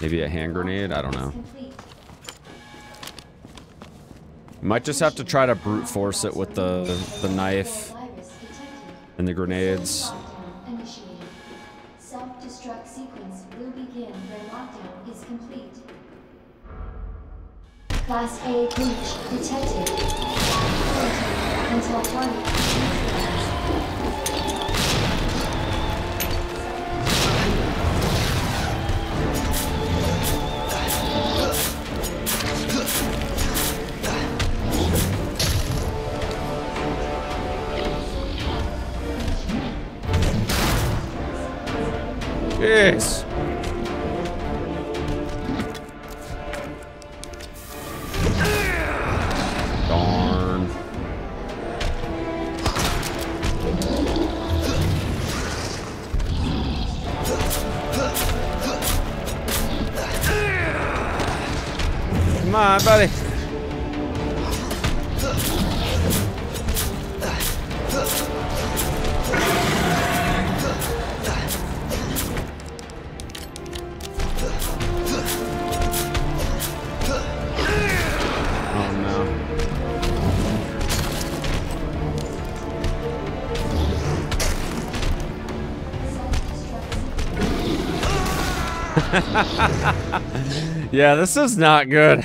Maybe a hand grenade, I don't know. Might just have to try to brute force it with the the knife and the grenades. Yeah, this is not good.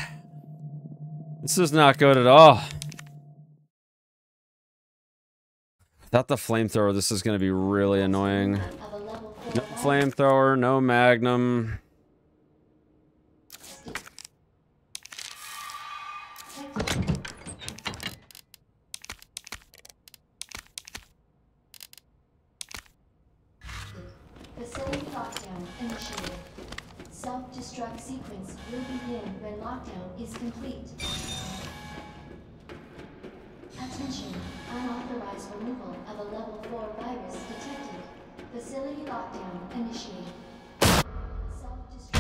This is not good at all. Without the flamethrower, this is going to be really annoying. of a level 4 No flamethrower, no magnum. When lockdown is complete. Attention, unauthorized removal of a level 4 virus detected. Facility lockdown initiated.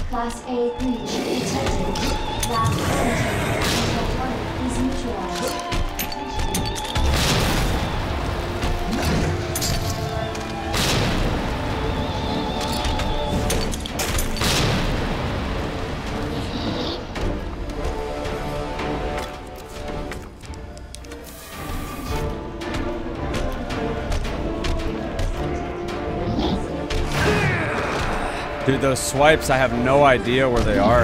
Class A breach detected. Lab quarantine is neutralized. Dude, those swipes, I have no idea where they are.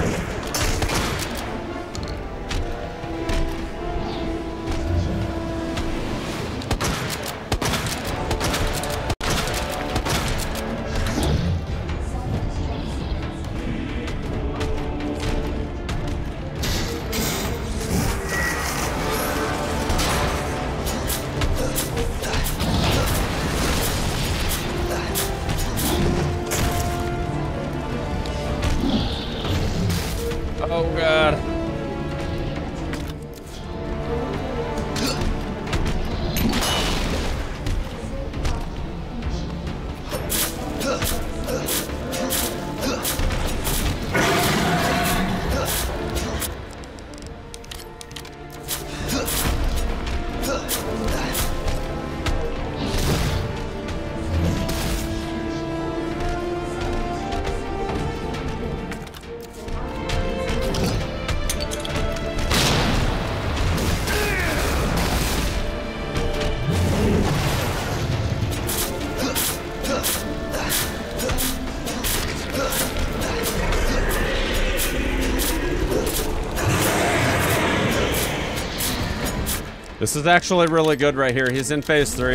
This is actually really good right here. He's in phase three.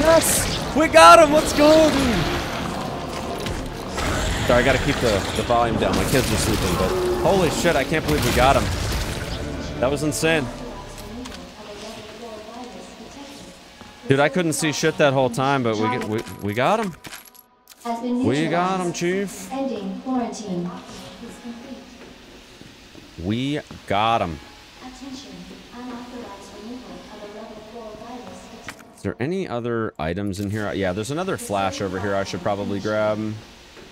Yes! We got him! Let's go! Sorry, I gotta keep the, the volume down. My kids are sleeping, but holy shit, I can't believe we got him. That was insane. Dude, I couldn't see shit that whole time, but we we, we got him. We got him. Chief. Ending quarantine. We got him. Attention. Unauthorized removal of a level 4 virus detected. Is there any other items in here? Yeah, there's another flash over here I should probably grab.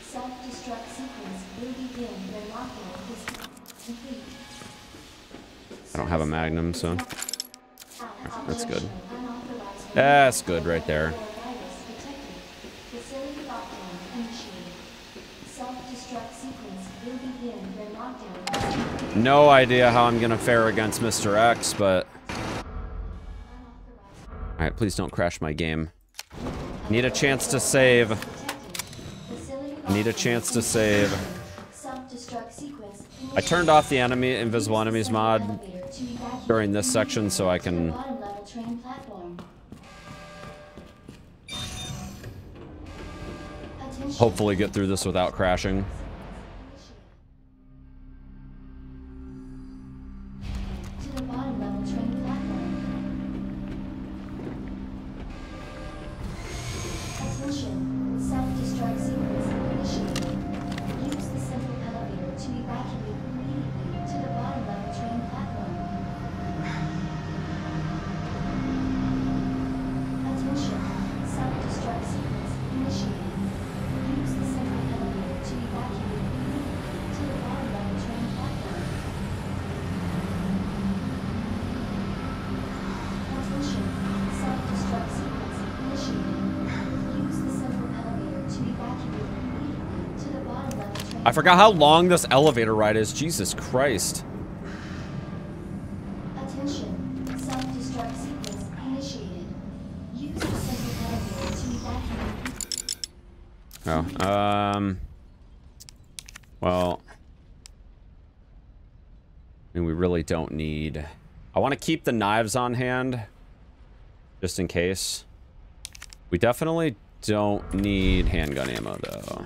Self-destruct sequence will begin when lockdown is complete. I don't have a magnum, so that's good. That's good right there. No idea how I'm gonna fare against Mr. X, but... Alright, please don't crash my game. Need a chance to save. Need a chance to save. I turned off the enemy invisible enemies mod during this section so I can hopefully get through this without crashing. Forgot how long this elevator ride is. Jesus Christ. Attention. Self-destruct sequence initiated. Use the central elevator to evacuate. Oh, um... Well... I mean, we really don't need... I want to keep the knives on hand. Just in case. We definitely don't need handgun ammo, though.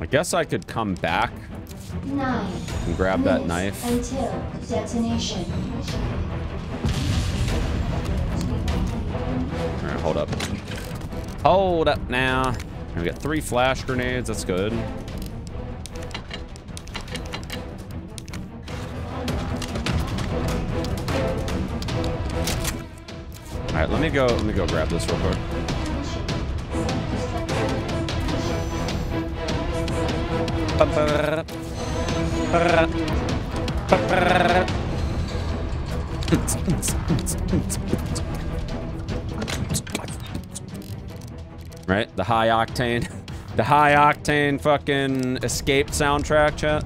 I guess I could come back. Nine. and grab that knife. Until detonation. Alright, hold up. Hold up now. We got three flash grenades. That's good. Alright, let me go let me go grab this real quick. Right? The high octane. The high octane fucking escape soundtrack chat.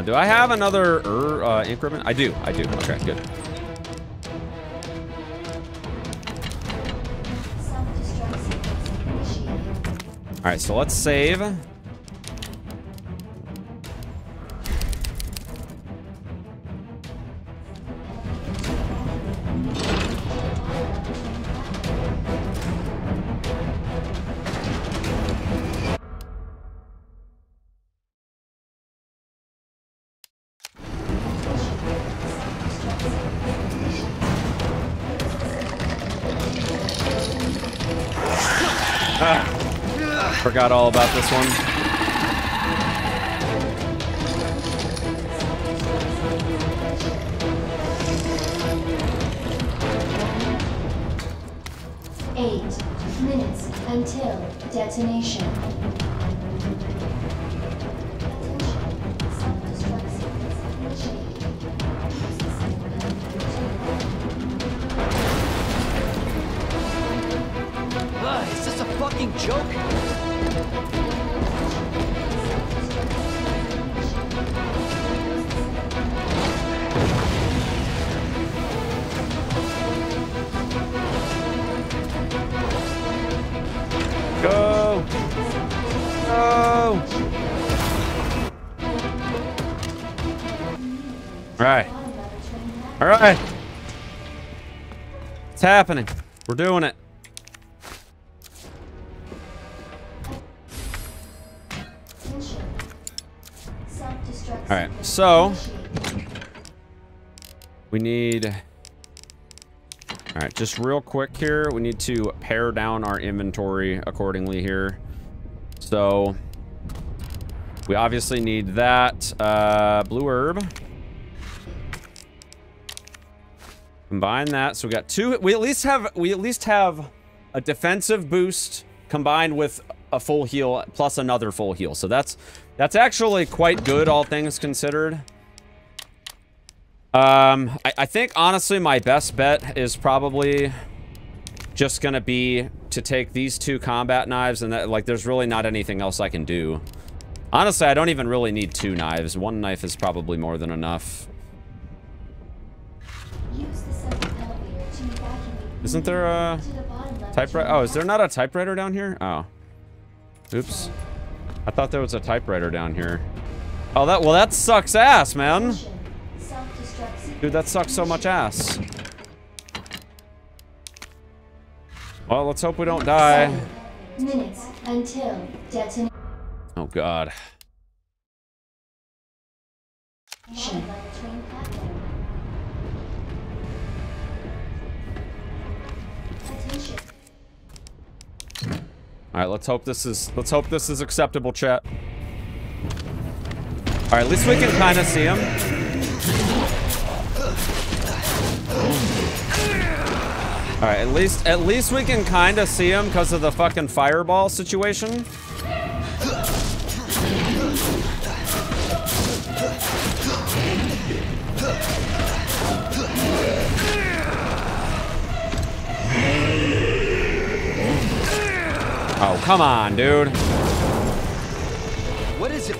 On. Do I have another er, uh, ink ribbon? I do. I do. Okay, good. Initiated. Alright, so let's save. Forgot all about this one. Happening. We're doing it. Alright, so- We need... Alright, just real quick here. We need to pare down our inventory accordingly here. So... We obviously need that. Uh, blue herb. Combine that. So we got two... We at least have... We at least have a defensive boost combined with a full heal plus another full heal. So that's... That's actually quite good, all things considered. Um, I, I think honestly my best bet is probably just gonna be to take these two combat knives and that like there's really not anything else I can do. Honestly, I don't even really need two knives. One knife is probably more than enough. Use Isn't there a to the bottom level typewriter? Oh, is there not a typewriter down here? Oh. Oops. I thought there was a typewriter down here. Oh, that well that sucks ass, man. Attention. Self-destruct sequence Dude, that sucks so much ass. Well, let's hope we don't die. Minutes until detonation. Oh god. All right, let's hope this is let's hope this is acceptable, chat. All right, at least we can kind of see him. All right, at least at least we can kind of see him because of the fucking fireball situation. Oh, come on, dude. What is it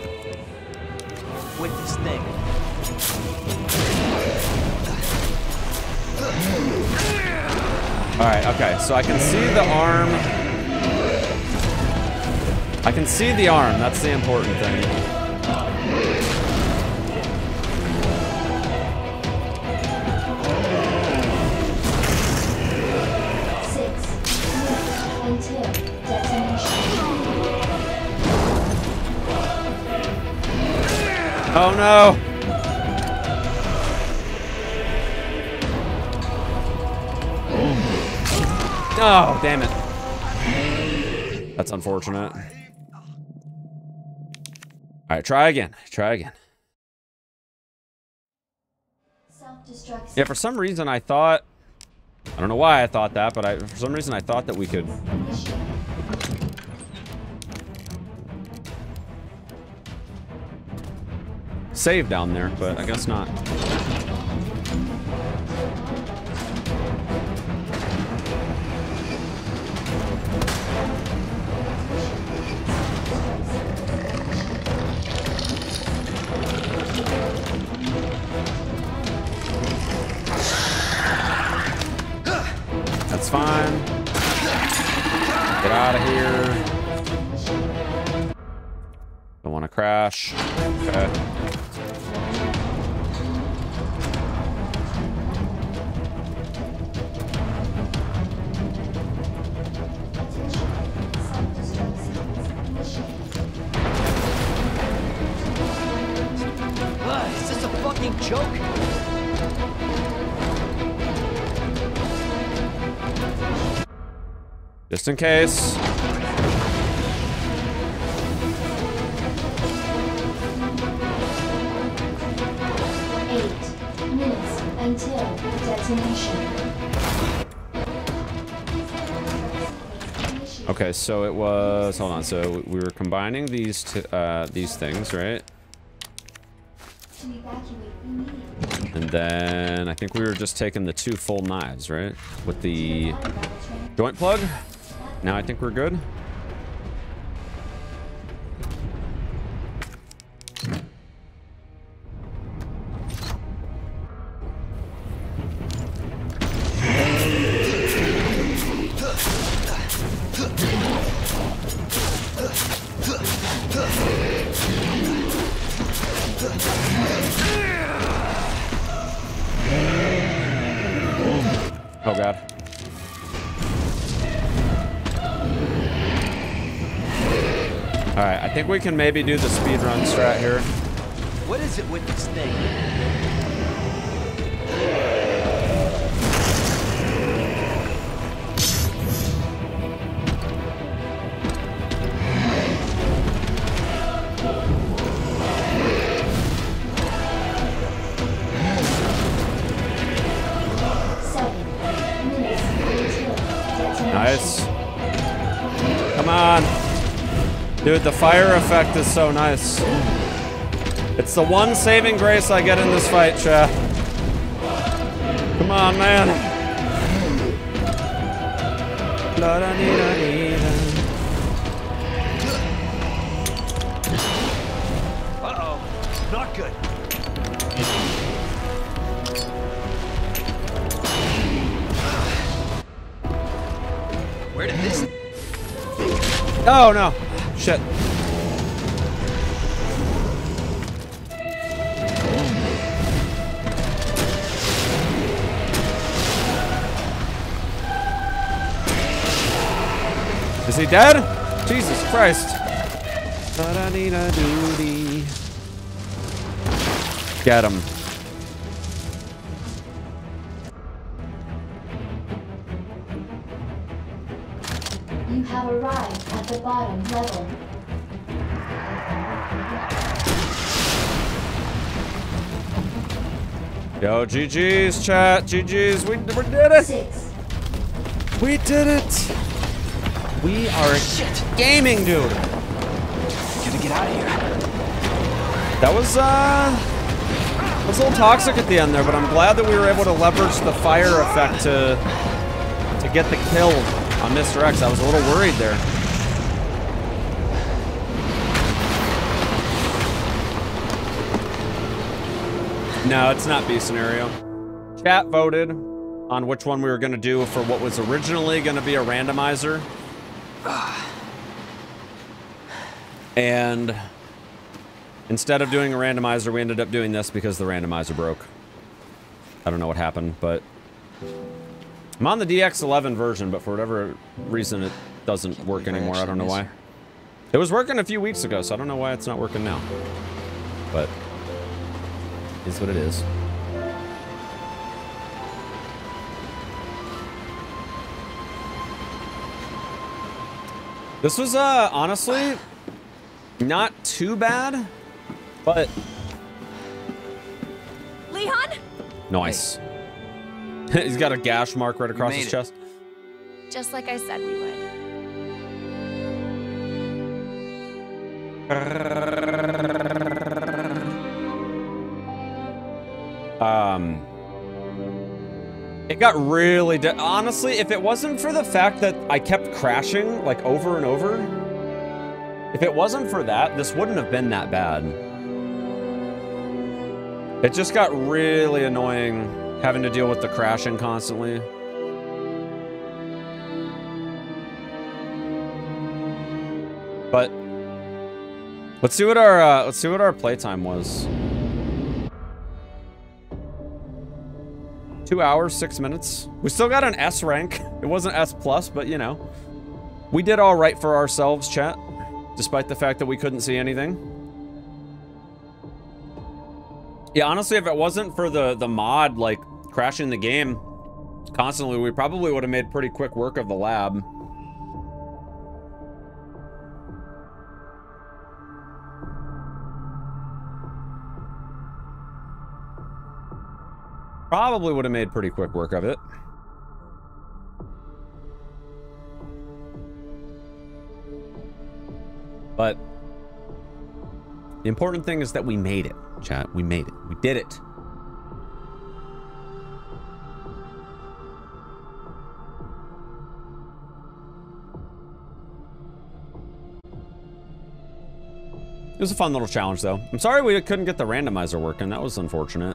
with this thing? All right, okay, so I can see the arm. I can see the arm, that's the important thing. Oh no! Oh, damn it. That's unfortunate. Alright, try again. Try again. Yeah, for some reason I thought... I don't know why I thought that, but I, for some reason I thought that we could... save down there, but I guess not. That's fine. Get out of here. Don't want to crash. Is fucking joke? Just in case. Eight minutes until detonation. Okay, so it was. Hold on. So we were combining these two, uh, these things, right? Then I think we were just taking the two full knives, right? With the joint plug. Now I think we're good. Can maybe do the speedrun strat here. What is it with this thing? Dude, the fire effect is so nice. It's the one saving grace I get in this fight, chat. Come on, man. Uh-oh. Not good. Where did this... Oh, no. Dead? Jesus Christ. Get him. You have arrived at the bottom level. Yo, GG's, chat. GG's. We, we did it. Six, We did it. We are Shit! gaming, dude. Gotta get out of here. That was, uh, that was a little toxic at the end there, but I'm glad that we were able to leverage the fire effect to, to get the kill on Mr. X. I was a little worried there. No, it's not B scenario. Chat voted on which one we were going to do for what was originally going to be a randomizer. And instead of doing a randomizer, we ended up doing this because the randomizer broke. I don't know what happened, but I'm on the DX11 version, but for whatever reason, it doesn't work anymore. I don't know why. It was working a few weeks ago, so I don't know why it's not working now. But is what it is. This was uh honestly not too bad, but Leon? nice. He's got a gash mark right across his it. chest. Just like I said we would. Um, it got really. De- Honestly, if it wasn't for the fact that I kept crashing like over and over, if it wasn't for that, this wouldn't have been that bad. It just got really annoying having to deal with the crashing constantly. But let's see what our uh, let's see what our playtime was. Two hours, six minutes. We still got an S rank. It wasn't S plus, but you know, we did all right for ourselves, chat, despite the fact that we couldn't see anything. Yeah, honestly, if it wasn't for the the mod like crashing the game constantly, we probably would have made pretty quick work of the lab. Probably would have made pretty quick work of it. But the important thing is that we made it, chat. We made it. We did it. It was a fun little challenge, though. I'm sorry we couldn't get the randomizer working. That was unfortunate.